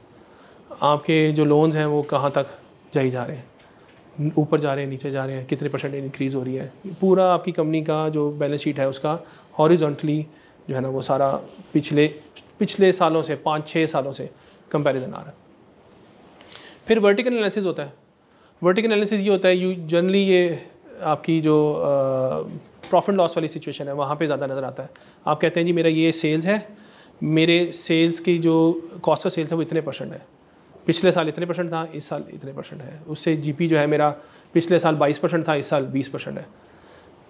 आपके जो लोन्स हैं वो कहाँ तक जाई जा रहे हैं? ऊपर जा रहे हैं, नीचे जा रहे हैं? कितने परसेंट इंक्रीज़ हो रही है? पूरा आपकी कंपनी का जो बैलेंस शीट है उसका हॉरिजॉन्टली जो है ना वो सारा पिछले पिछले सालों से, पाँच छः सालों से कंपैरिजन आ रहा है। फिर वर्टिकल एनालिसिस होता है। वर्टिकल एनालिसिस ये होता है यू जनरली ये आपकी जो प्रॉफिट लॉस वाली सिचुएशन है, वहाँ पे ज़्यादा नज़र आता है। आप कहते हैं, जी, मेरा ये सेल्स है, मेरे सेल्स की जो कॉस्ट ऑफ़ सेल्स है वो इतने परसेंट है। पिछले साल इतने परसेंट था, इस साल इतने परसेंट है। उससे जीपी जो है मेरा पिछले साल 22 परसेंट था, इस साल 20 परसेंट है।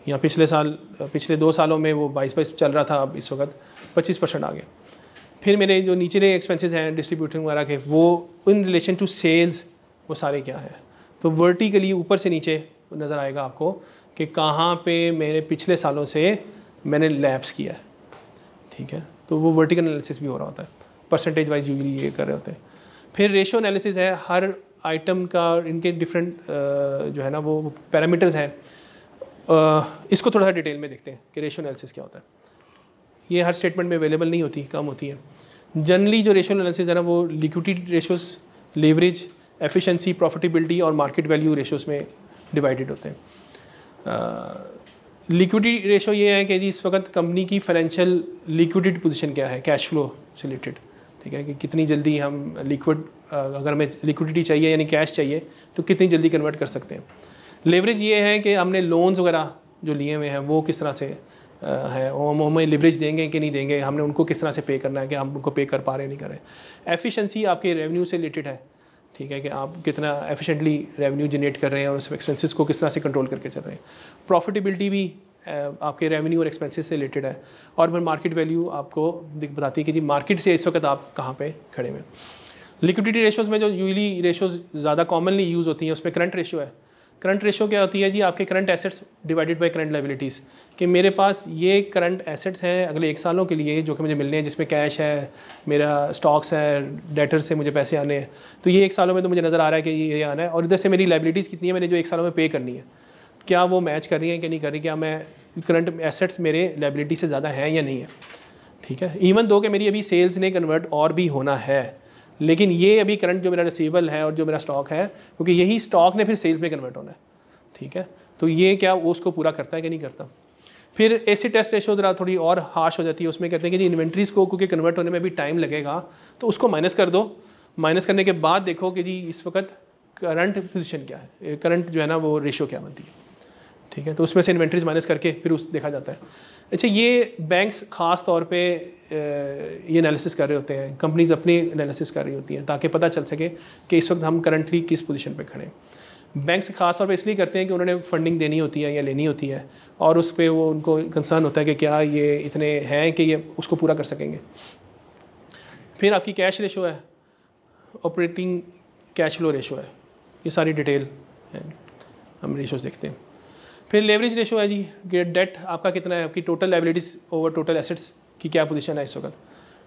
या पिछले साल, पिछले दो सालों में वो बाईस बाईस चल रहा था, अब इस वक्त पच्चीस परसेंट आ गया फिर मेरे जो नीचे एक्सपेंसेस हैं डिस्ट्रीब्यूटिंग वगैरह के, वो इन रिलेशन टू सेल्स वो सारे क्या हैं? तो वर्टिकली ऊपर से नीचे नज़र आएगा आपको कि कहाँ पे मेरे पिछले सालों से मैंने लैब्स किया है। ठीक है? तो वो वर्टिकल एनालिसिस भी हो रहा होता है। परसेंटेज वाइज यूजली ये कर रहे होते हैं। फिर रेशो एनालिसिस है, हर आइटम का, इनके डिफरेंट जो है ना, वो पैरामीटर्स हैं। इसको थोड़ा सा डिटेल में देखते हैं कि रेशो एनालिसिस क्या होता है। ये हर स्टेटमेंट में अवेलेबल नहीं होती, कम होती है। जनरली जो रेशो एनालिसिस है ना, वो liquidity ratios leverage efficiency profitability और मार्केट वैल्यू रेशोस में डिवाइडेड होते हैं। लिक्विडिटी रेशो ये है कि जी इस वक्त कंपनी की फाइनेंशियल लिक्विडिटी पोजीशन क्या है कैश फ्लो से रिलेटेड ठीक है कि कितनी जल्दी हम लिक्विड अगर हमें लिक्विडिटी चाहिए यानी कैश चाहिए तो कितनी जल्दी कन्वर्ट कर सकते हैं। लेवरेज ये है कि हमने लोन्स वगैरह जो लिए हुए हैं, वो किस तरह से है। वो हम हमें लिवरेज देंगे कि नहीं देंगे? हमने उनको किस तरह से पे करना है कि हम उनको पे कर पा रहे नहीं कर रहे? एफिशिएंसी आपके रेवेन्यू से रिलेटेड है, ठीक है? कि आप कितना एफिशिएंटली रेवेन्यू जनरेट कर रहे हैं और उस एक्सपेंसेस को किस तरह से कंट्रोल करके चल रहे हैं। प्रॉफिटेबिलिटी भी आपके रेवेन्यू और एक्सपेंसेस से रिलेटेड है। और फिर मार्केट वैल्यू आपको बताती है कि जी मार्केट से इस वक्त आप कहाँ पे खड़े हुए लिक्विडिटी रेशोज़ में जो यूजली रेशोज़ ज़्यादा कॉमनली यूज़ होती हैं, उसमें करंट रेशो है। करंट रेशो क्या होती है जी? आपके current assets divided by current liabilities कि मेरे पास ये करंट एसेट्स हैं अगले एक सालों के लिए जो कि मुझे मिलने हैं, जिसमें कैश है, मेरा स्टॉक्स है डेटर से मुझे पैसे आने हैं। तो ये एक सालों में तो मुझे नज़र आ रहा है कि ये आना है और इधर से मेरी लाइबिलिटीज़ कितनी है, मैंने जो एक सालों में पे करनी है। क्या वो मैच कर रही है कि नहीं कर रही? क्या मैं करंट एसेट्स मेरे लाइबिलिटी से ज़्यादा हैं या नहीं है? ठीक है? इवन दो कि मेरी अभी सेल्स ने कन्वर्ट और भी होना है लेकिन ये अभी करंट जो मेरा रिसीवेबल है और जो मेरा स्टॉक है, क्योंकि यही स्टॉक ने फिर सेल्स में कन्वर्ट होना है, ठीक है? तो ये क्या वो उसको पूरा करता है कि नहीं करता? फिर ऐसी टेस्ट रेशो ज़रा थोड़ी और हार्श हो जाती है, उसमें कहते हैं कि जी इन्वेंट्रीज को, क्योंकि कन्वर्ट होने में भी टाइम लगेगा तो उसको माइनस कर दो। माइनस करने के बाद देखो कि जी इस वक्त करंट पोजिशन क्या है करंट जो है ना वो रेशो क्या बनती है। ठीक है? तो उसमें से इन्वेंट्रीज माइनस करके फिर उस देखा जाता है। अच्छा ये बैंक्स ख़ास तौर पे ये एनालिसिस कर रहे होते हैं। कंपनीज़ अपनी एनालिसिस कर रही होती हैं ताकि पता चल सके कि इस वक्त हम करंटली किस पोजीशन पे खड़े हैं। बैंक्स खास तौर पे इसलिए करते हैं कि उन्होंने फंडिंग देनी होती है या लेनी होती है और उस पर वो उनको कंसर्न होता है कि क्या ये इतने हैं कि ये उसको पूरा कर सकेंगे। फिर आपकी कैश रेशो है ऑपरेटिंग कैश फ्लो रेशो है। ये सारी डिटेल है। हम रेशोज़ देखते हैं। फिर लेवरेज रेशो है जी डेट आपका कितना है? आपकी total liabilities over total assets की क्या पोजीशन है इस वक्त?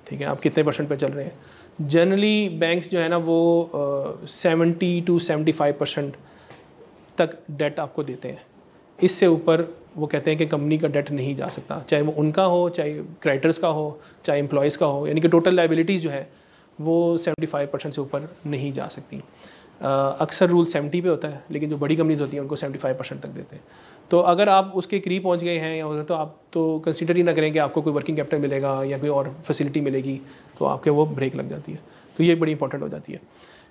ठीक है, आप कितने परसेंट पे चल रहे हैं? जनरली बैंक्स जो है ना, वो seventy to seventy five percent तक डेट आपको देते हैं। इससे ऊपर वो कहते हैं कि कंपनी का डेट नहीं जा सकता। चाहे वो उनका हो, चाहे क्राइटर्स का हो, चाहे एम्प्लॉयज़ का हो, यानी कि टोटल लाइबिलिटीज़ जो है, वो सेवेंटी फाइव परसेंट से ऊपर नहीं जा सकती। अक्सर रूल सेवेंटी पे होता है, लेकिन जो बड़ी कंपनीज़ होती हैं, उनको सेवेंटी फाइव परसेंट तक देते हैं। तो अगर आप उसके करीब पहुँच गए हैं, या तो आप तो कंसिडर ही ना करें कि आपको कोई वर्किंग कैपिटल मिलेगा, या कोई और फैसिलिटी मिलेगी तो आपके वो ब्रेक लग जाती है। तो ये बड़ी इंपॉर्टेंट हो जाती है।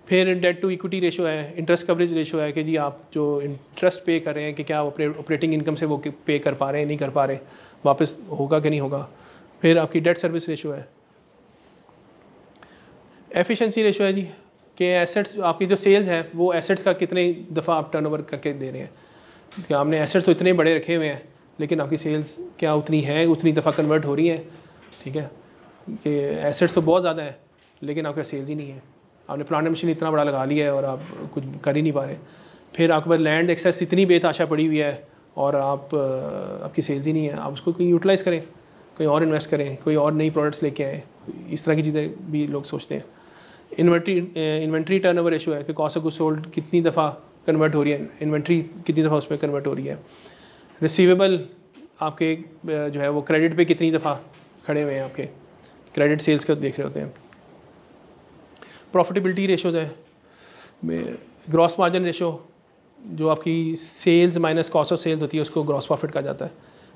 फिर डेट टू इक्विटी रेशो है इंटरेस्ट कवरेज रेशो है कि जी आप जो इंटरेस्ट पे कर रहे हैं कि क्या ऑपरेटिंग इनकम से वो पे कर पा रहे हैं, नहीं कर पा रहे, वापस होगा कि नहीं होगा? फिर आपकी डेट सर्विस रेशो है। एफिशिएंसी रेशो है जी कि एसेट्स आपकी जो सेल्स है, वो एसेट्स का कितने दफ़ा आप टर्नओवर करके दे रहे हैं? कि आपने एसेट्स तो इतने बड़े रखे हुए हैं, लेकिन आपकी सेल्स क्या उतनी है, उतनी दफ़ा कन्वर्ट हो रही है? ठीक है? कि एसेट्स तो बहुत ज़्यादा है, लेकिन आपके सेल्स ही नहीं है। आपने प्लान मशीन इतना बड़ा लगा लिया है और आप कुछ कर ही नहीं पा रहे। फिर आपके पास लैंड एक्सेस इतनी बेताशा पड़ी हुई है और आप, आपकी सेल्स ही नहीं है। आप उसको कहीं यूटिलाइज़ करें कोई और इन्वेस्ट करें, कोई और नई प्रोडक्ट्स लेके आए। इस तरह की चीज़ें भी लोग सोचते हैं। Inventory inventory turn over ratio है कि कॉस्ट ऑफ़ गुड सोल्ड कितनी दफ़ा कन्वर्ट हो रही है, इन्वेंट्री कितनी दफ़ा उस पर कन्वर्ट हो रही है। रिसीवेबल आपके जो है वो क्रेडिट पे कितनी दफ़ा खड़े हुए हैं आपके। क्रेडिट सेल्स का देख रहे होते हैं। प्रॉफिटेबिलिटी रेशोज है। ग्रॉस मार्जिन रेशो जो आपकी sales minus cost of sales होती है, उसको ग्रॉस प्रॉफिट कहा जाता है।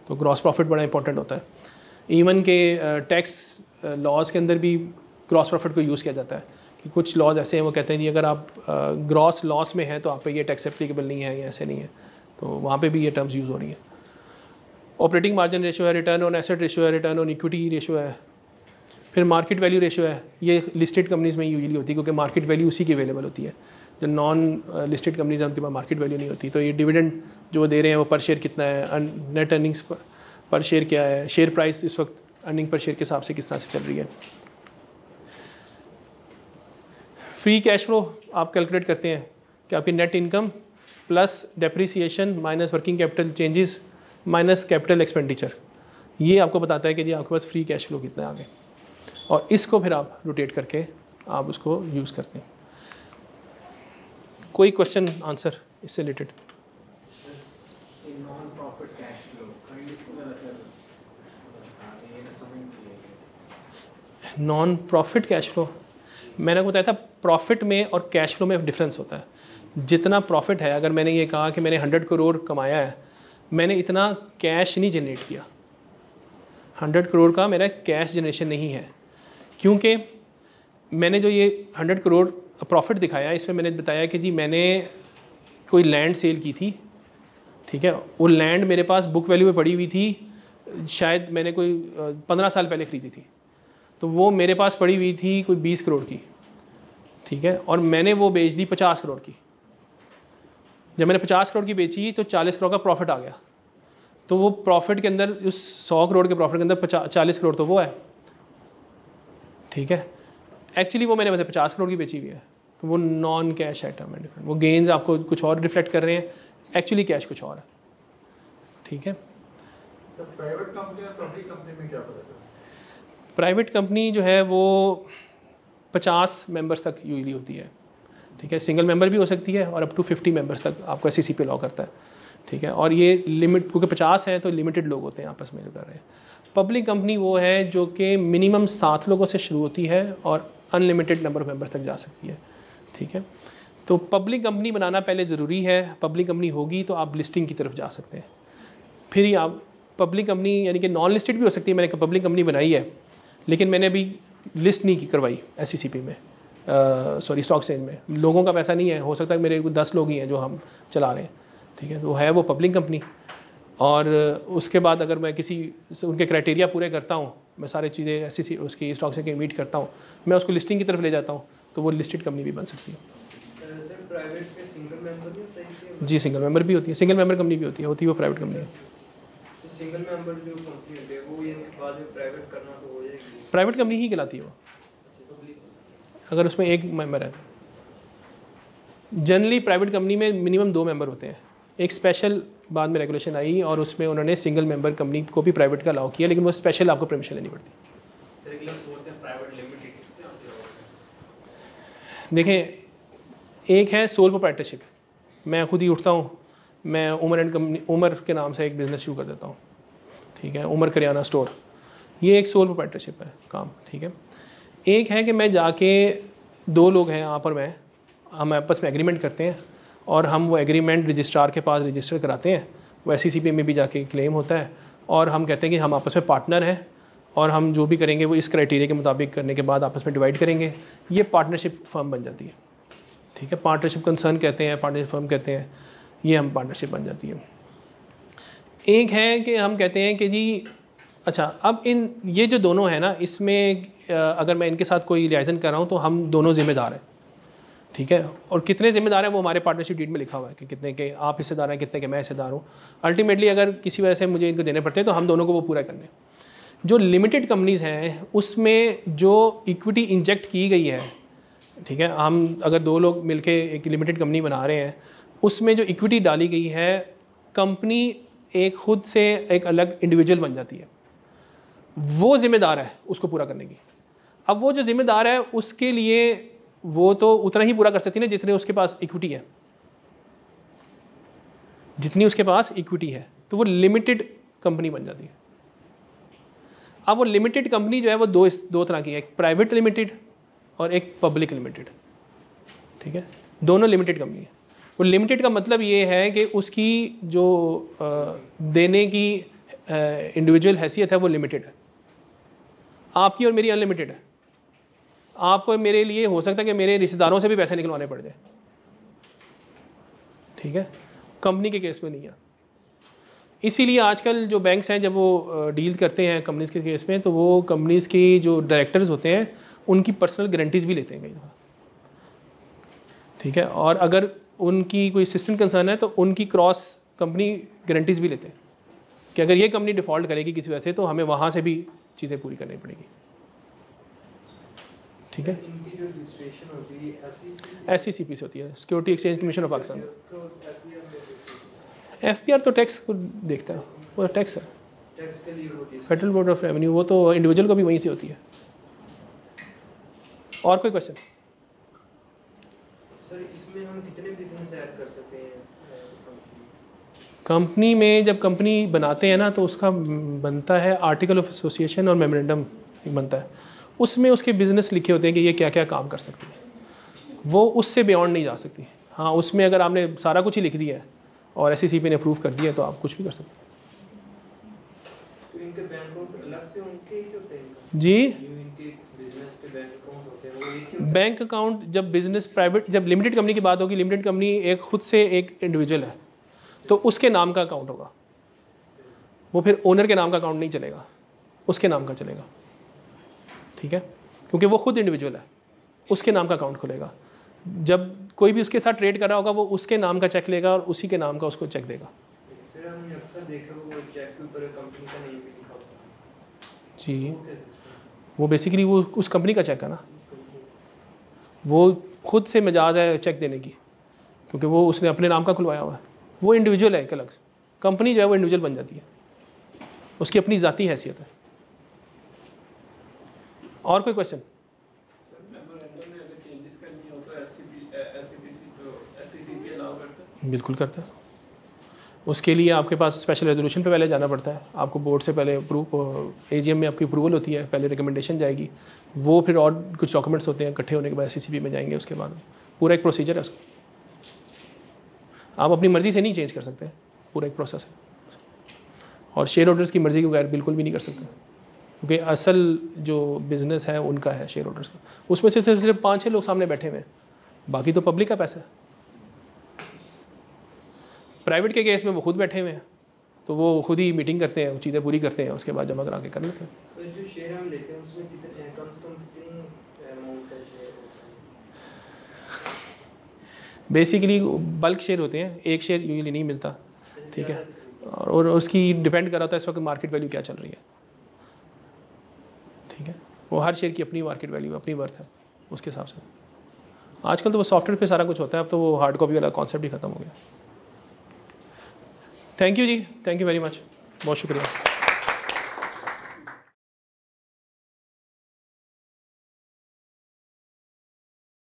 तो ग्रॉस प्रॉफिट बड़ा इंपॉर्टेंट होता है। इवन के टैक्स लॉज के अंदर भी ग्रॉस प्रॉफिट को यूज़ किया जाता है कि कुछ लॉज ऐसे हैं, वो कहते हैं जी अगर आप ग्रॉस लॉस में हैं तो आप पे ये टैक्स एप्लीकेबल नहीं है या ऐसे नहीं है। तो वहाँ पे भी ये टर्म्स यूज़ हो रही हैं। ऑपरेटिंग मार्जिन रेशो है रिटर्न ऑन एसेट रेशो है रिटर्न ऑन इक्विटी रेशो है। फिर मार्केट वैल्यू रेशो है, ये लिस्टेड कंपनीज़ में यूजली होती है, क्योंकि मार्केट वैल्यू उसी की अवेलेबल होती है। जो नॉन लिस्टेड कंपनीज़ हैं, उनके पास मार्केट वैल्यू नहीं होती। तो ये डिविडेंड जो दे रहे हैं, वो पर शेयर कितना है नेट अर्निंग्स पर शेयर क्या है शेयर प्राइस इस वक्त अर्निंग पर शेयर के हिसाब से किस तरह से चल रही है। फ्री कैश फ्लो आप कैलकुलेट करते हैं कि आपकी net income plus depreciation minus working capital changes minus capital expenditure ये आपको बताता है कि जी आपके पास फ्री कैश फ्लो कितना है आगे। और इसको फिर आप रोटेट करके आप उसको यूज़ करते हैं। कोई क्वेश्चन आंसर इससे related non profit cash flow मैंने बताया था प्रॉफिट में और कैश फ्लो में डिफरेंस होता है। जितना प्रॉफिट है, अगर मैंने ये कहा कि मैंने हंड्रेड करोड़ कमाया है, मैंने इतना कैश नहीं जनरेट किया। हंड्रेड करोड़ का मेरा कैश जनरेशन नहीं है। क्योंकि मैंने जो ये हंड्रेड करोड़ प्रॉफिट दिखाया, इसमें मैंने बताया कि जी मैंने कोई लैंड सेल की थी, ठीक है? वो लैंड मेरे पास बुक वैल्यू में पड़ी हुई थी, शायद मैंने कोई पंद्रह साल पहले ख़रीदी थी। तो वो मेरे पास पड़ी हुई थी कोई बीस करोड़ की, ठीक है? और मैंने वो बेच दी पचास करोड़ की। जब मैंने पचास करोड़ की बेची तो चालीस करोड़ का प्रॉफिट आ गया। तो वो प्रॉफिट के अंदर, उस सौ करोड़ के प्रॉफिट के अंदर पचा, चालीस करोड़ तो वो है, ठीक है? एक्चुअली वो मैंने मतलब पचास करोड़ की बेची हुई है। तो वो नॉन कैश आइटम है डिफरेंट वो गेंस आपको कुछ और रिफ्लेक्ट कर रहे हैं। एक्चुअली कैश कुछ और है, ठीक है? प्राइवेट कंपनी और पब्लिक कंपनी में क्या फ़र्क है? प्राइवेट कंपनी जो है वो पचास मेंबर्स तक यूजली होती है। ठीक है? सिंगल मेंबर भी हो सकती है और अप टू फिफ्टी मेंबर्स तक आपको एस सी पे लॉ करता है। ठीक है? और ये लिमिट क्योंकि पचास है तो लिमिटेड लोग होते हैं आपस में जो कर रहे हैं। पब्लिक कंपनी वो है जो कि मिनिमम सात लोगों से शुरू होती है और अनलिमिटेड नंबर ऑफ़ मेंबर्स तक जा सकती है। ठीक है? तो पब्लिक कंपनी बनाना पहले ज़रूरी है। पब्लिक कंपनी होगी तो आप लिस्टिंग की तरफ़ जा सकते हैं। फिर ही आप पब्लिक कंपनी यानी कि नॉन लिस्टेड भी हो सकती है। मैंने पब्लिक कंपनी बनाई है। लेकिन मैंने अभी लिस्ट नहीं की करवाई एस में। सॉरी स्टॉक एक्सचेंज में। लोगों का पैसा नहीं है। हो सकता है मेरे को दस लोग ही हैं जो हम चला रहे हैं। ठीक है? तो है वो पब्लिक कंपनी और उसके बाद अगर मैं किसी उनके क्राइटेरिया पूरे करता हूँ, मैं सारी चीज़ें ऐसी सी उसकी स्टॉक से मीट करता हूँ, मैं उसको लिस्टिंग की तरफ़ ले जाता हूँ तो वो लिस्टेड कंपनी भी बन सकती है। जी सिंगल मेंबर भी होती है। सिंगल मेंबर कंपनी भी होती है। होती है वो प्राइवेट कंपनी है सिंगल मेंबर जो कंपनी होती है, वो ये बाद में प्राइवेट करना प्राइवेट कंपनी ही कहलाती है वो। अगर उसमें एक मेंबर है। जनरली प्राइवेट कंपनी में मिनिमम दो मेंबर होते हैं। एक स्पेशल बाद में रेगुलेशन आई और उसमें उन्होंने सिंगल मेंबर कंपनी को भी प्राइवेट का अलाउ किया लेकिन वो स्पेशल आपको परमिशन लेनी पड़ती। देखें एक है सोल प्रोप्राइटरशिप मैं खुद ही उठता हूँ मैं उमर एंड कंपनी उमर के नाम से एक बिज़नेस शुरू कर देता हूँ। ठीक है उमर करियाना स्टोर ये एक सोल प्रोप्राइटरशिप है काम, ठीक है? एक है कि मैं जाके दो लोग हैं यहाँ पर मैं, हम आपस में एग्रीमेंट करते हैं और हम वो एग्रीमेंट रजिस्ट्रार के पास रजिस्टर कराते हैं। वो एस में भी जाके क्लेम होता है और हम कहते हैं कि हम आपस में पार्टनर हैं और हम जो भी करेंगे वो इस क्राइटेरिया के मुताबिक करने के बाद आपस में डिवाइड करेंगे। ये पार्टनरशिप फर्म बन जाती है, ठीक है? पार्टनरशिप कंसर्न कहते हैं पार्टनरशिप फर्म कहते हैं, ये हम पार्टनरशिप बन जाती है। एक है कि हम कहते हैं कि जी अच्छा अब इन, ये जो दोनों हैं ना, इसमें अगर मैं इनके साथ कोई लिहाजन कर रहा हूँ तो हम दोनों जिम्मेदार हैं। ठीक है? और कितने जिम्मेदार हैं वो हमारे पार्टनरशिप डीड में लिखा हुआ है कि कितने के, आप हिस्सेदार हैं, कितने के मैं हिस्सेदार हूँ। अल्टीमेटली अगर किसी वजह से मुझे इनको देने पड़ते हैं तो हम दोनों को वो पूरा करने जो लिमिटेड कंपनीज़ हैं, उसमें जो इक्विटी इंजेक्ट की गई है, ठीक है? हम, अगर दो लोग मिलके एक लिमिटेड कंपनी बना रहे हैं, उसमें जो इक्विटी डाली गई है कंपनी एक खुद से एक अलग इंडिविजुअल बन जाती है। वो जिम्मेदार है उसको पूरा करने की। अब वो जो जिम्मेदार है उसके लिए वो तो उतना ही पूरा कर सकती है ना जितने उसके पास इक्विटी है। जितनी उसके पास इक्विटी है तो वो लिमिटेड कंपनी बन जाती है। अब वो लिमिटेड कंपनी जो है वो दो दो तरह की है, एक प्राइवेट लिमिटेड और एक पब्लिक लिमिटेड ठीक है? दोनों लिमिटेड कंपनी है। वो लिमिटेड का मतलब ये है कि उसकी जो देने की इंडिविजुअल हैसियत है वो लिमिटेड है। आपकी और मेरी अनलिमिटेड है। आपको मेरे लिए हो सकता है कि मेरे रिश्तेदारों से भी पैसे निकलवाने पड़ जाए। ठीक है? कंपनी के केस में नहीं है। इसीलिए आजकल जो बैंक्स हैं, जब वो डील करते हैं कंपनीज़ के केस में तो वो कंपनीज़ की जो डायरेक्टर्स होते हैं, उनकी पर्सनल गारंटीज़ भी लेते हैं कई दफ़ा। ठीक है? और अगर उनकी कोई सिस्टम कंसर्न है तो उनकी क्रॉस कंपनी गारंटीज़ भी लेते हैं। कि अगर ये कंपनी डिफ़ॉल्ट करेगी किसी वजह से तो हमें वहाँ से भी चीज़ें पूरी करनी पड़ेगी। ठीक है? है एस सी सी पी से होती है security exchange commission of Pakistan F P R तो टैक्स को देखता है वो टैक्स है। होती है। फेडरल बोर्ड ऑफ़ रेवेन्यू वो तो इंडिविजुअल को भी वहीं से होती है। और कोई क्वेश्चन सर इसमें हम कितने बिज़नेस ऐड कर सकते हैं? कंपनी में जब कंपनी बनाते हैं ना तो उसका बनता है आर्टिकल ऑफ़ एसोसिएशन और मेमोरेंडम बनता है। उसमें उसके बिज़नेस लिखे होते हैं कि ये क्या क्या काम कर सकती है। वो उससे बियॉन्ड नहीं जा सकती। हाँ उसमें अगर आपने सारा कुछ ही लिख दिया है और एस ने अप्रूव कर दिया है तो आप कुछ भी कर सकते ही। जी? बैंक अकाउंट जब बिज़नेस प्राइवेट जब लिमिटेड कंपनी की बात होगी लिमिटेड कंपनी एक खुद से एक इंडिविजुअल है। तो उसके नाम का अकाउंट होगा। वो फिर ओनर के नाम का अकाउंट नहीं चलेगा। उसके नाम का चलेगा। ठीक है? क्योंकि वो खुद इंडिविजुअल है। उसके नाम का अकाउंट खुलेगा। जब कोई भी उसके साथ ट्रेड कर रहा होगा वो उसके नाम का चेक लेगा और उसी के नाम का उसको चेक देगा। जी। वो वो बेसिकली वो उस कंपनी का चेक है ना। वो खुद से मिजाज है चेक देने की। क्योंकि वो उसने अपने नाम का खुलवाया हुआ है। वो इंडिविजुअल है एक अलग से। कंपनी जो है वो इंडिविजुअल बन जाती है। उसकी अपनी ज़ाती हैसियत है। और कोई क्वेश्चन तो है? बिल्कुल करता है। उसके लिए आपके पास स्पेशल रेजोल्यूशन पे पहले जाना पड़ता है। आपको बोर्ड से पहले अप्रूव एजीएम में आपकी अप्रूवल होती है पहले रिकमेंडेशन जाएगी। वो फिर और कुछ डॉक्यूमेंट्स होते हैं इकट्ठे होने के बाद सी में जाएँगे उसके बाद। पूरा एक प्रोसीजर है उसका। आप अपनी मर्ज़ी से नहीं चेंज कर सकते, पूरा एक प्रोसेस है। और शेयर होल्डर्स की मर्ज़ी के बगैर बिल्कुल भी नहीं कर सकते। क्योंकि असल जो बिज़नेस है, उनका है शेयर होल्डर्स का। उसमें से सिर्फ़ सिर्फ़ पाँच छः लोग सामने बैठे हुए हैं। बाकी तो पब्लिक का पैसा है। प्राइवेट के केस में वो खुद बैठे हुए हैं। तो वो खुद ही मीटिंग करते हैं चीज़ें पूरी करते हैं, उसके बाद जमा करा के कर लेते हैं। है? बेसिकली बल्क शेयर होते हैं एक शेयर यूजली नहीं मिलता ठीक है? और, उसकी डिपेंड कर रहा है इस वक्त मार्केट वैल्यू क्या चल रही है ठीक है? वो हर शेयर की अपनी मार्केट वैल्यू अपनी वर्थ है उसके हिसाब से। आजकल तो वो सॉफ्टवेयर पे सारा कुछ होता है अब तो वो हार्ड कॉपी वाला कॉन्सेप्ट ही ख़त्म हो गया। थैंक यू जी थैंक यू वेरी मच बहुत शुक्रिया।